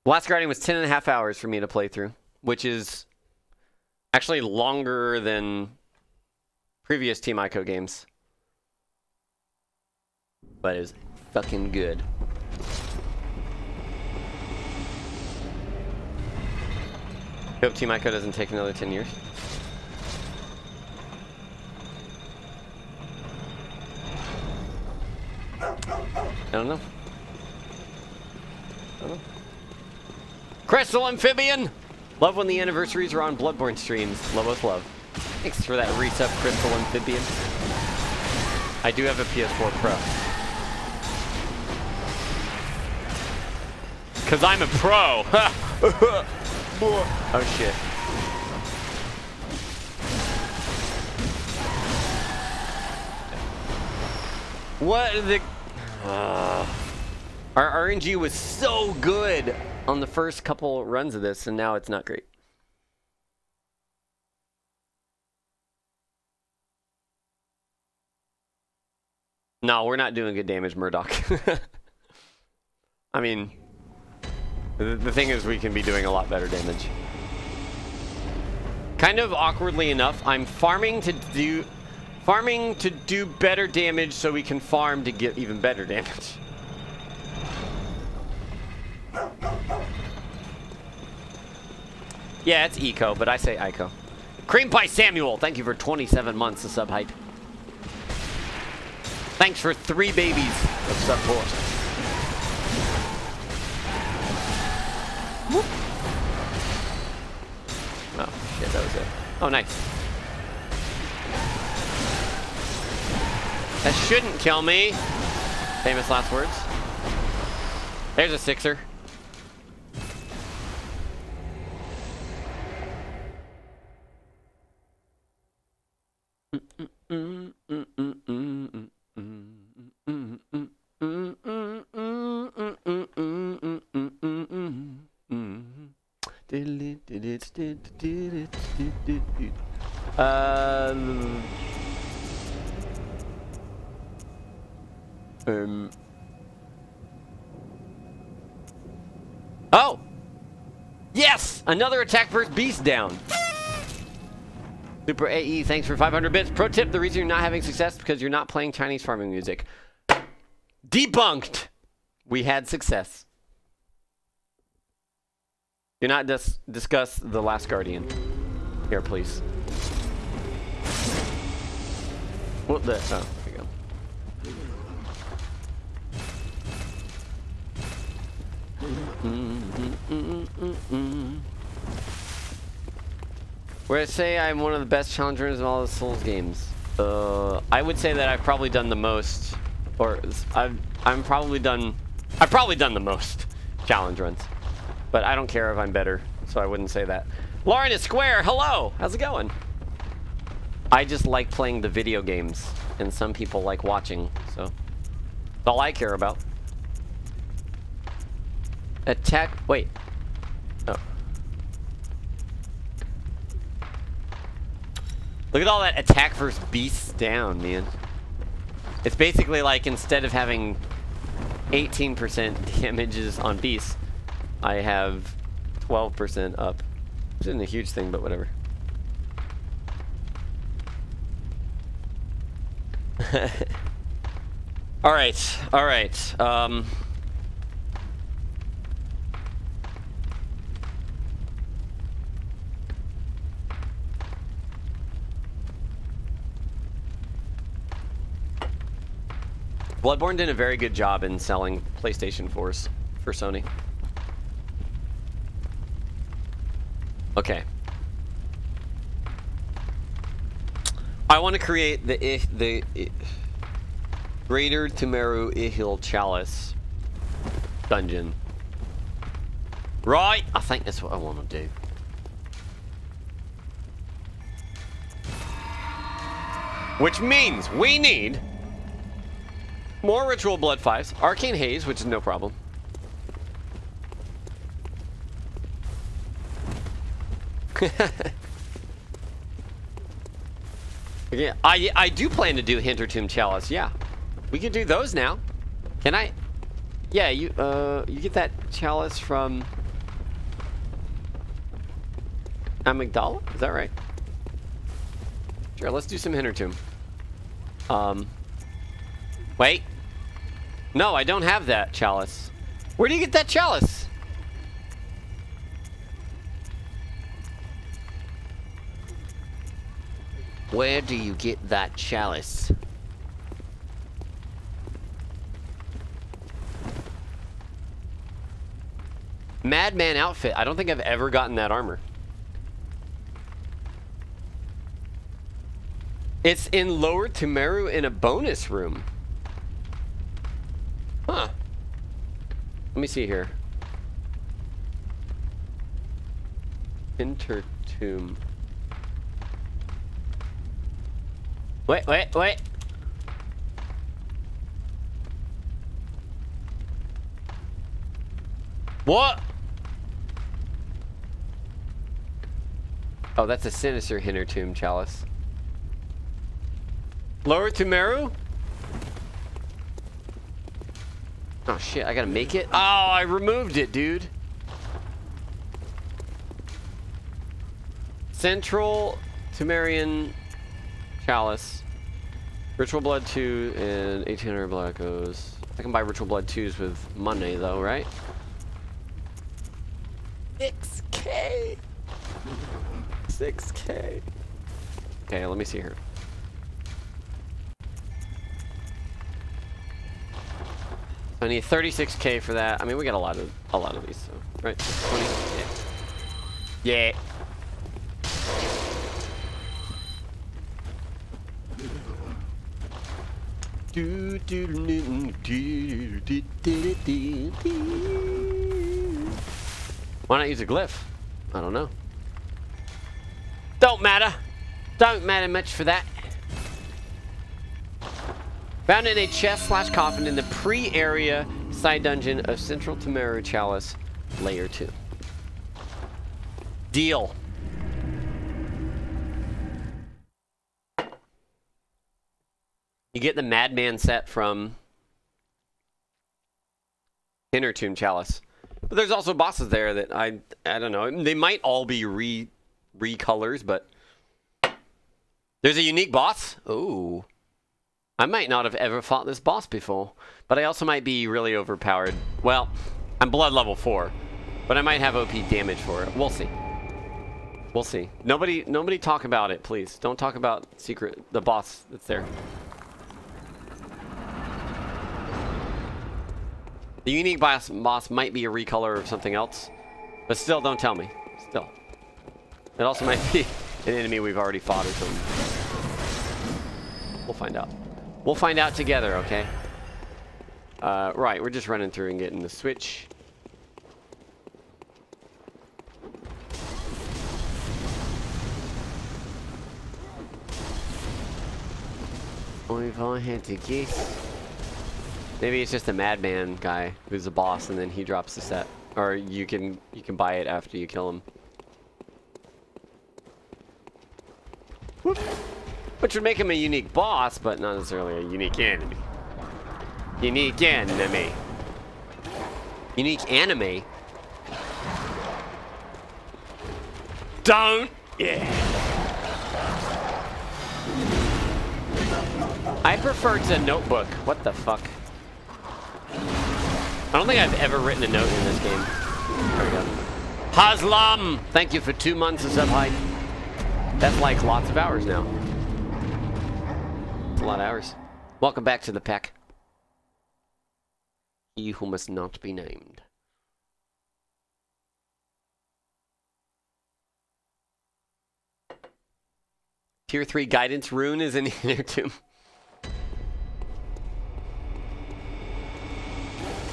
Last Guardian was 10 and a half hours for me to play through, which is actually longer than previous Team Ico games. But it was fucking good. Hope Team Ico doesn't take another 10 years. I don't know. I don't know. Crystal Amphibian! Love when the anniversaries are on Bloodborne streams. Love us love. Thanks for that resub, Crystal Amphibian. I do have a PS4 Pro. Cause I'm a pro! (laughs) oh shit. What the... Uh, our RNG was so good on the first couple runs of this, and now it's not great. No, we're not doing good damage, Murdoch. (laughs) I mean, the, the thing is we can be doing a lot better damage. Kind of awkwardly enough, I'm farming to do farming to do better damage so we can farm to get even better damage. Yeah, it's Eco, but I say Ico. Cream Pie Samuel, thank you for 27 months of sub hype. Thanks for three babies of support. Whoop. Oh, shit, that was it. Oh, nice. That shouldn't kill me. Famous last words. There's a sixer. Um, um. Oh! Yes! Another attack burst beast down. Super AE, thanks for 500 bits. Pro tip, the reason you're not having success is because you're not playing Chinese farming music. Debunked! We had success. Do not dis discuss The Last Guardian. Here, please. What the? Oh, there you go. Mm-hmm, mm-hmm, mm-hmm, Where I say I'm one of the best challengers in all the Souls games. Uh, I would say that I've probably done the most, or I've I'm probably done I've probably done the most challenge runs, but I don't care if I'm better, so I wouldn't say that. Lauren is Square. Hello, how's it going? I just like playing the video games, and some people like watching, so that's all I care about. Attack. Wait. Look at all that attack versus beasts down, man. It's basically like instead of having 18% (laughs) damages on beasts, I have 12% up. Which isn't a huge thing, but whatever. (laughs) alright, alright. Um, Bloodborne did a very good job in selling PlayStation 4s for Sony. Okay. I want to create the the Greater Pthumeru Ihyll Chalice dungeon. Right, I think that's what I want to do. Which means we need more Ritual Blood 5s, Arcane Haze, which is no problem. (laughs) yeah, I I do plan to do Hintertomb Chalice. Yeah, we can do those now. Can I? Yeah, you uh you get that chalice from Amygdala. Is that right? Sure. Let's do some Hintertomb. Um. Wait. No, I don't have that chalice. Where do you get that chalice? Where do you get that chalice? Madman outfit. I don't think I've ever gotten that armor. It's in Lower Pthumeru in a bonus room. Huh. Let me see here. Hintertomb. Wait, wait, wait. What? Oh, that's a sinister Hintertomb chalice. Lower Pthumeru? Oh shit, I gotta make it? Oh, I removed it, dude. Central Pthumerian Chalice. Ritual Blood 2 and 1800 Black O's. I can buy Ritual Blood 2s with money though, right? 6k! 6k. Okay, let me see here. I need 36k for that. I mean, we got a lot of a lot of these, so right? 20. Yeah. Yeah. Why not use a glyph? I don't know. Don't matter. Don't matter much for that. Found in a chest slash coffin in the pre-area side dungeon of Central Pthumeru Chalice, Layer 2. Deal. You get the Madman set from Hintertomb Chalice. But there's also bosses there that I I don't know. They might all be re recolors, but there's a unique boss. Ooh. I might not have ever fought this boss before, but I also might be really overpowered. Well, I'm blood level 4, but I might have OP damage for it. We'll see. We'll see. Nobody nobody talk about it, please. Don't talk about secret the boss that's there. The unique boss, boss might be a recolor of something else, but still, don't tell me. Still. It also might be (laughs) an enemy we've already fought or something. We'll find out. We'll find out together, okay? Uh, right, we're just running through and getting the switch. If I had to guess... Maybe it's just a madman guy who's the boss and then he drops the set. Or you can you can buy it after you kill him. Whoop. Which would make him a unique boss, but not necessarily a unique enemy. Unique enemy. Unique anime. Don't! Yeah. I prefer to notebook. What the fuck? I don't think I've ever written a note in this game. There we go. Haslam! Thank you for two months of sub hype. That's like lots of hours now. A lot of hours. Welcome back to the pack. He who must not be named. Tier 3 guidance rune is in (laughs) here too.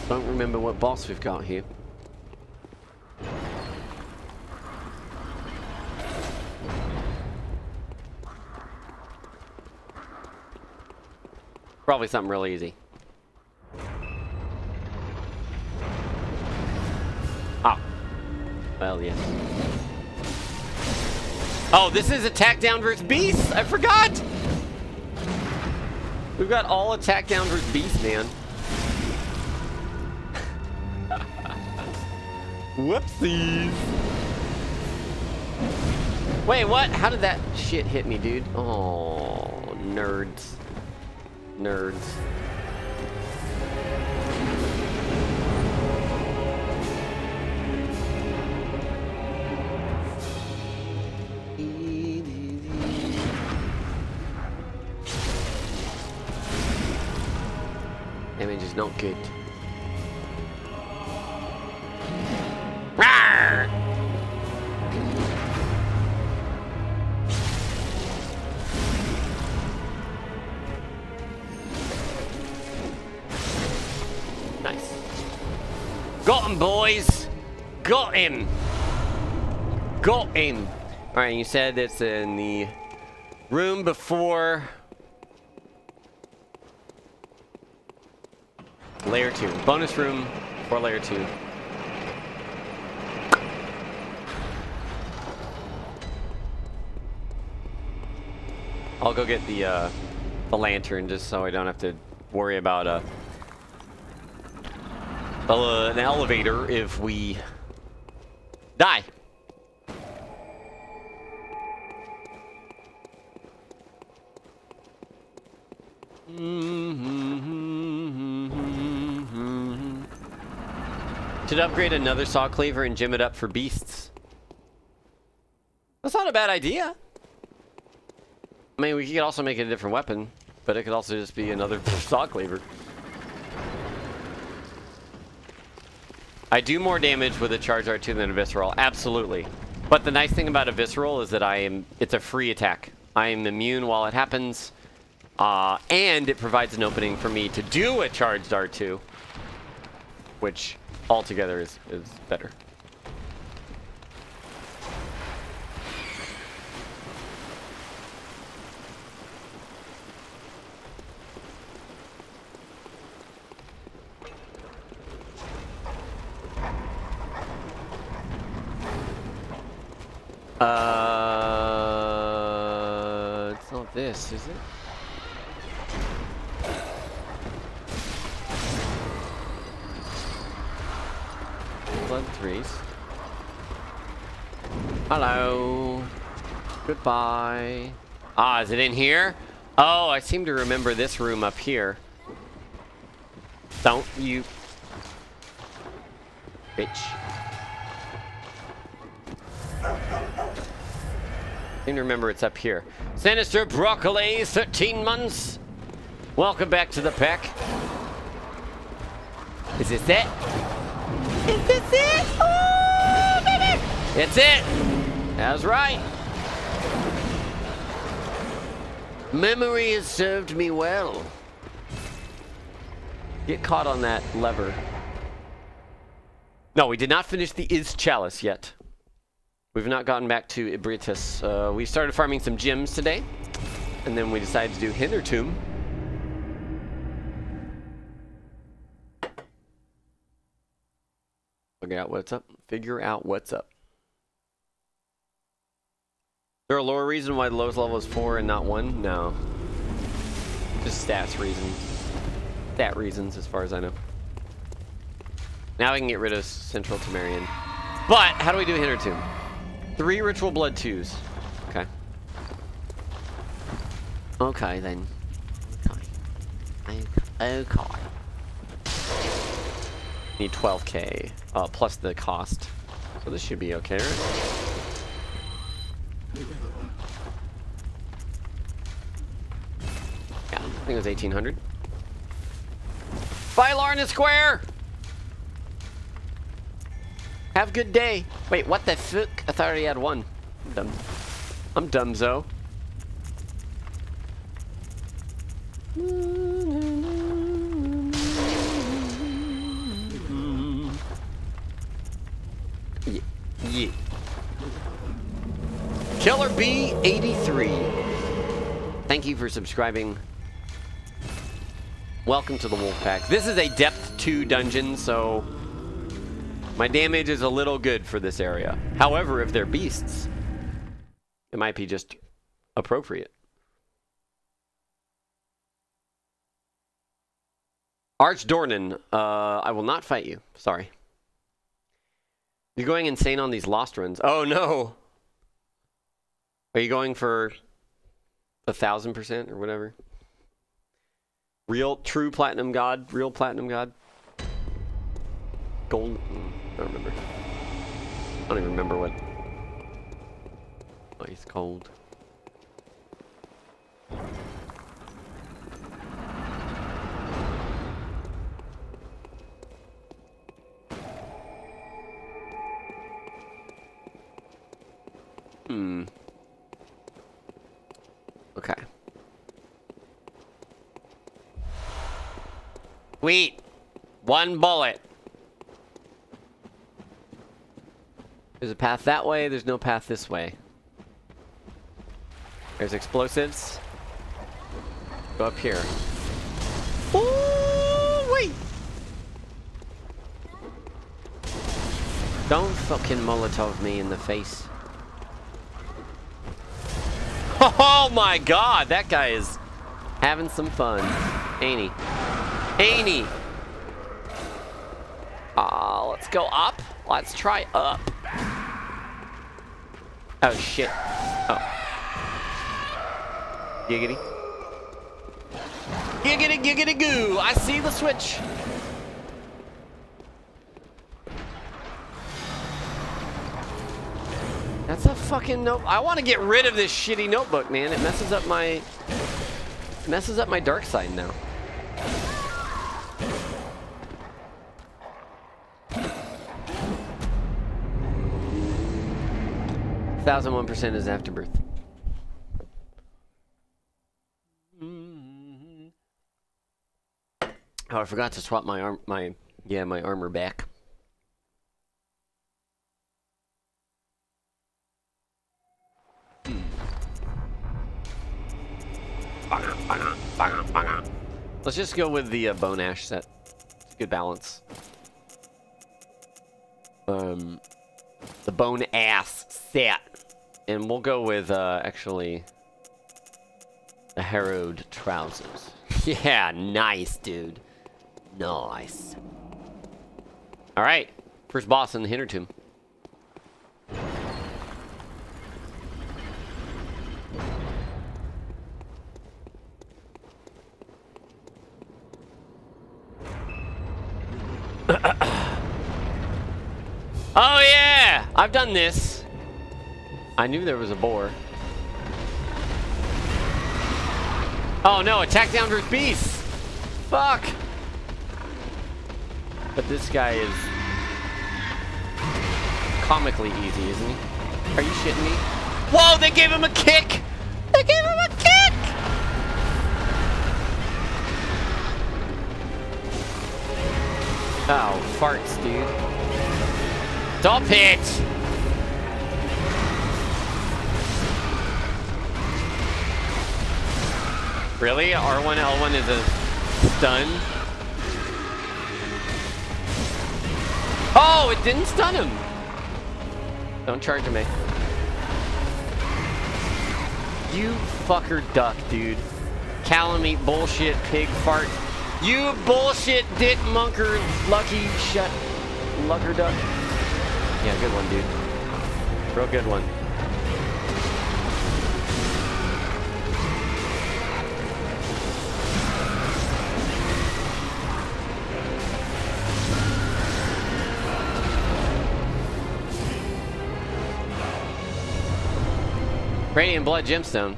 Don't remember what boss we've got here. Probably something really easy. Ah. Well, yes. Oh, this is attack down versus beast. I forgot! We've got all attack down versus beast, man. (laughs) Whoopsies. Wait, what? How did that shit hit me, dude? Oh, nerds. Nerds. Is not good. Boys! Got him! Got him! Alright, you said it's in the room before... Layer 2. Bonus room for layer 2. I'll go get the uh, the lantern just so I don't have to worry about uh, uh, an elevator if we die. Should upgrade another saw cleaver and gem it up for beasts. That's not a bad idea. I mean, we could also make it a different weapon, but it could also just be another saw cleaver. I do more damage with a charge R2 than a visceral, absolutely. But the nice thing about a visceral is that I am it's a free attack. I am immune while it happens. Uh, and it provides an opening for me to do a charged R2, which altogether is, is better. Uh, it's not this, is it? Blood threes. Hello. Goodbye. Ah, is it in here? Oh, I seem to remember this room up here. Don't you... Bitch. Seem to remember it's up here. Sinister Broccoli, 13 months. Welcome back to the pack. Is this it? Is this it? Oh, baby! It's it! That's right. Memory has served me well. Get caught on that lever. No, we did not finish the Isz Chalice yet. We've not gotten back to Ebrietas. Uh, we started farming some gems today, and then we decided to do Hintertomb. Figure out what's up. Figure out what's up. There a lower reason why the lowest level is 4 and not 1? No. Just stats reasons. Stat reasons, as far as I know. Now we can get rid of Central Pthumerian. But, how do we do Hintertomb? Three Ritual Blood 2s. Okay. Okay, then. Okay. Okay. Need 12k, uh, plus the cost. So this should be okay, right? Yeah, I think it was 1800. Bye, Larna Square! Have a good day. Wait, what the fuck? I thought already had one. I'm dumb. I'm dumb, Zo. Yeah. yeah. Killer B83. Thank you for subscribing. Welcome to the Wolfpack. This is a depth 2 dungeon, so my damage is a little good for this area. However, if they're beasts, it might be just appropriate. Arch Dornan, uh, I will not fight you. Sorry. You're going insane on these lost runs. Oh no! Are you going for a thousand percent or whatever? Real, true platinum god? Real platinum god? Gold? I don't remember. I don't even remember what. Oh, he's cold. Hmm. Okay. Wait. One bullet. There's a path that way, there's no path this way. There's explosives. Go up here. Ooh, wait! Don't fucking Molotov me in the face. (laughs) Oh my god, that guy is having some fun. Ain't he? Ain't he? Uh, let's go up. Let's try up. Oh shit. Oh. Giggity. Giggity giggity goo. I see the switch. That's a fucking note. I want to get rid of this shitty notebook, man. It messes up my messes up my dark side now. Thousand one percent is afterbirth. Oh, I forgot to swap my arm, my yeah, my armor back. Let's just go with the uh, bone ash set. It's good balance. Um, the bone ass set, and we'll go with uh, actually the harrowed trousers. (laughs) yeah, nice, dude. Nice. All right, first boss in the Hintertomb. (coughs) oh yeah, I've done this. I knew there was a boar. Oh no, attack down versus beast. Fuck. But this guy is comically easy, isn't he? Are you shitting me? Whoa, they gave him a kick! They gave him a kick! Oh, farts, dude. Stop it! Really? R1, L1 is a stun? Oh, it didn't stun him! Don't charge me. You fucker duck, dude. Calamite bullshit pig fart. You bullshit dick munker lucky shut lucker duck. Yeah, good one, dude. Real good one. Radiant Blood Gemstone.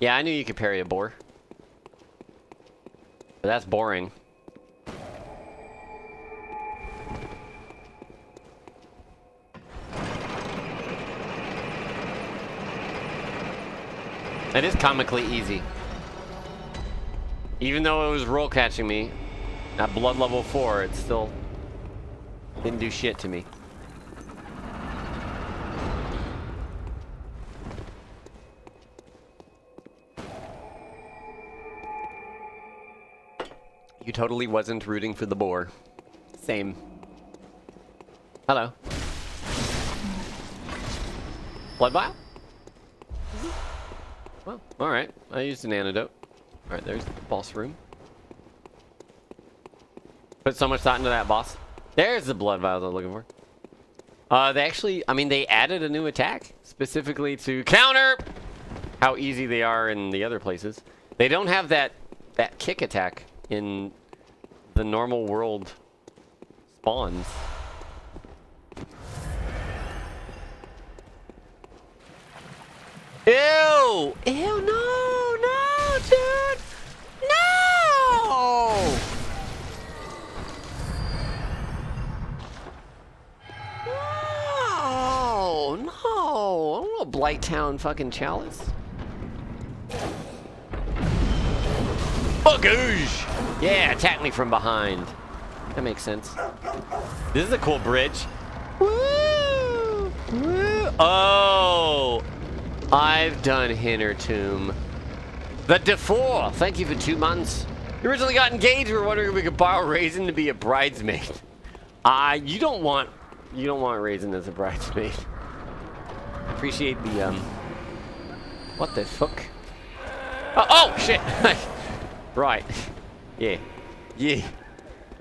Yeah, I knew you could parry a boar. But that's boring. It is comically easy. Even though it was roll catching me at blood level 4, it still didn't do shit to me. You totally wasn't rooting for the boar. Same. Hello. Blood vial? Well, alright. I used an antidote. Alright, there's the boss room. Put so much thought into that boss. There's the blood vials I was looking for. Uh, they actually, I mean, they added a new attack specifically to counter how easy they are in the other places. They don't have that, that kick attack in the normal world spawns. Ew! Ew, no! No, dude! No! No! No! I don't know Blighttown fucking chalice. Bugoosh! Yeah, attack me from behind. That makes sense. This is a cool bridge. Woo! Woo! Oh! I've done Hintertomb. The Defoe! Thank you for two months. You originally got engaged. We were wondering if we could borrow Raisin to be a bridesmaid. Uh, (laughs) you don't want... You don't want Raisin as a bridesmaid. (laughs) Appreciate the, um... What the fuck? Oh, oh shit! (laughs) Right. Yeah. Yeah.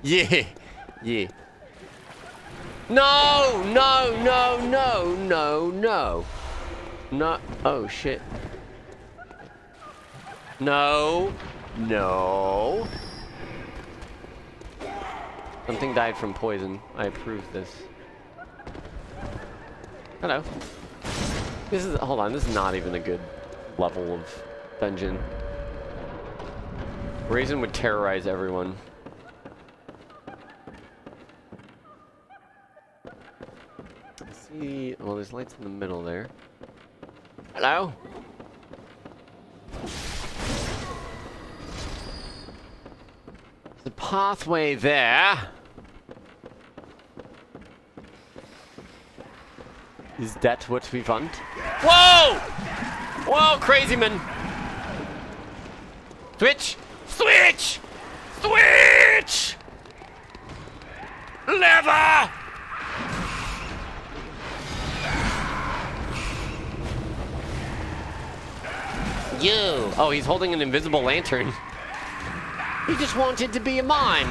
Yeah. Yeah. No! No, no, no, no, no. No. Oh, shit. No. No. Something died from poison. I approve this. Hello. This is, hold on, this is not even a good level of dungeon. Raisin would terrorize everyone. Let's see, well there's lights in the middle there. Hello? The pathway there. Is that what we want? Whoa! Whoa, crazy man! Switch! Switch! Switch! Lever! You! Oh, he's holding an invisible lantern. He just wanted to be a mime.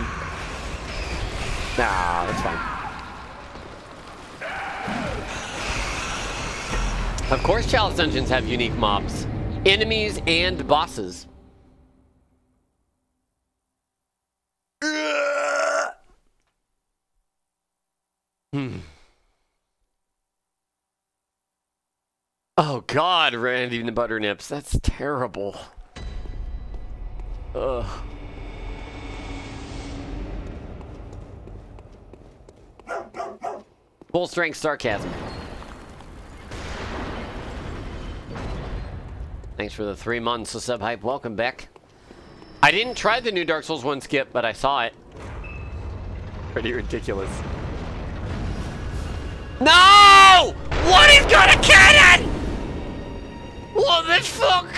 Nah, that's fine. Of course Chalice Dungeons have unique mobs. Enemies and bosses. Hmm. Oh god, Randy the Butternips. That's terrible. Ugh. Full strength sarcasm. Thanks for the three months of sub hype. Welcome back. I didn't try the new Dark Souls 1 skip, but I saw it. Pretty ridiculous. No! What? He's got a cannon! What the fuck?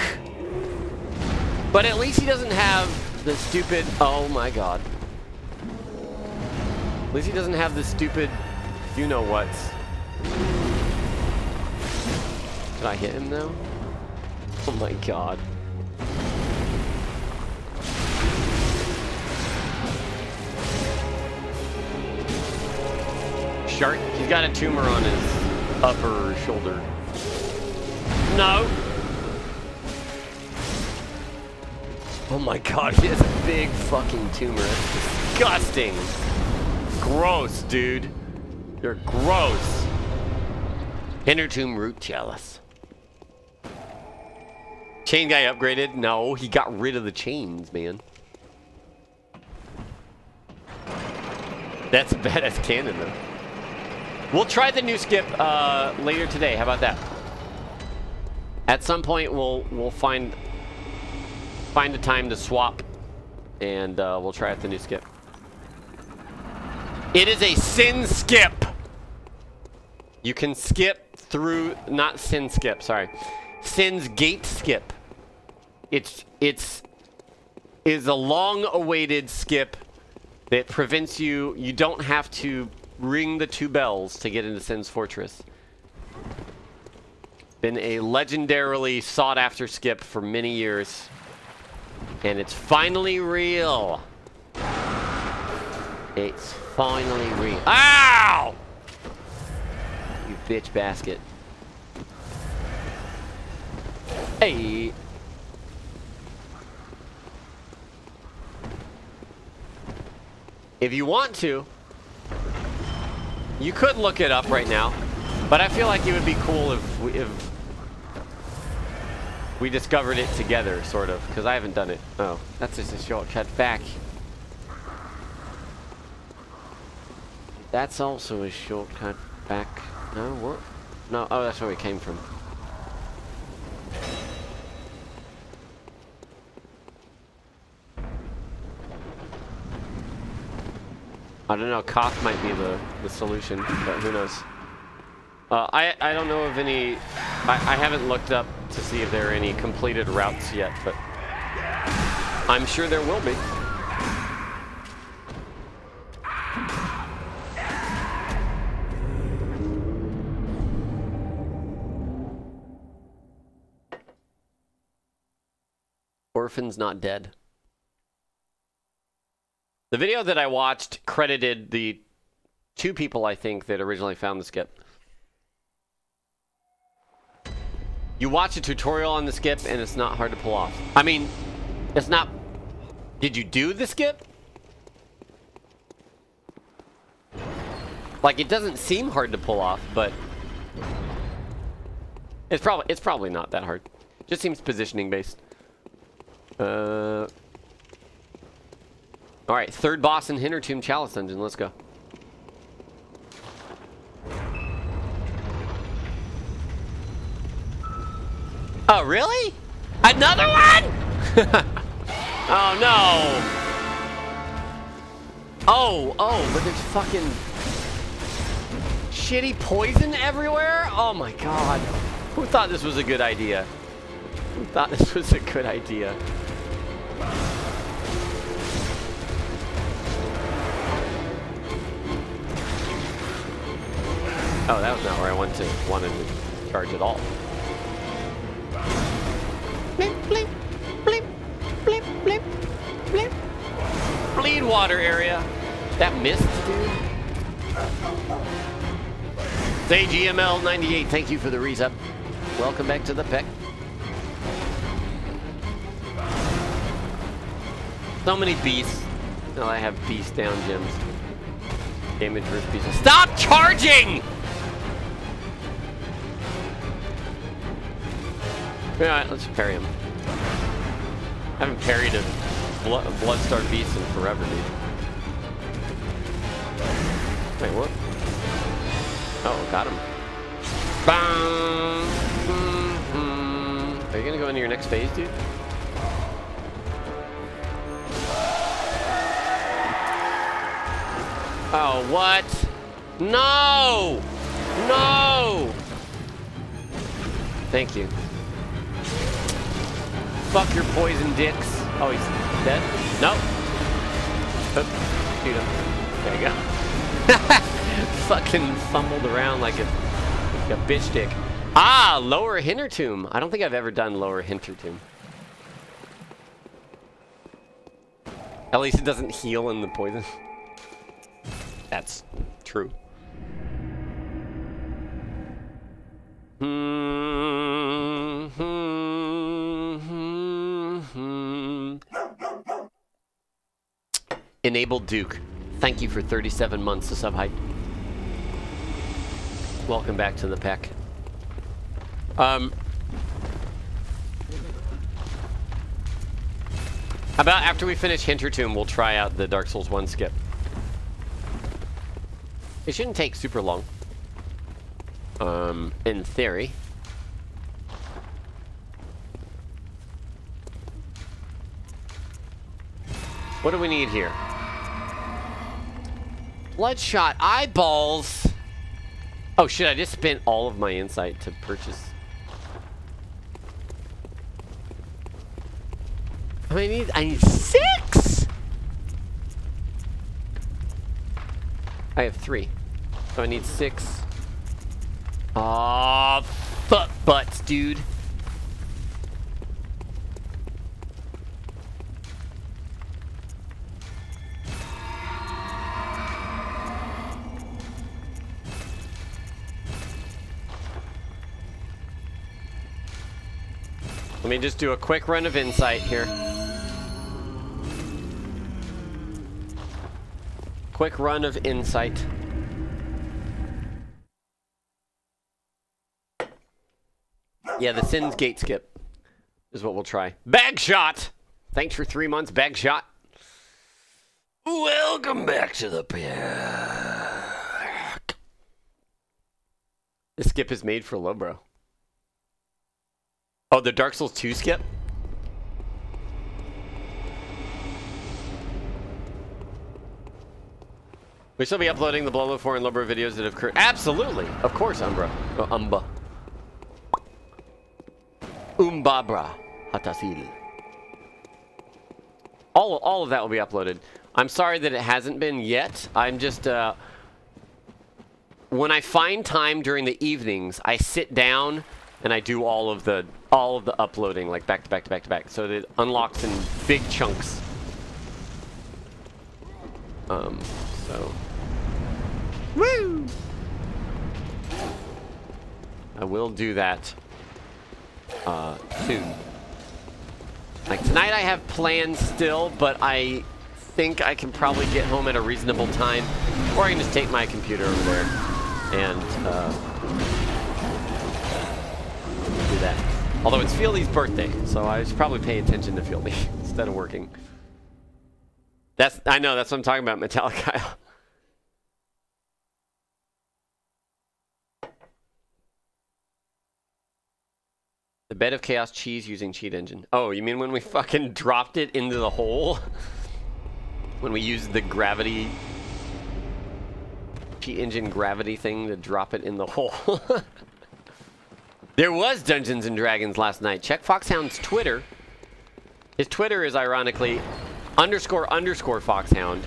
But at least he doesn't have the stupid... Oh my god. At least he doesn't have the stupid... You know what's. Did I hit him though? Oh my god. Shark, he's got a tumor on his upper shoulder. No. Oh my god, he has a big fucking tumor. That's disgusting. Gross, dude. You're gross. Hintertomb root chalice. Chain guy upgraded? No, he got rid of the chains, man. That's a (laughs) badass cannon, though. We'll try the new skip uh, later today. How about that? At some point, we'll we'll find find a time to swap, and uh, we'll try out the new skip. It is a sin skip. You can skip through, not sin skip. Sorry, Sen's gate skip. It's it's is a long-awaited skip that prevents you. You don't have to ring the two bells to get into Sen's Fortress. Been a legendarily sought after skip for many years. And it's finally real. It's finally real. Ow! You bitch basket. Hey. If you want to, you could look it up right now, but I feel like it would be cool if we, if we discovered it together, sort of, because I haven't done it. Oh, that's just a shortcut back. That's also a shortcut back. No, what? No, oh, that's where we came from. I don't know, Koth might be the, the solution, but who knows. Uh, I, I don't know of any... I, I haven't looked up to see if there are any completed routes yet, but... I'm sure there will be. Orphan's not dead. The video that I watched credited the two people, I think, that originally found the skip. You watch a tutorial on the skip, and it's not hard to pull off. I mean, it's not... Did you do the skip? Like, it doesn't seem hard to pull off, but... It's probably it's probably not that hard. Just seems positioning based. Uh... Alright, third boss in Hintertomb Chalice Dungeon. Let's go. Oh, really? Another one? (laughs) oh, no. Oh, oh, but there's fucking shitty poison everywhere? Oh my god. Who thought this was a good idea? Who thought this was a good idea? Oh, that was not where I wanted to, wanted to charge at all. Blip, blip, blip, blip, blip, blip. Bleed water area. That missed, dude. Say GML98, thank you for the resub. Welcome back to the peck. So many beasts. No, I have beast down gems. Damage versus beast. Stop charging! Alright, let's parry him. I haven't parried a blood, Bloodstarved Beast in forever, dude. Wait, what? Oh, got him. Bang! Are you gonna go into your next phase, dude? Oh, what? No! No! Thank you. Fuck your poison dicks. Oh, he's dead? Nope. Oop. Shoot him. There you go. (laughs) Fucking fumbled around like a, like a bitch dick. Ah, Lower Hintertomb. I don't think I've ever done Lower Hintertomb. At least it doesn't heal in the poison. (laughs) That's true. Hmm, hmm, hmm, hmm. Enabled Duke. Thank you for 37 months of sub hype. Welcome back to the pack. Um, how about after we finish Hintertomb, we'll try out the Dark Souls 1 skip. It shouldn't take super long. Um, in theory. What do we need here? Bloodshot eyeballs! Oh shit, I just spent all of my insight to purchase. Many need? I need six! I have three. So I need six. Aw, fuck butts, dude. Let me just do a quick run of insight here. Quick run of insight. Yeah, the Sen's Gate skip is what we'll try. Bag shot! Thanks for three months, bag shot. Welcome back to the pack. This skip is made for Lobro. Oh, the Dark Souls 2 skip? We still be uploading the Blolo 4 and Lobro videos that have occurred. Absolutely! Of course, Umbra. Oh, Umba. Umbabra. Hatasil. All, all of that will be uploaded. I'm sorry that it hasn't been yet. I'm just, uh... When I find time during the evenings, I sit down and I do all of the all of the uploading like back to back to back to back. So it unlocks in big chunks. Um so. Woo! I will do that uh soon. Like tonight I have plans still but I think I can probably get home at a reasonable time or I can just take my computer over there and uh do that. Although it's Fieldy's birthday, so I should probably pay attention to Fieldy (laughs) instead of working. That's I know, that's what I'm talking about, Metallic. (laughs) The bed of chaos cheese using cheat engine. Oh, you mean when we fucking dropped it into the hole? (laughs) when we used the gravity cheat engine gravity thing to drop it in the hole. There was Dungeons and Dragons last night. Check Foxhound's Twitter. His Twitter is ironically underscore underscore Foxhound,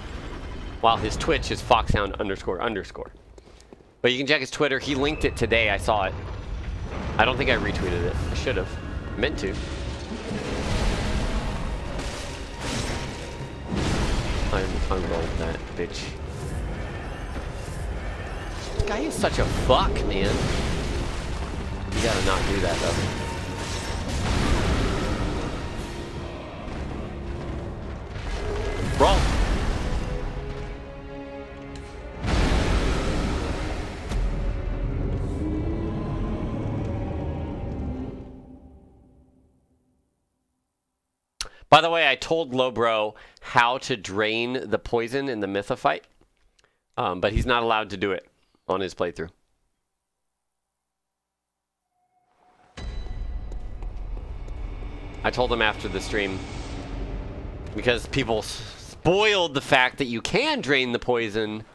while his Twitch is Foxhound underscore underscore. But you can check his Twitter. He linked it today. I saw it. I don't think I retweeted it. I should have. Meant to. I'm unrolled that bitch. This guy is such a fuck, man. You gotta not do that though. Roll. By the way, I told Lobro how to drain the poison in the Mytha fight, um, but he's not allowed to do it on his playthrough. I told him after the stream because people spoiled the fact that you can drain the poison,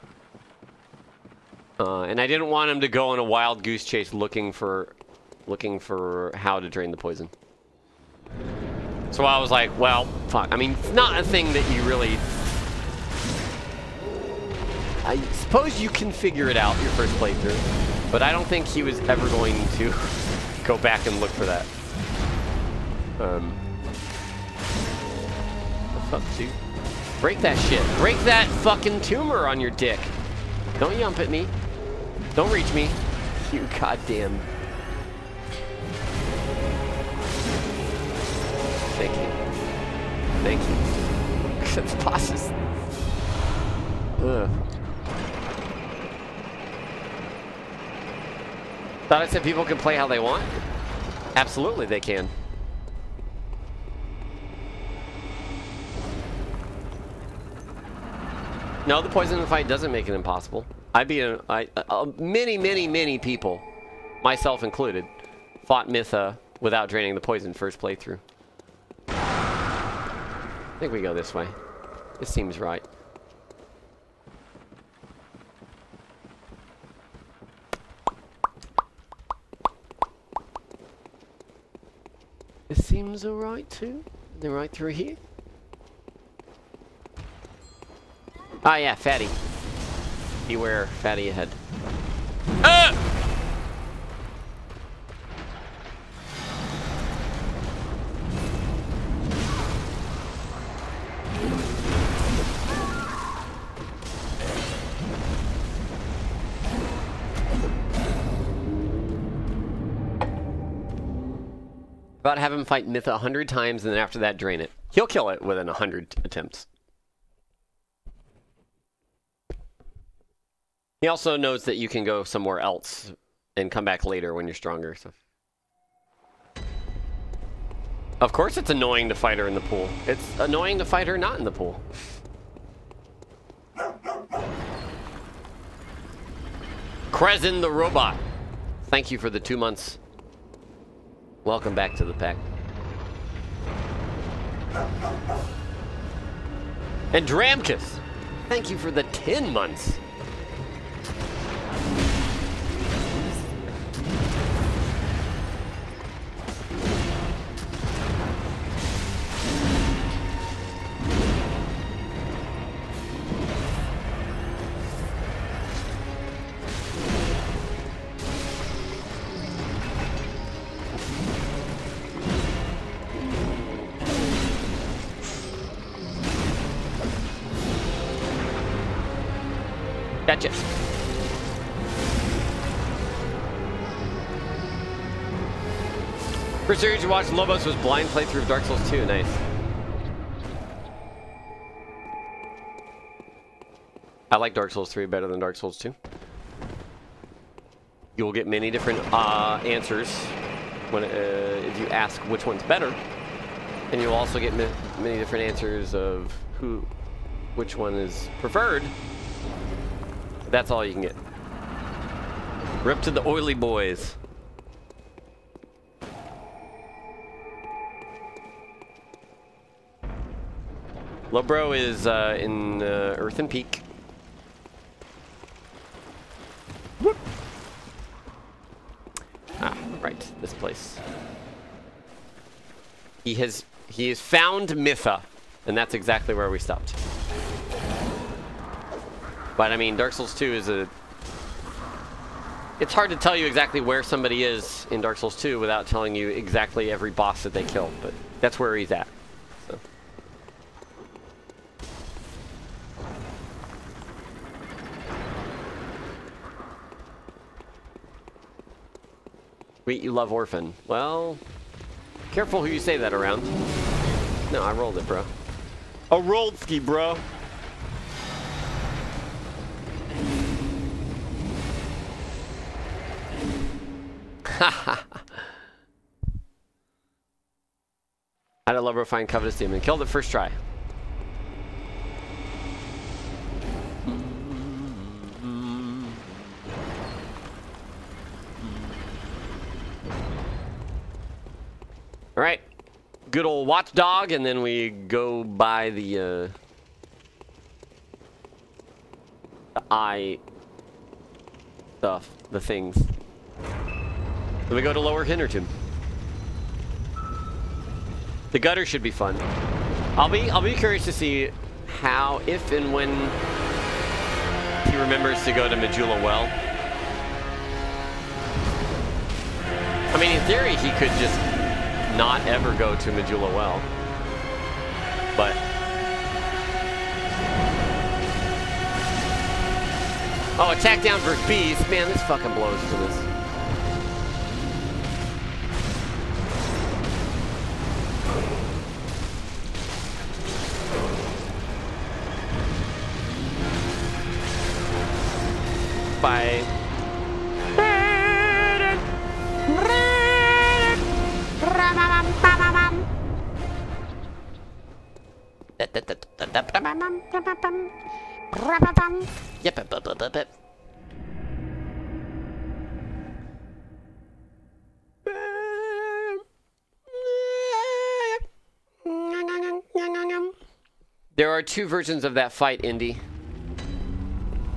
uh, and I didn't want him to go on a wild goose chase looking for looking for how to drain the poison. So I was like, well, fuck. I mean, it's not a thing that you really... I suppose you can figure it out your first playthrough, but I don't think he was ever going to (laughs) go back and look for that. Um, fuck, dude? Break that shit. Break that fucking tumor on your dick. Don't yump at me. Don't reach me. (laughs) You goddamn Thank you. Thank you. (laughs) the boss is... Ugh. Thought I said people can play how they want? Absolutely they can. No, the poison in the fight doesn't make it impossible. I beat a, I, uh, many, many, many people, myself included, fought Mytha without draining the poison first playthrough. I think we go this way. This seems right. This seems alright too. They're right through here. Ah yeah, fatty. Beware, fatty ahead. Ah! About have him fight Mytha a hundred times and then after that drain it. He'll kill it within a hundred attempts. He also knows that you can go somewhere else and come back later when you're stronger. So, Of course it's annoying to fight her in the pool. It's annoying to fight her not in the pool. Krezen the robot. Thank you for the two months. Welcome back to the pack. And Dramkus, thank you for the 10 months. Thank you. Watched, Lobos was blind playthrough of Dark Souls 2. Nice. I like Dark Souls 3 better than Dark Souls 2. You will get many different uh, answers when uh, if you ask which one's better, and you'll also get many different answers of who, which one is preferred that's all you can get. Rip to the oily boys. Lobro is uh, in uh, Earthen Peak. Whoop. Ah, right, this place. He has he has found Mytha, and that's exactly where we stopped. But I mean, Dark Souls 2 is a... It's hard to tell you exactly where somebody is in Dark Souls 2 without telling you exactly every boss that they killed, but that's where he's at. So. Sweet, you love Orphan. Well, careful who you say that around. No, I rolled it, bro. A rolled ski, bro. (laughs) How did Lover find Covetous Demon? Killed it first try. All right, good old watchdog, and then we go by the uh, the eye stuff, the things. Then we go to Lower Hintertomb. The gutter should be fun. I'll be I'll be curious to see how, if and when he remembers to go to Majula Well. I mean, in theory, he could just not ever go to Majula Well. But Oh, attack down versus bees. Man, this fucking blows for this. Bye. Yep. There are two versions of that fight, Indy.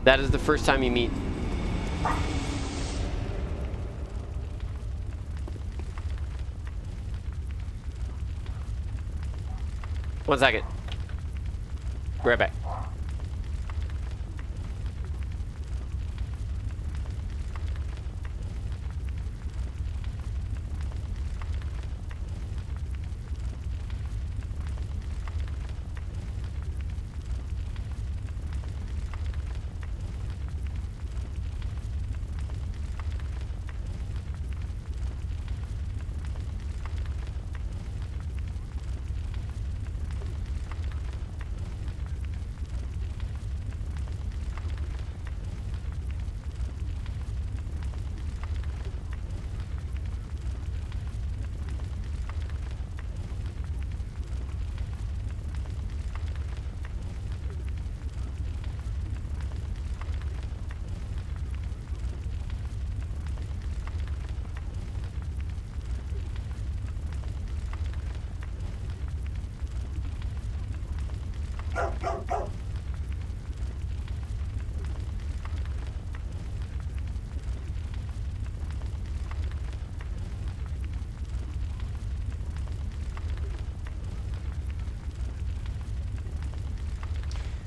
That is the first time you meet. One second. Right back.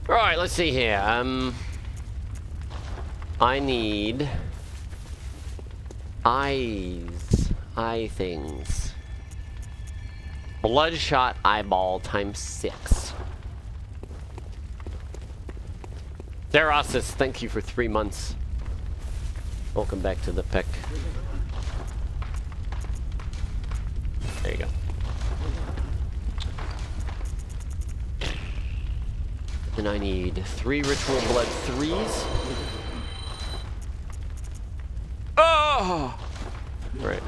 All right, let's see here. Um, I need eyes, eye things. Bloodshot eyeball times six. Therasis, thank you for three months. Welcome back to the pick. Need three ritual blood threes. Oh! Right.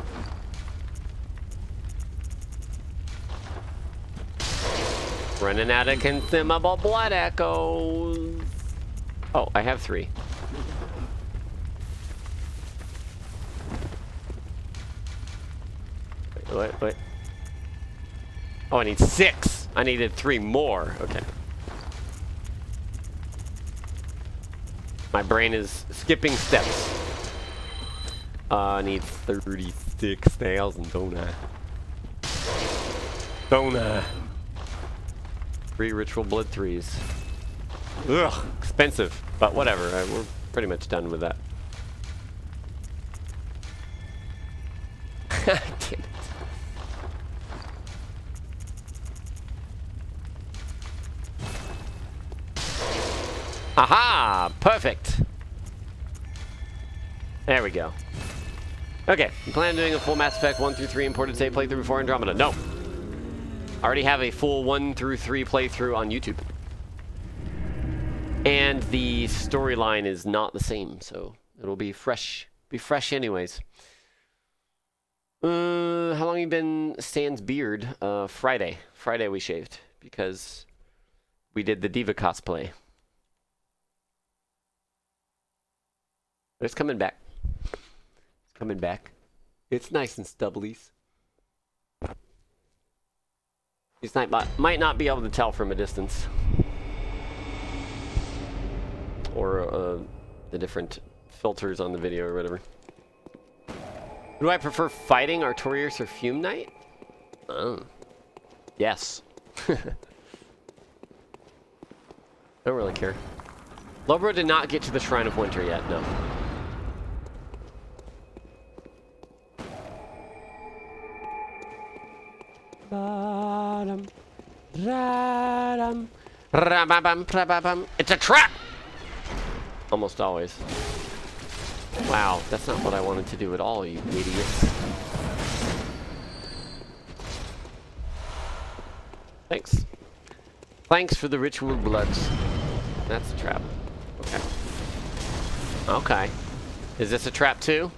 Running out of consumable blood echoes. Oh, I have three. Wait, wait, wait. Oh, I need six. I needed three more. Okay. My brain is skipping steps. Uh, I need 36,000, don't I? Don't I? Three ritual blood threes. Ugh, expensive, but whatever. uh, We're pretty much done with that. (laughs) Damn it. Aha! Perfect! There we go. Okay, plan on doing a full Mass Effect 1 through 3 imported save playthrough before Andromeda. No. I already have a full 1 through 3 playthrough on YouTube. And the storyline is not the same, so it'll be fresh. Be fresh anyways. Uh, how long you been Stan's beard? Uh, Friday. Friday we shaved because we did the Diva cosplay. But it's coming back. It's coming back. It's nice and stubblies. Might, might not be able to tell from a distance. Or uh, the different filters on the video or whatever. Do I prefer fighting Artorias or Fume Knight? Oh. Yes. (laughs) Don't really care. Lobro did not get to the Shrine of Winter yet, no. It's a trap! Almost always. Wow, that's not what I wanted to do at all, you idiots. Thanks. Thanks for the ritual bloods. That's a trap. Okay. Okay. Is this a trap too?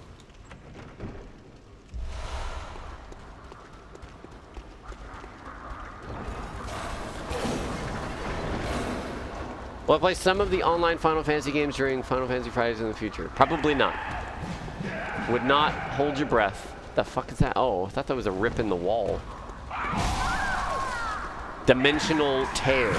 Will I play some of the online Final Fantasy games during Final Fantasy Fridays in the future? Probably not. Would not hold your breath. The fuck is that? Oh, I thought that was a rip in the wall. Dimensional tear.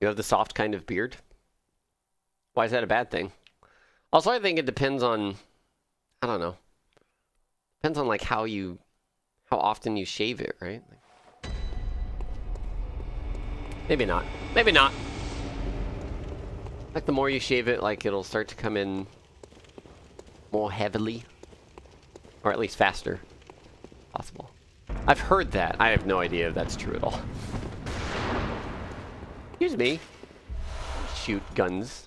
You have the soft kind of beard? Why is that a bad thing? Also, I think it depends on I don't know. Depends on like how you, how often you shave it, right? Like, maybe not. Maybe not. Like the more you shave it, like it'll start to come in more heavily, or at least faster. Possible. I've heard that. I have no idea if that's true at all. Excuse me. Shoot guns.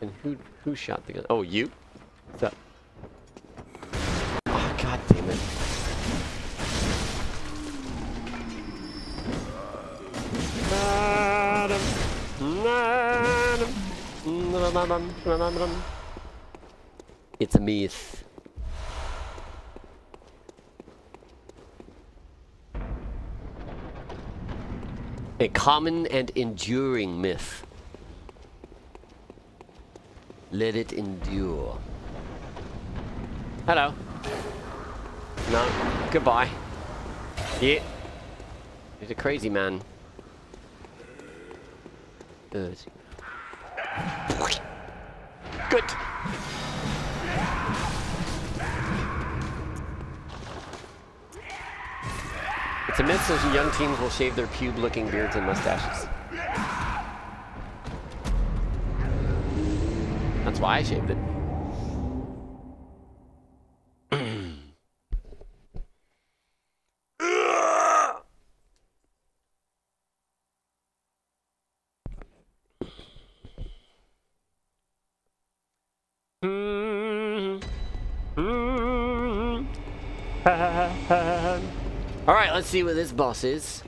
And who who shot the gun? Oh, you? What's up? Oh, god damn it. It's a myth. A common and enduring myth. Let it endure. Hello. No. Goodbye. Yeah. He's a crazy man. Good. Good. It's a myth that young teens will shave their pube-looking beards and mustaches. That's why I shaved it. All right, let's see what this boss is.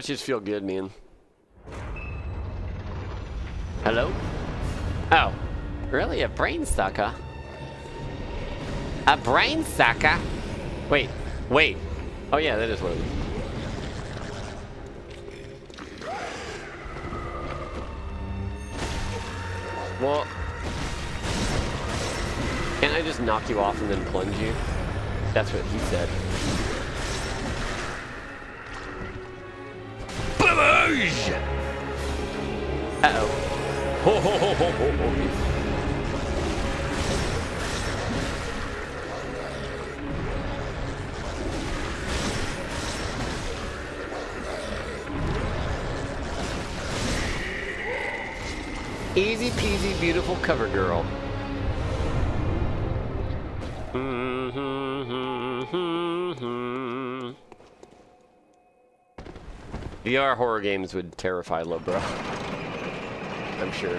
Stretches feel good, man. Hello? Oh. Really? A brain sucker? A brain sucker? Wait. Wait. Oh yeah, that is what it is. Well... Can't I just knock you off and then plunge you? That's what he said. Uh-oh. Ho ho ho ho ho ho. Easy peasy, beautiful cover girl. Mm-hmm, mm-hmm, mm-hmm, VR horror games would terrify Lobro. I'm sure.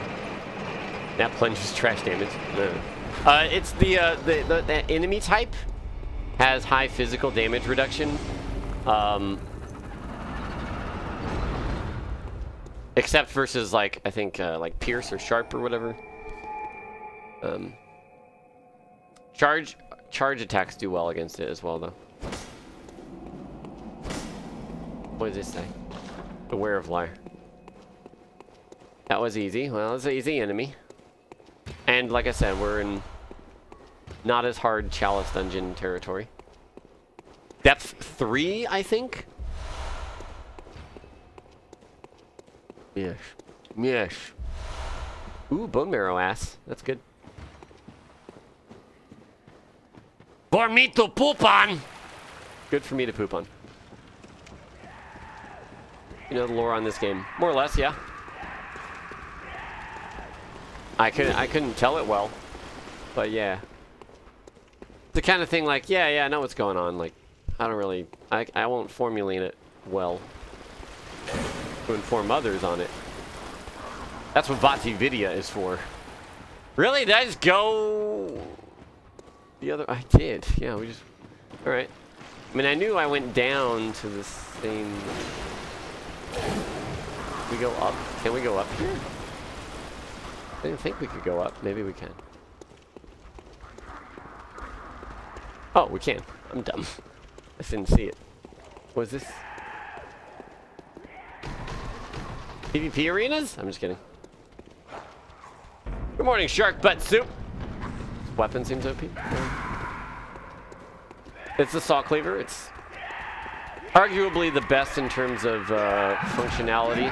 That plunges trash damage. No. Uh, it's the, uh, the, the, the enemy type has high physical damage reduction. Um, Except versus like I think uh, like Pierce or Sharp or whatever. Um, charge charge attacks do well against it as well though. What does this say? Aware of liar. That was easy. Well, it's an easy enemy. And like I said, we're in not as hard Chalice Dungeon territory. Depth 3, I think? Yes. Yes. Ooh, bone marrow ass. That's good. For me to poop on! Good for me to poop on. You know the lore on this game. More or less, yeah. I couldn't I couldn't tell it well. But yeah. The kind of thing like, yeah, yeah, I know what's going on. Like, I don't really I I won't formulate it well to inform others on it. That's what VaatiVidya is for. Really? Did I just go the other? I did. Yeah, we just. All right. I mean, I knew I went down to the same. We go up. Can we go up here? I didn't think we could go up. Maybe we can. Oh, we can. I'm dumb. (laughs) I didn't see it. Was this? PvP arenas? I'm just kidding. Good morning, Shark Butt Soup. Weapon seems OP. It's the Saw Cleaver. It's arguably the best in terms of uh, functionality.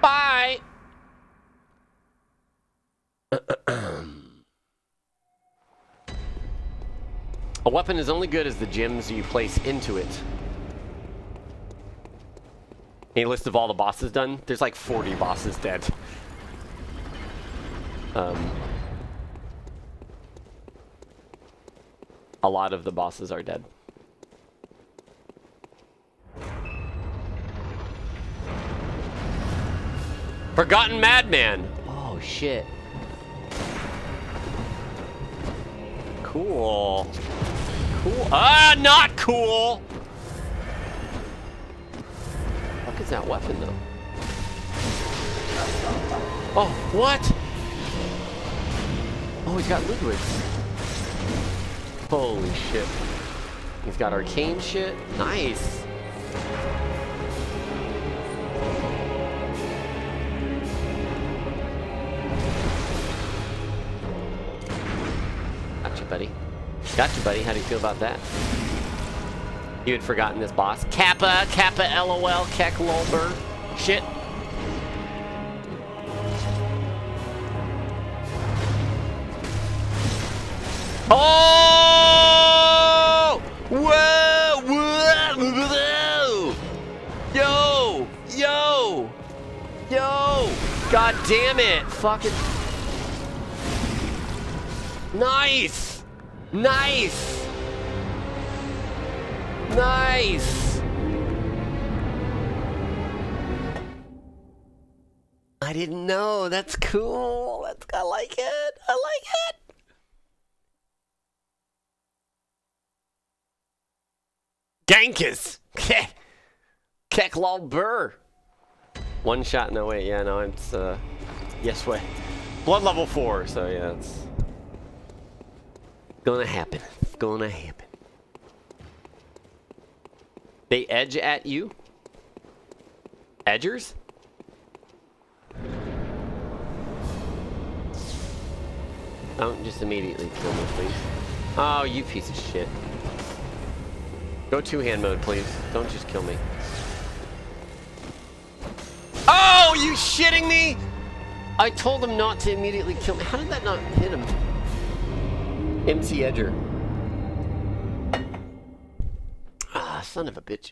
Bye! A weapon is only good as the gems you place into it. A list of all the bosses done. There's like 40 bosses dead. Um, a lot of the bosses are dead. Forgotten Madman. Oh, shit. Cool cool. Ah, not cool! What is that weapon, though? Oh, what? Oh, he's got Ludwig's. Holy shit. He's got arcane shit. Nice. Gotcha, buddy. Gotcha, buddy. How do you feel about that? You had forgotten this boss. Kappa, Kappa, LOL, Keck, Lolber. Shit. Oh! Whoa! Whoa! Yo! Yo! Yo! God damn it! Fucking. Nice! Nice! Nice! I didn't know. That's cool. That's, I like it. I like it. Genghis! (laughs) Keklal Burr! One shot, no wait, yeah, no, it's, uh, yes way. Blood level 4, so yeah, it's gonna happen. Gonna happen. They edge at you? Edgers? Don't just immediately kill me, please. Oh, you piece of shit. Go two-hand mode, please. Don't just kill me. Oh, you shitting me? I told him not to immediately kill me. How did that not hit him? MC Edger. Ah, son of a bitch.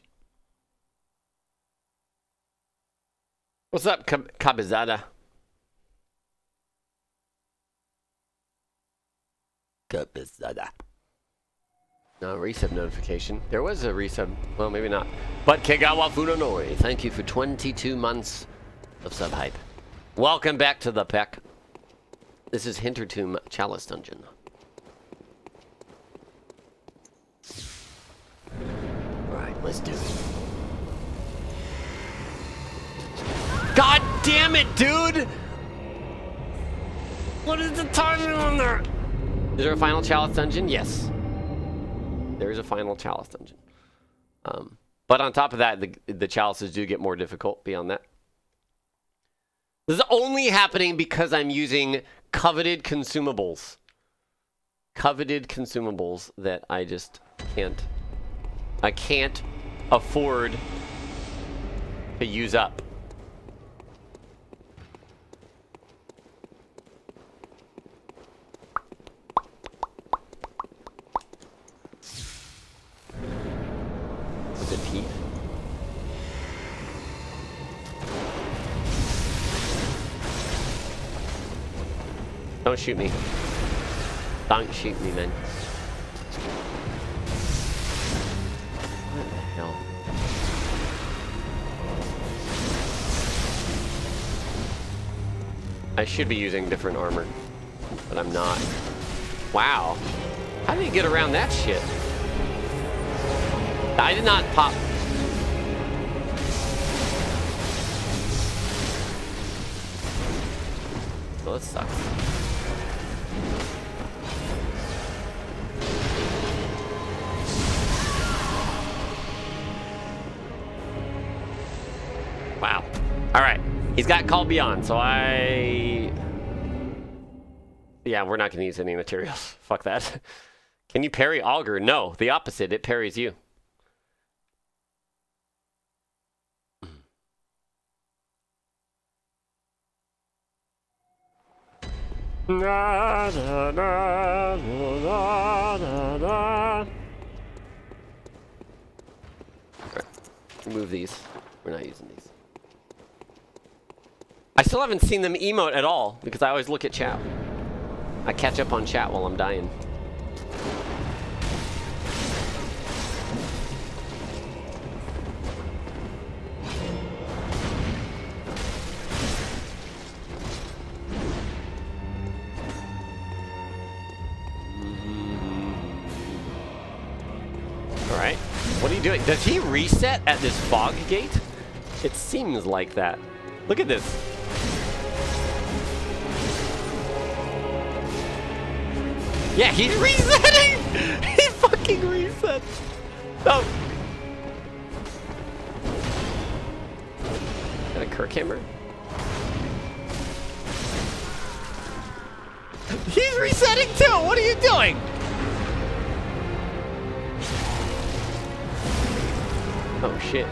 What's up, Cab Cabezada? Cabezada. No, resub notification. There was a resub. Well, maybe not. But Kegawa Funonori, thank you for 22 months of sub hype. Welcome back to the Peck. This is Hintertomb Chalice Dungeon. Alright, let's do it. God damn it, dude! What is the timing on there? Is there a final chalice dungeon? Yes. There is a final chalice dungeon. Um, but on top of that, the, the chalices do get more difficult beyond that. This is only happening because I'm using coveted consumables. Coveted consumables that I just can't. I can't afford to use up. Don't shoot me. Don't shoot me, man. What the hell? I should be using different armor, but I'm not. Wow. How did you get around that shit? I did not pop. Well, this sucks. Wow. All right. He's got Call Beyond, so I... Yeah, we're not going to use any materials. (laughs) Fuck that. Can you parry Augur? No, the opposite. It parries you. Na, na, na. Alright, remove these. We're not using these. I still haven't seen them emote at all because I always look at chat. I catch up on chat while I'm dying. Alright. What are you doing? Does he reset at this fog gate? It seems like that. Look at this. Yeah, he's (laughs) resetting! he fucking resets! No! Is that a Kirkhammer? He's resetting too! What are you doing? Oh shit.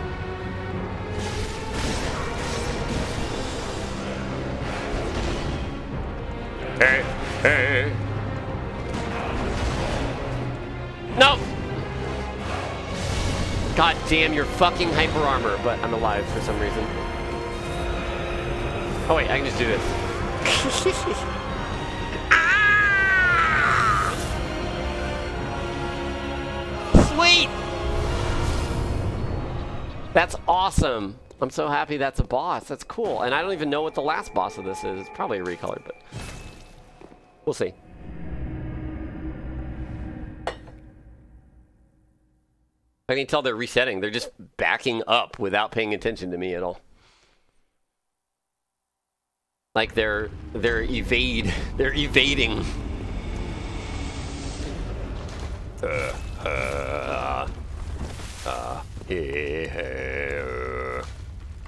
Hey, hey. No! God damn your fucking hyper armor, but I'm alive for some reason. Oh wait, I can just do this. Ah! (laughs) Sweet! That's awesome. I'm so happy that's a boss. That's cool. And I don't even know what the last boss of this is. It's probably a recolor, but we'll see. I can tell they're resetting. They're just backing up without paying attention to me at all. Like they're they're evade (laughs) they're evading. Uh, uh, uh, Here.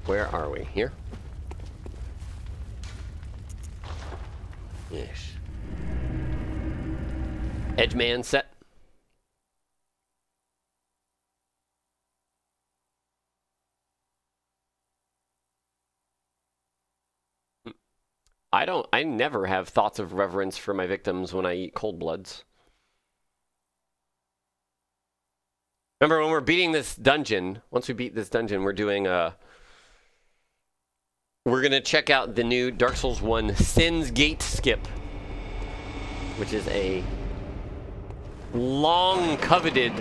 Where are we? Here? Yes. Edgeman set. I don't, I never have thoughts of reverence for my victims when I eat cold bloods. Remember when we're beating this dungeon, once we beat this dungeon, we're doing a, we're gonna check out the new Dark Souls 1 Sen's Gate skip, which is a long coveted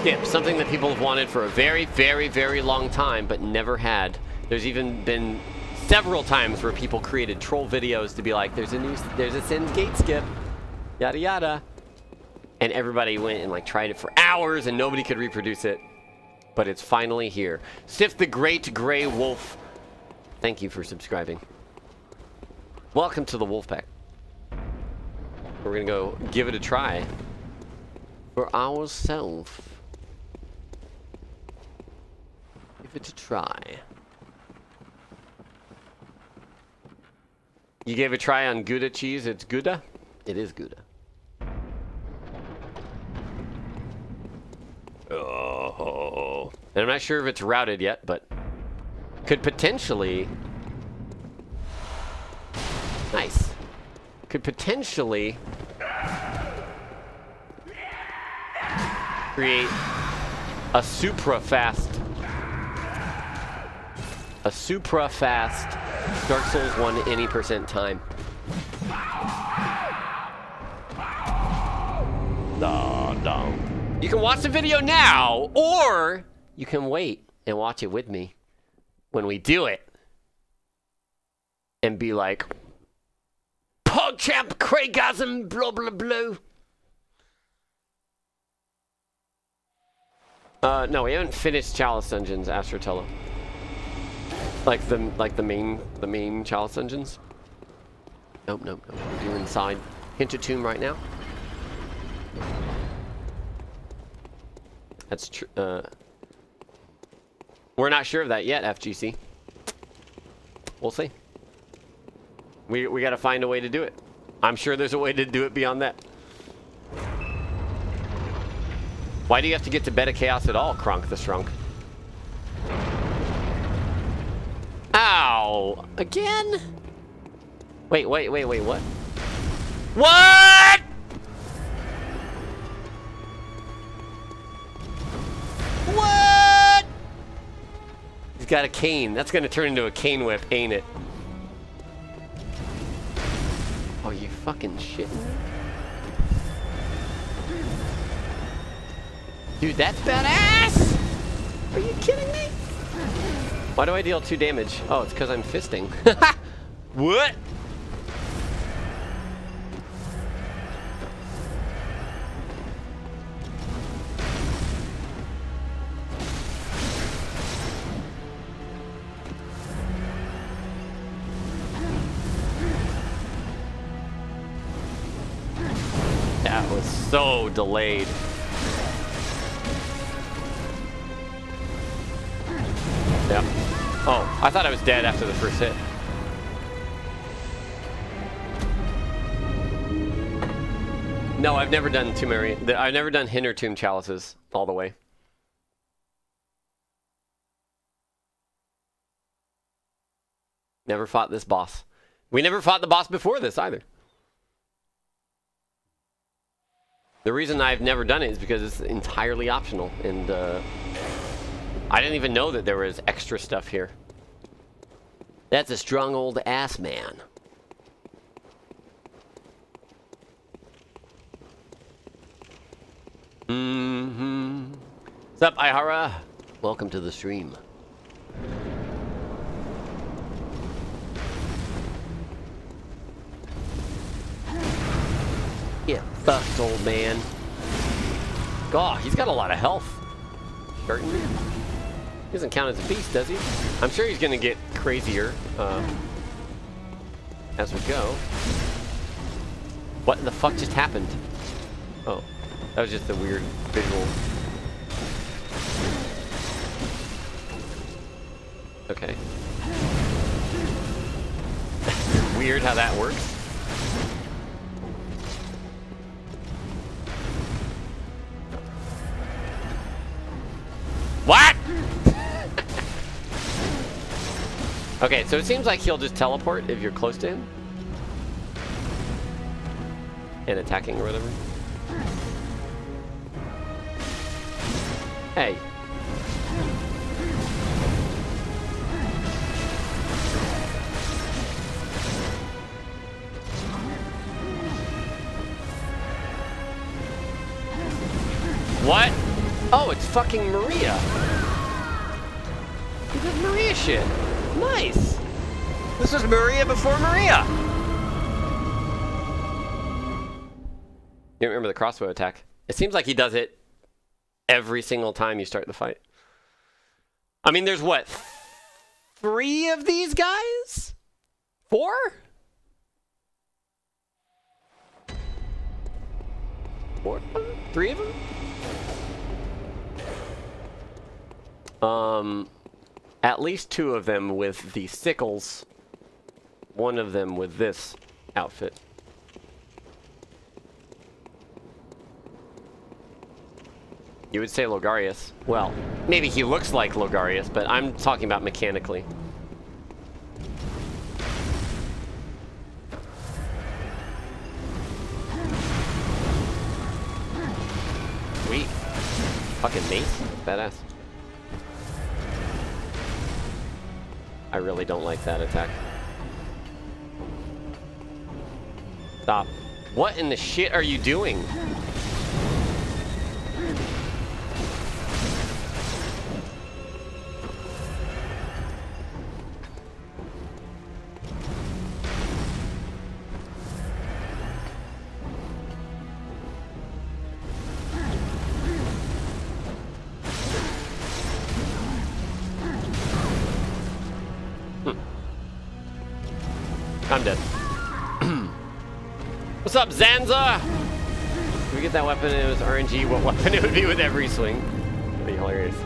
skip, something that people have wanted for a very, very, very long time, but never had. There's even been several times where people created troll videos to be like, there's a new, there's a Sen's Gate skip, yada yada. And everybody went and like tried it for hours and nobody could reproduce it. But it's finally here. Sif the Great Grey Wolf, thank you for subscribing. Welcome to the Wolf Pack. We're gonna go give it a try for ourselves. Give it a try. You gave a try on Gouda cheese. It's Gouda? It is Gouda. Oh. And I'm not sure if it's routed yet, but could potentially... Nice. Could potentially create a supra fast a supra fast Dark Souls 1 any percent time. You can watch the video now, or you can wait and watch it with me when we do it. And be like, PogChamp, Kreygasm, blah blah blah. Uh, no, we haven't finished Chalice Dungeons, Astrotello. Like the like the main the main Chalice engines. Nope, nope, nope. We're doing inside Hintertomb right now. That's true. Uh, we're not sure of that yet, FGC. We'll see. We we got to find a way to do it. I'm sure there's a way to do it beyond that. Why do you have to get to Bed of Chaos at all, Kronk the Strunk? Ow! Again? Wait, wait, wait, wait, what? What? What? He's got a cane. That's gonna turn into a cane whip, ain't it? Are you fucking shitting? Dude, that's badass! Are you kidding me? Why do I deal two damage? Oh, it's because I'm fisting. (laughs) what? That was so delayed. Yep. Oh, I thought I was dead after the first hit. No, I've never done Tomb I've never done Hintertomb chalices all the way. Never fought this boss. We never fought the boss before this either. The reason I've never done it is because it's entirely optional, and uh, I didn't even know that there was extra stuff here. That's a strong old ass man. Mm-hmm. What's up, Ihara? Welcome to the stream. Yeah, fucked, old man. God, he's got a lot of health. Certain doesn't count as a beast, does he? I'm sure he's going to get crazier uh, as we go. What the fuck just happened? Oh, that was just a weird visual. Okay. (laughs) weird how that works. What? Okay, so it seems like he'll just teleport if you're close to him. And attacking or whatever. Hey. What? Oh, it's fucking Maria. He did Maria shit. Nice. This was Maria before Maria. You remember the crossbow attack? It seems like he does it every single time you start the fight. I mean, there's what? Three of these guys? Four? Four? Three of them? Um, at least two of them with the sickles. One of them with this outfit. You would say Logarius. Well, maybe he looks like Logarius, but I'm talking about mechanically. Fucking mace? Badass. Really don't like that attack. Stop. What in the shit are you doing? Up, Zanza? If we get that weapon and it was RNG, what weapon it would be with every swing? That'd be hilarious.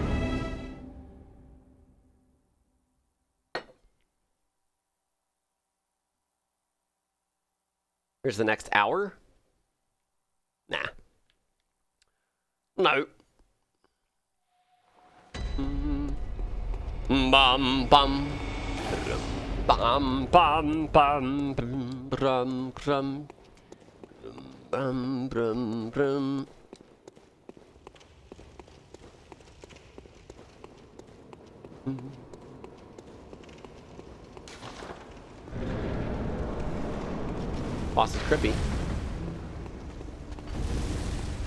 Here's the next hour? Nah. No. Bum mm-hmm. bum. Bum bum bum bum brum brum brum brum brum. Boss is creepy.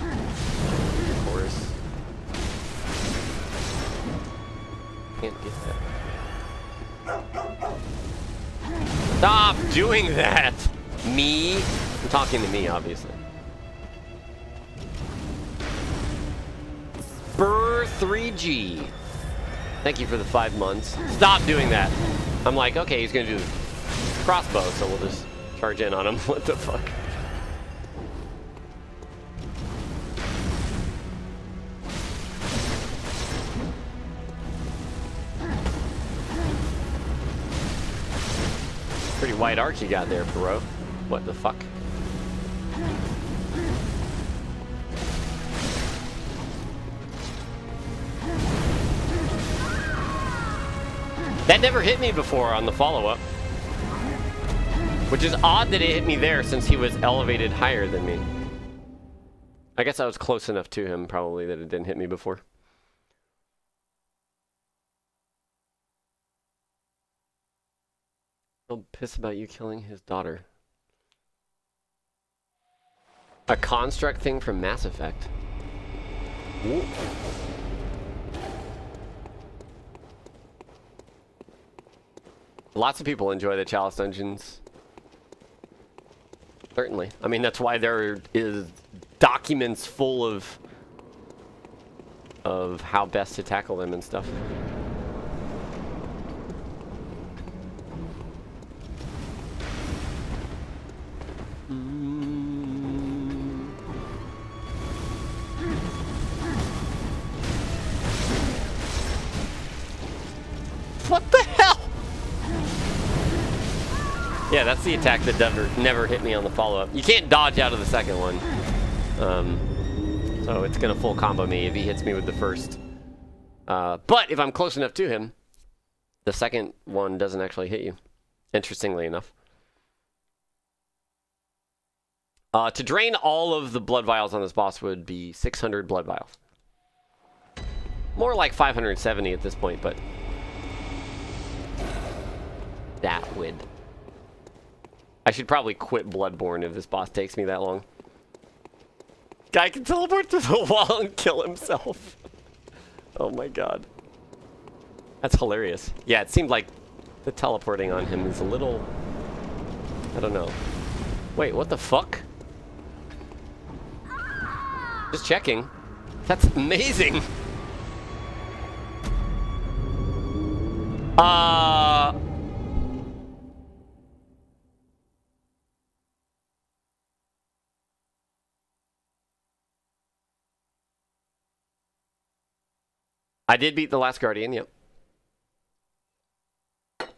Of course. Can't get that. Stop doing that! Me? I'm talking to me, obviously. Spur 3G. Thank you for the five months. Stop doing that. I'm like, okay, he's gonna do crossbow, so we'll just charge in on him. (laughs) what the fuck? Pretty wide arch you got there, Perot. What the fuck? That never hit me before on the follow-up. Which is odd that it hit me there since he was elevated higher than me. I guess I was close enough to him probably that it didn't hit me before. Still pissed about you killing his daughter. A construct thing from Mass Effect. Ooh. Lots of people enjoy the Chalice Dungeons. Certainly. I mean, that's why there is documents full of of how best to tackle them and stuff. That's the attack that never never hit me on the follow-up. You can't dodge out of the second one. Um, so it's gonna full combo me if he hits me with the first. Uh, but if I'm close enough to him, the second one doesn't actually hit you. Interestingly enough. Uh, to drain all of the blood vials on this boss would be 600 blood vials. More like 570 at this point, but that would. I should probably quit Bloodborne if this boss takes me that long. Guy can teleport through the (laughs) wall and kill himself. oh my god. That's hilarious. Yeah, it seemed like the teleporting on him is a little... I don't know. Wait, what the fuck? Just checking. That's amazing. (laughs) Uh... I did beat the last Guardian, yep. (sighs) do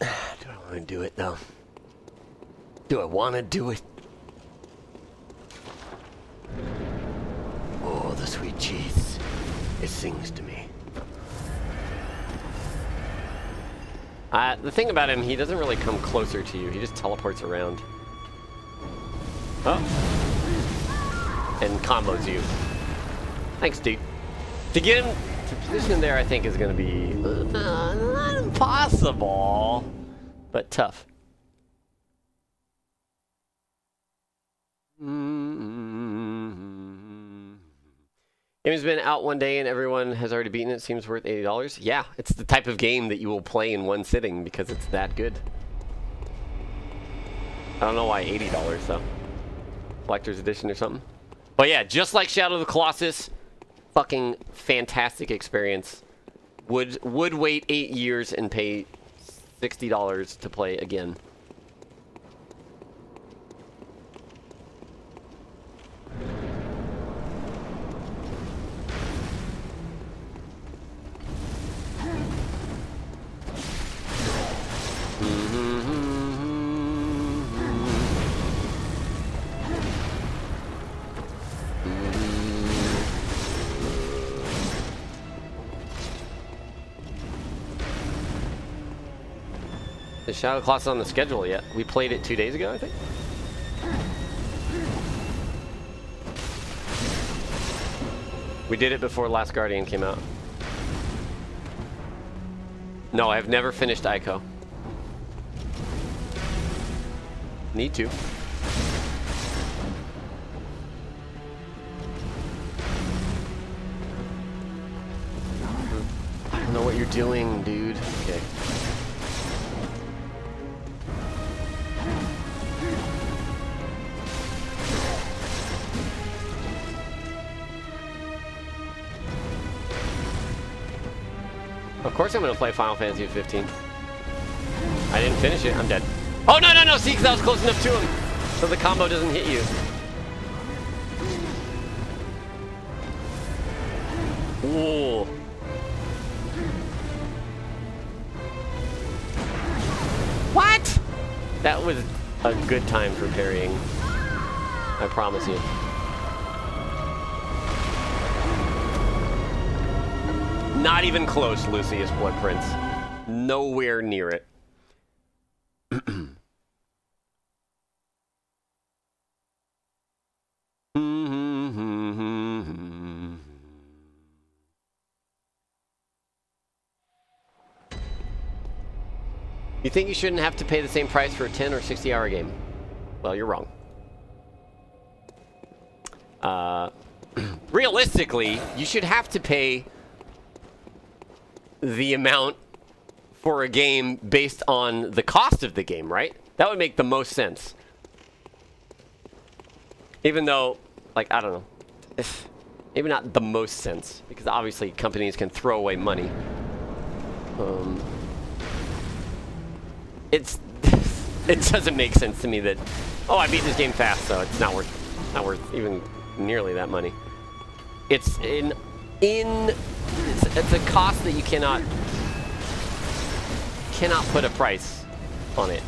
I want to do it though? Do I want to do it? Oh, the sweet cheese. It sings to me. Uh, the thing about him, he doesn't really come closer to you. He just teleports around. Oh. And combos you. Thanks, dude. To get him to position there, I think, is going to be uh, not impossible, but tough. Game's been out one day and everyone has already beaten it. Seems worth $80. Yeah, it's the type of game that you will play in one sitting because it's that good. I don't know why $80 though. Collector's edition or something. But yeah, just like Shadow of the Colossus, fucking fantastic experience. Would would wait eight years and pay $60 to play again. Shadow Colossus on the schedule yet. We played it two days ago, I think. We did it before Last Guardian came out. No, I've never finished Ico. Need to. I don't know what you're doing, dude. Okay. Course I'm going to play Final Fantasy 15. I didn't finish it. I'm dead. Oh, no, no, no. See, because I was close enough to him. So the combo doesn't hit you. Ooh. What? That was a good time for parrying. I promise you. Not even close, Lucius Blood Prince. Nowhere near it. You think you shouldn't have to pay the same price for a 10 or 60 hour game? Well, you're wrong. Uh, (clears throat) realistically, you should have to pay the amount for a game based on the cost of the game, right? That would make the most sense. Even though, like, I don't know. If, maybe not the most sense, because obviously companies can throw away money. Um, it's (laughs) it doesn't make sense to me that, oh, I beat this game fast, so it's not worth, not worth even nearly that money. It's in, in, it's, a cost that you cannot, cannot put a price on it.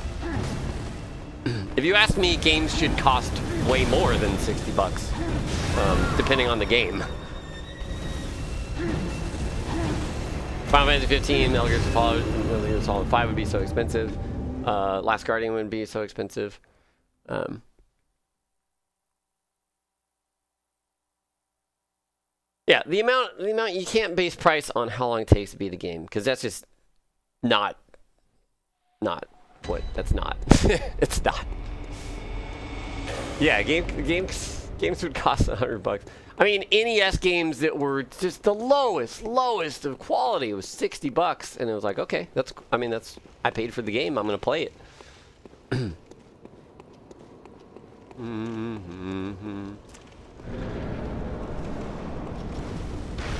if you ask me, games should cost way more than 60 bucks, um, depending on the game. Final Fantasy 15, Elder Gears Fallout, Elder Gears Solid 5 would be so expensive. Uh, Last Guardian would be so expensive. Um, yeah, the amount, the amount you can't base price on how long it takes to beat the game because that's just not, not what that's not. (laughs) it's not. Yeah, game games games would cost a hundred bucks. I mean, NES games that were just the lowest, lowest of quality was 60 bucks. And it was like, okay, that's, I mean, that's, I paid for the game. I'm to play it. (clears throat) mm-hmm.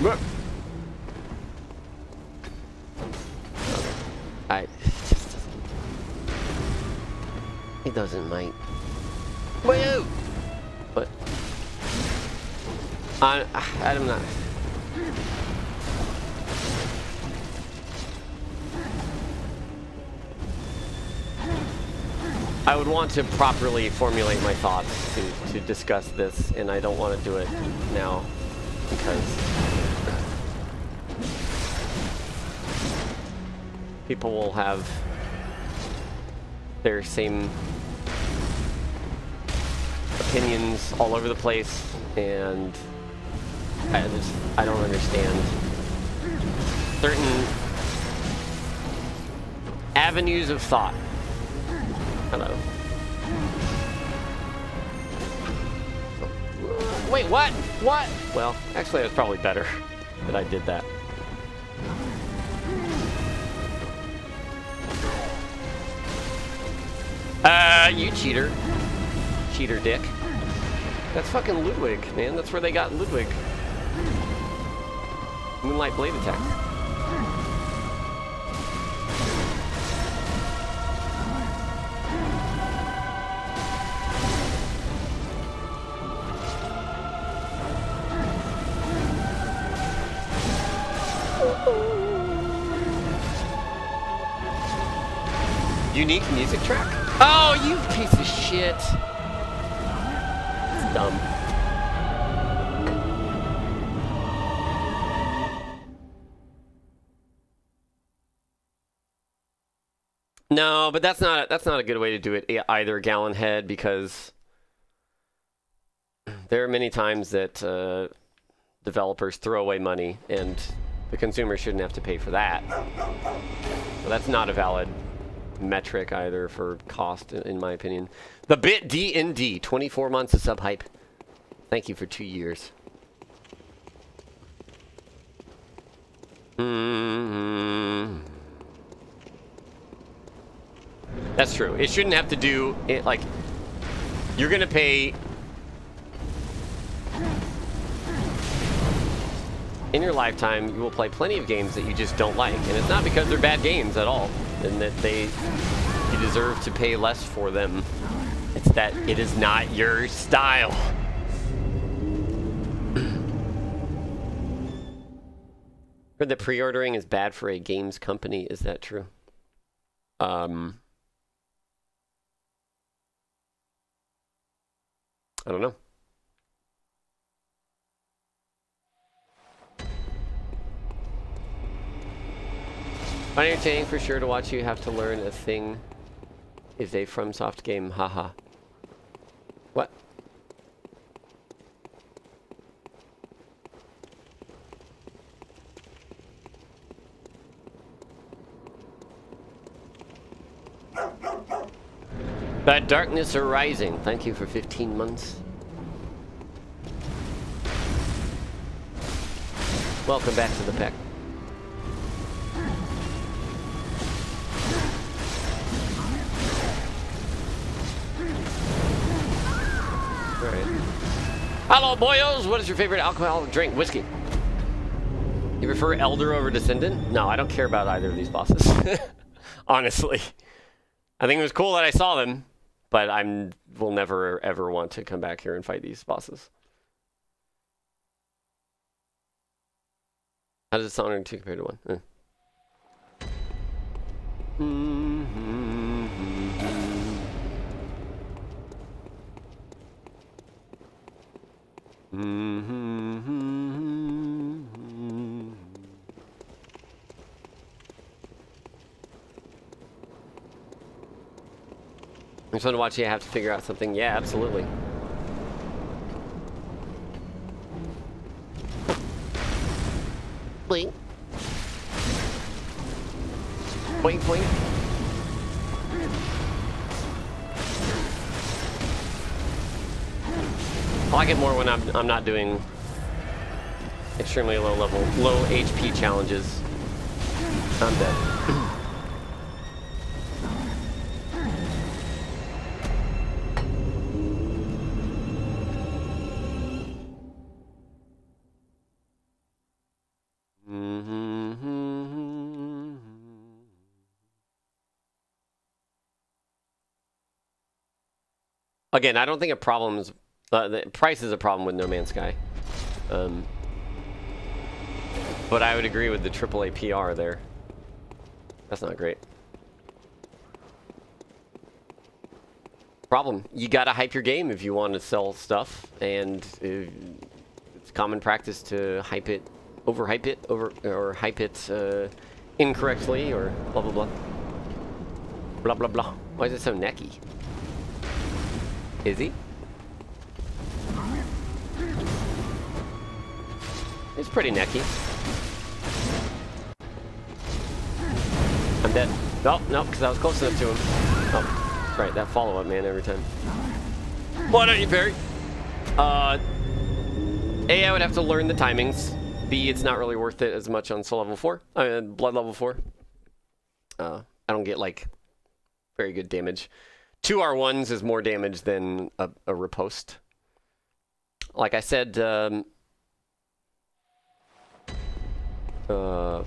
Look. I, it just doesn't, it doesn't, mate. Whoa! But. I, I'm not. I would want to properly formulate my thoughts to, to discuss this, and I don't want to do it now because people will have their same opinions all over the place, and I just, I don't understand certain avenues of thought. Hello. Wait, what? What? Well, actually, it was probably better (laughs) that I did that. Uh, you cheater. Cheater dick. That's fucking Ludwig, man. That's where they got Ludwig. Moonlight Blade Attack. Unique music track? Oh, you piece of shit. It's dumb. No, but that's not that's not a good way to do it either, Gallon Head, because there are many times that uh, developers throw away money, and the consumer shouldn't have to pay for that. So that's not a valid metric either for cost, in my opinion. The bit D and D, 24 months of sub hype. Thank you for two years. Mm -hmm. That's true. It shouldn't have to do it like you're gonna pay in your lifetime. You will play plenty of games that you just don't like, and it's not because they're bad games at all, and that they you deserve to pay less for them. It's that it is not your style. (clears throat) Heard that pre-ordering is bad for a games company. Is that true? Um. I don't know. Fun entertaining for sure to watch you have to learn a thing is a FromSoft game, haha. What? That darkness arising. Thank you for 15 months. Welcome back to the pack. Hello, boyos. What is your favorite alcoholic drink? Whiskey. You prefer Elder over Descendant? No, I don't care about either of these bosses. (laughs) Honestly. I think it was cool that I saw them, but I'm will never ever want to come back here and fight these bosses. How does it sound in two compared to one? Eh. I Mm-hmm. just want to watch you have to figure out something. Yeah, absolutely. Boing. Boing, boing. I like it more when I'm, I'm not doing extremely low level, low HP challenges. I'm dead. Again, I don't think a problem is uh, the price is a problem with No Man's Sky. Um, but I would agree with the AAA PR there. That's not great. Problem. You gotta hype your game if you want to sell stuff, and uh, it's common practice to hype it, overhype it, over or hype it uh, incorrectly, or blah blah blah. Blah blah blah. Why is it so necky? Is he? It's pretty necky. I'm dead. No, no, because I was close enough to him. Oh, right, that follow-up, man, every time. Why don't you parry? Uh, A, I would have to learn the timings. B, it's not really worth it as much on soul level 4. I mean, blood level 4. Uh, I don't get, like, very good damage. Two R1s is more damage than a, a riposte. Like I said, um, uh,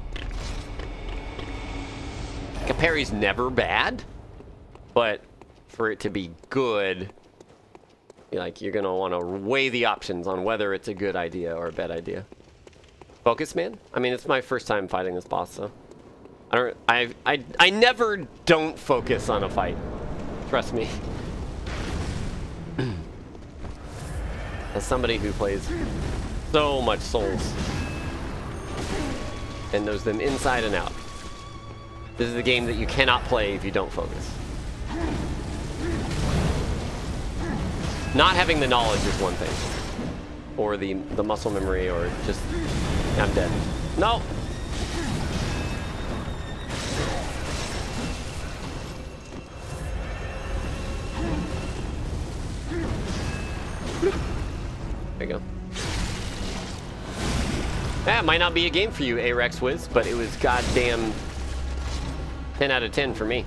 parry's never bad, but for it to be good, like you're gonna want to weigh the options on whether it's a good idea or a bad idea. Focus man? I mean, it's my first time fighting this boss, so I don't. I I I never don't focus on a fight. Trust me. (clears throat) As somebody who plays so much Souls and knows them inside and out, this is a game that you cannot play if you don't focus. Not having the knowledge is one thing. Or the, the muscle memory, or just, I'm dead. No! There you go. That might not be a game for you, A-Rex Wiz, but it was goddamn 10 out of 10 for me.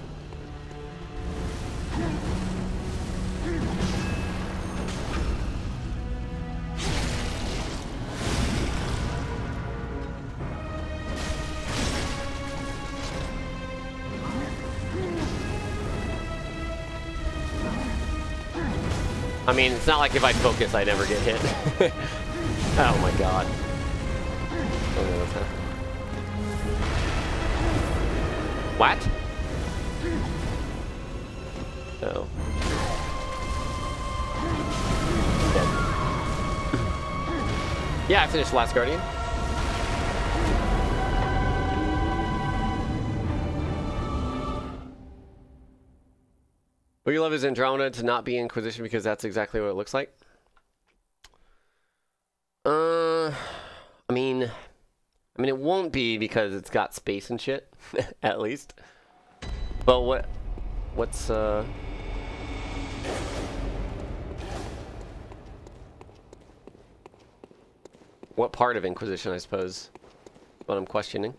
I mean, it's not like if I focus, I never get hit. (laughs) oh my god. What? Oh. (laughs) yeah, I finished Last Guardian. What you love is Andromeda to not be Inquisition because that's exactly what it looks like. Uh, I mean, I mean it won't be because it's got space and shit, (laughs) at least. But what, what's uh? What part of Inquisition, I suppose, what I'm questioning.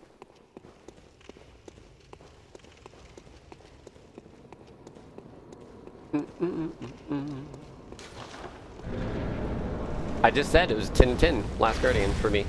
I just said it was 10 10, Last Guardian for me.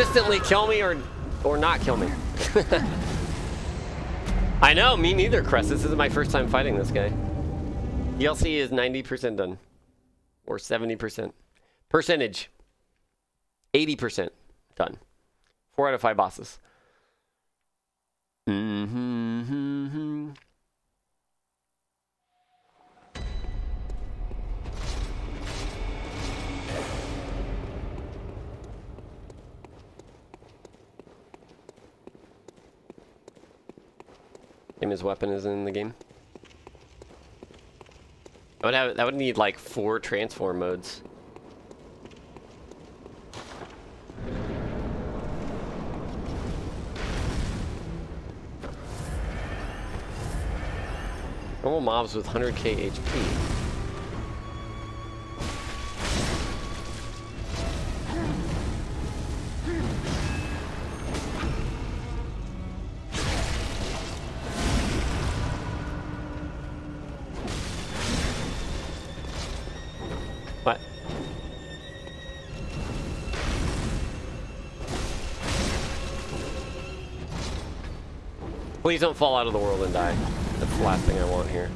Consistently kill me or or not kill me. (laughs) I know, me neither, Crest. This is my first time fighting this guy. DLC is 90% done. Or 70%. Percentage. 80% done. Four out of five bosses. Mm-hmm. Game his weapon isn't in the game. I would have that would need like four transform modes. Normal mobs with 100k HP. Please don't fall out of the world and die. That's the last thing I want here.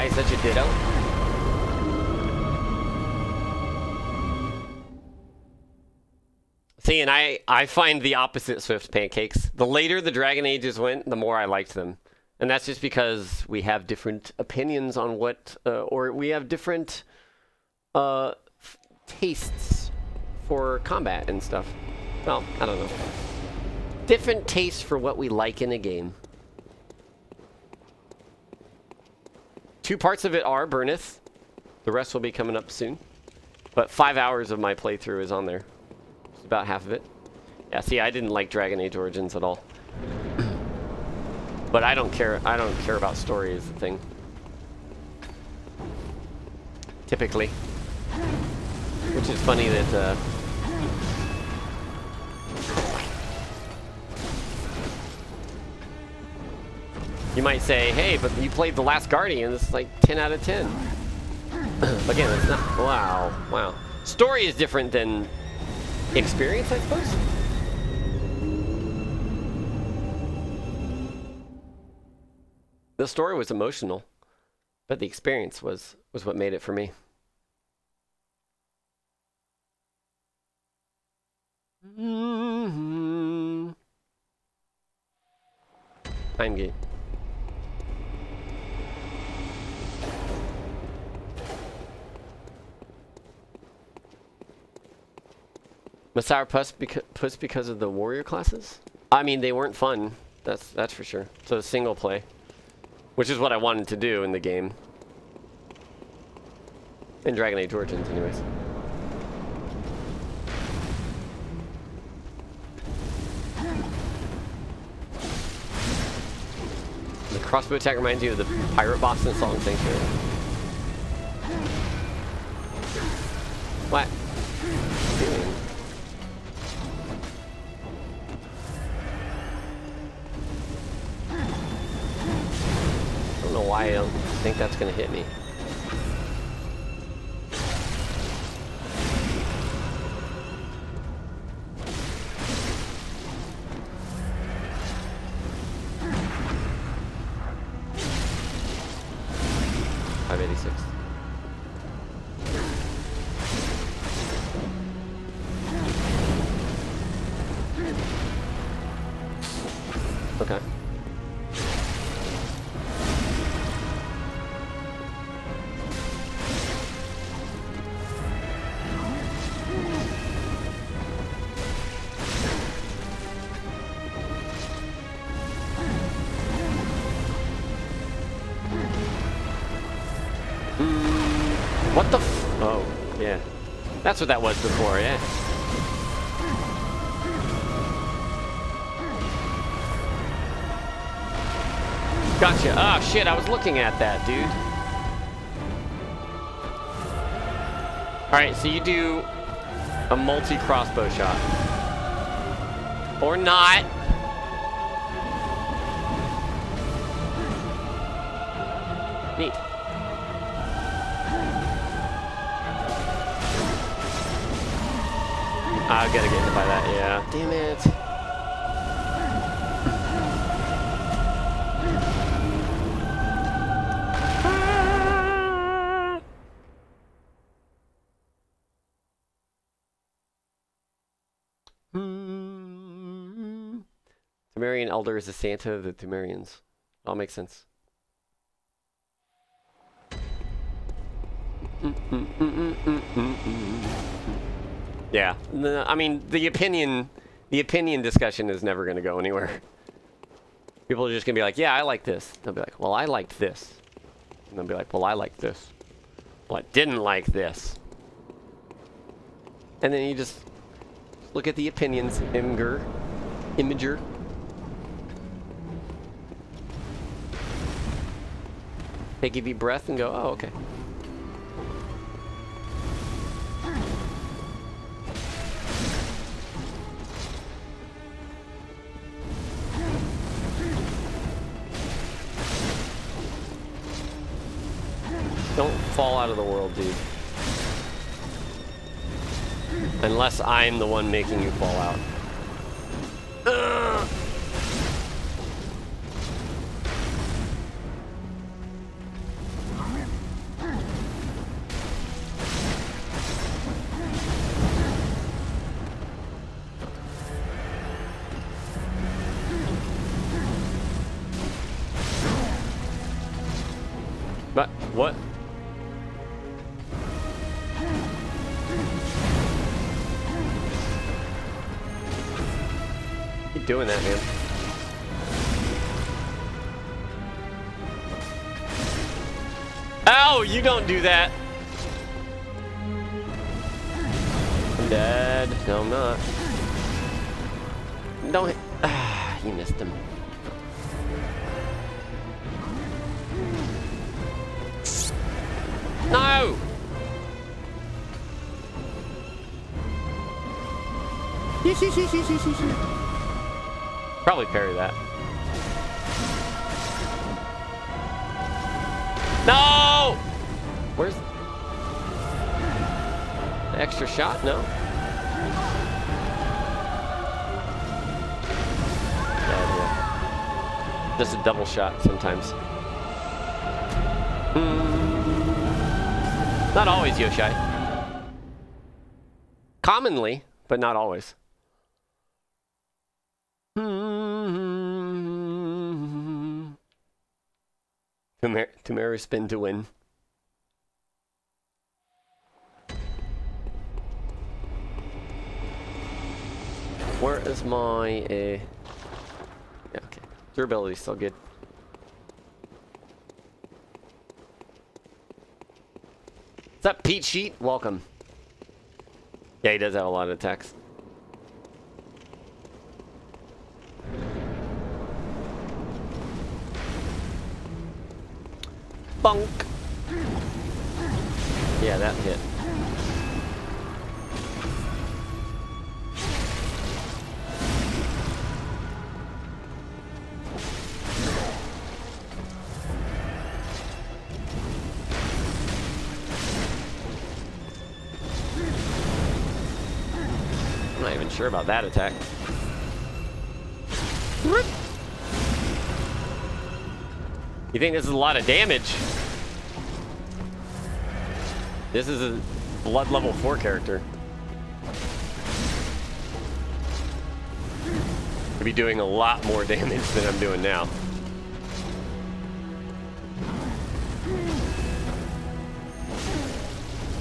Guy such a ditto. See, and I, I find the opposite Swift pancakes. The later the Dragon Ages went, the more I liked them. And that's just because we have different opinions on what, uh, or we have different uh, tastes for combat and stuff. Well, I don't know. Different tastes for what we like in a game. Two parts of it are Burneth. The rest will be coming up soon. But five hours of my playthrough is on there. It's about half of it. Yeah, see, I didn't like Dragon Age Origins at all. (clears throat) but I don't care. I don't care about story is the thing. Typically. Which is funny that, uh... You might say, hey, but you played The Last Guardian, it's like 10 out of 10. (clears throat) Again, it's not, wow, wow. Story is different than experience, I suppose? The story was emotional, but the experience was, was what made it for me. Mm-hmm. Time gate. Massour Puss, beca Puss because of the warrior classes? I mean, they weren't fun. That's that's for sure. So single play, which is what I wanted to do in the game. In Dragon Age Origins, anyways. The crossbow attack reminds you of the pirate boss in Salt and Sanctuary. What? Know why I don't think that's gonna hit me. That's what that was before, yeah. Gotcha. Oh, shit, I was looking at that, dude. Alright, so you do a multi-crossbow shot. Or not. Damn it. Hmm. Pthumerian Elder is the Santa of the Pthumerians. All makes sense. (laughs) Yeah, I mean the opinion, the opinion discussion is never going to go anywhere. People are just going to be like, "Yeah, I like this." They'll be like, "Well, I liked this," and they'll be like, "Well, I like this." Well, I didn't like this. And then you just look at the opinions, Imger. Imager. Take a deep breath and go, oh, okay. Fall out of the world, dude. Unless I'm the one making you fall out. Ugh. Doing that, man. Ow! You don't do that. I'm dead. No, I'm not. Don't. hit- Ah, (sighs) you missed him. No! Probably parry that. No! Where's the extra shot? No. Just a double shot sometimes. Hmm. Not always, Yoshai. Commonly, but not always. Pthumeru spin to win. Where is my uh Yeah, okay. Durability still good. What's up, Pete Sheet? Welcome. Yeah, he does have a lot of attacks. Bunk. Yeah, that hit. I'm not even sure about that attack. You think this is a lot of damage? This is a blood level 4 character. Could be doing a lot more (laughs) damage than I'm doing now.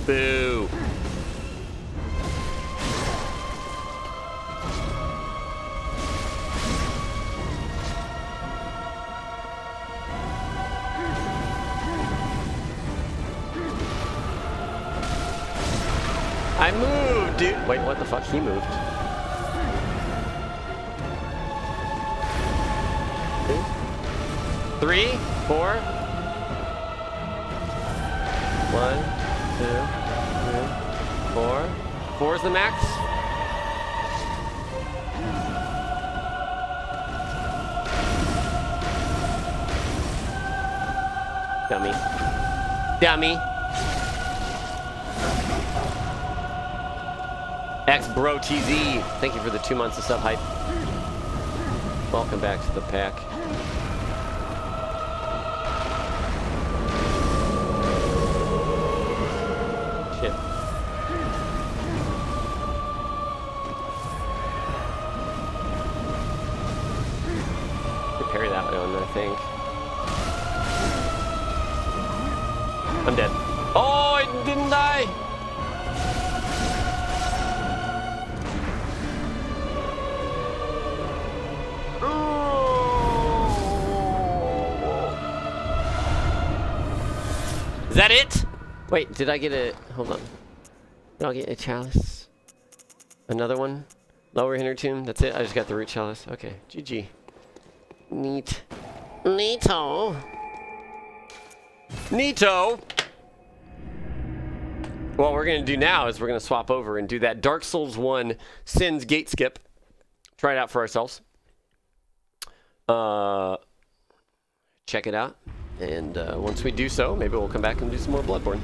Boo. He moved. Three, four. One, two, three, four. Four is the max. Dummy. Dummy. X Bro TZ, thank you for the two months of sub hype. Welcome back to the pack. Wait, did I get a... Hold on. Did I get a chalice? Another one? Lower Hintertomb? That's it? I just got the root chalice. Okay, GG. Neat. Neato. Neato! What we're going to do now is we're going to swap over and do that Dark Souls 1 Sen's Gate Skip. Try it out for ourselves. Uh, check it out. And uh, once we do so, maybe we'll come back and do some more Bloodborne.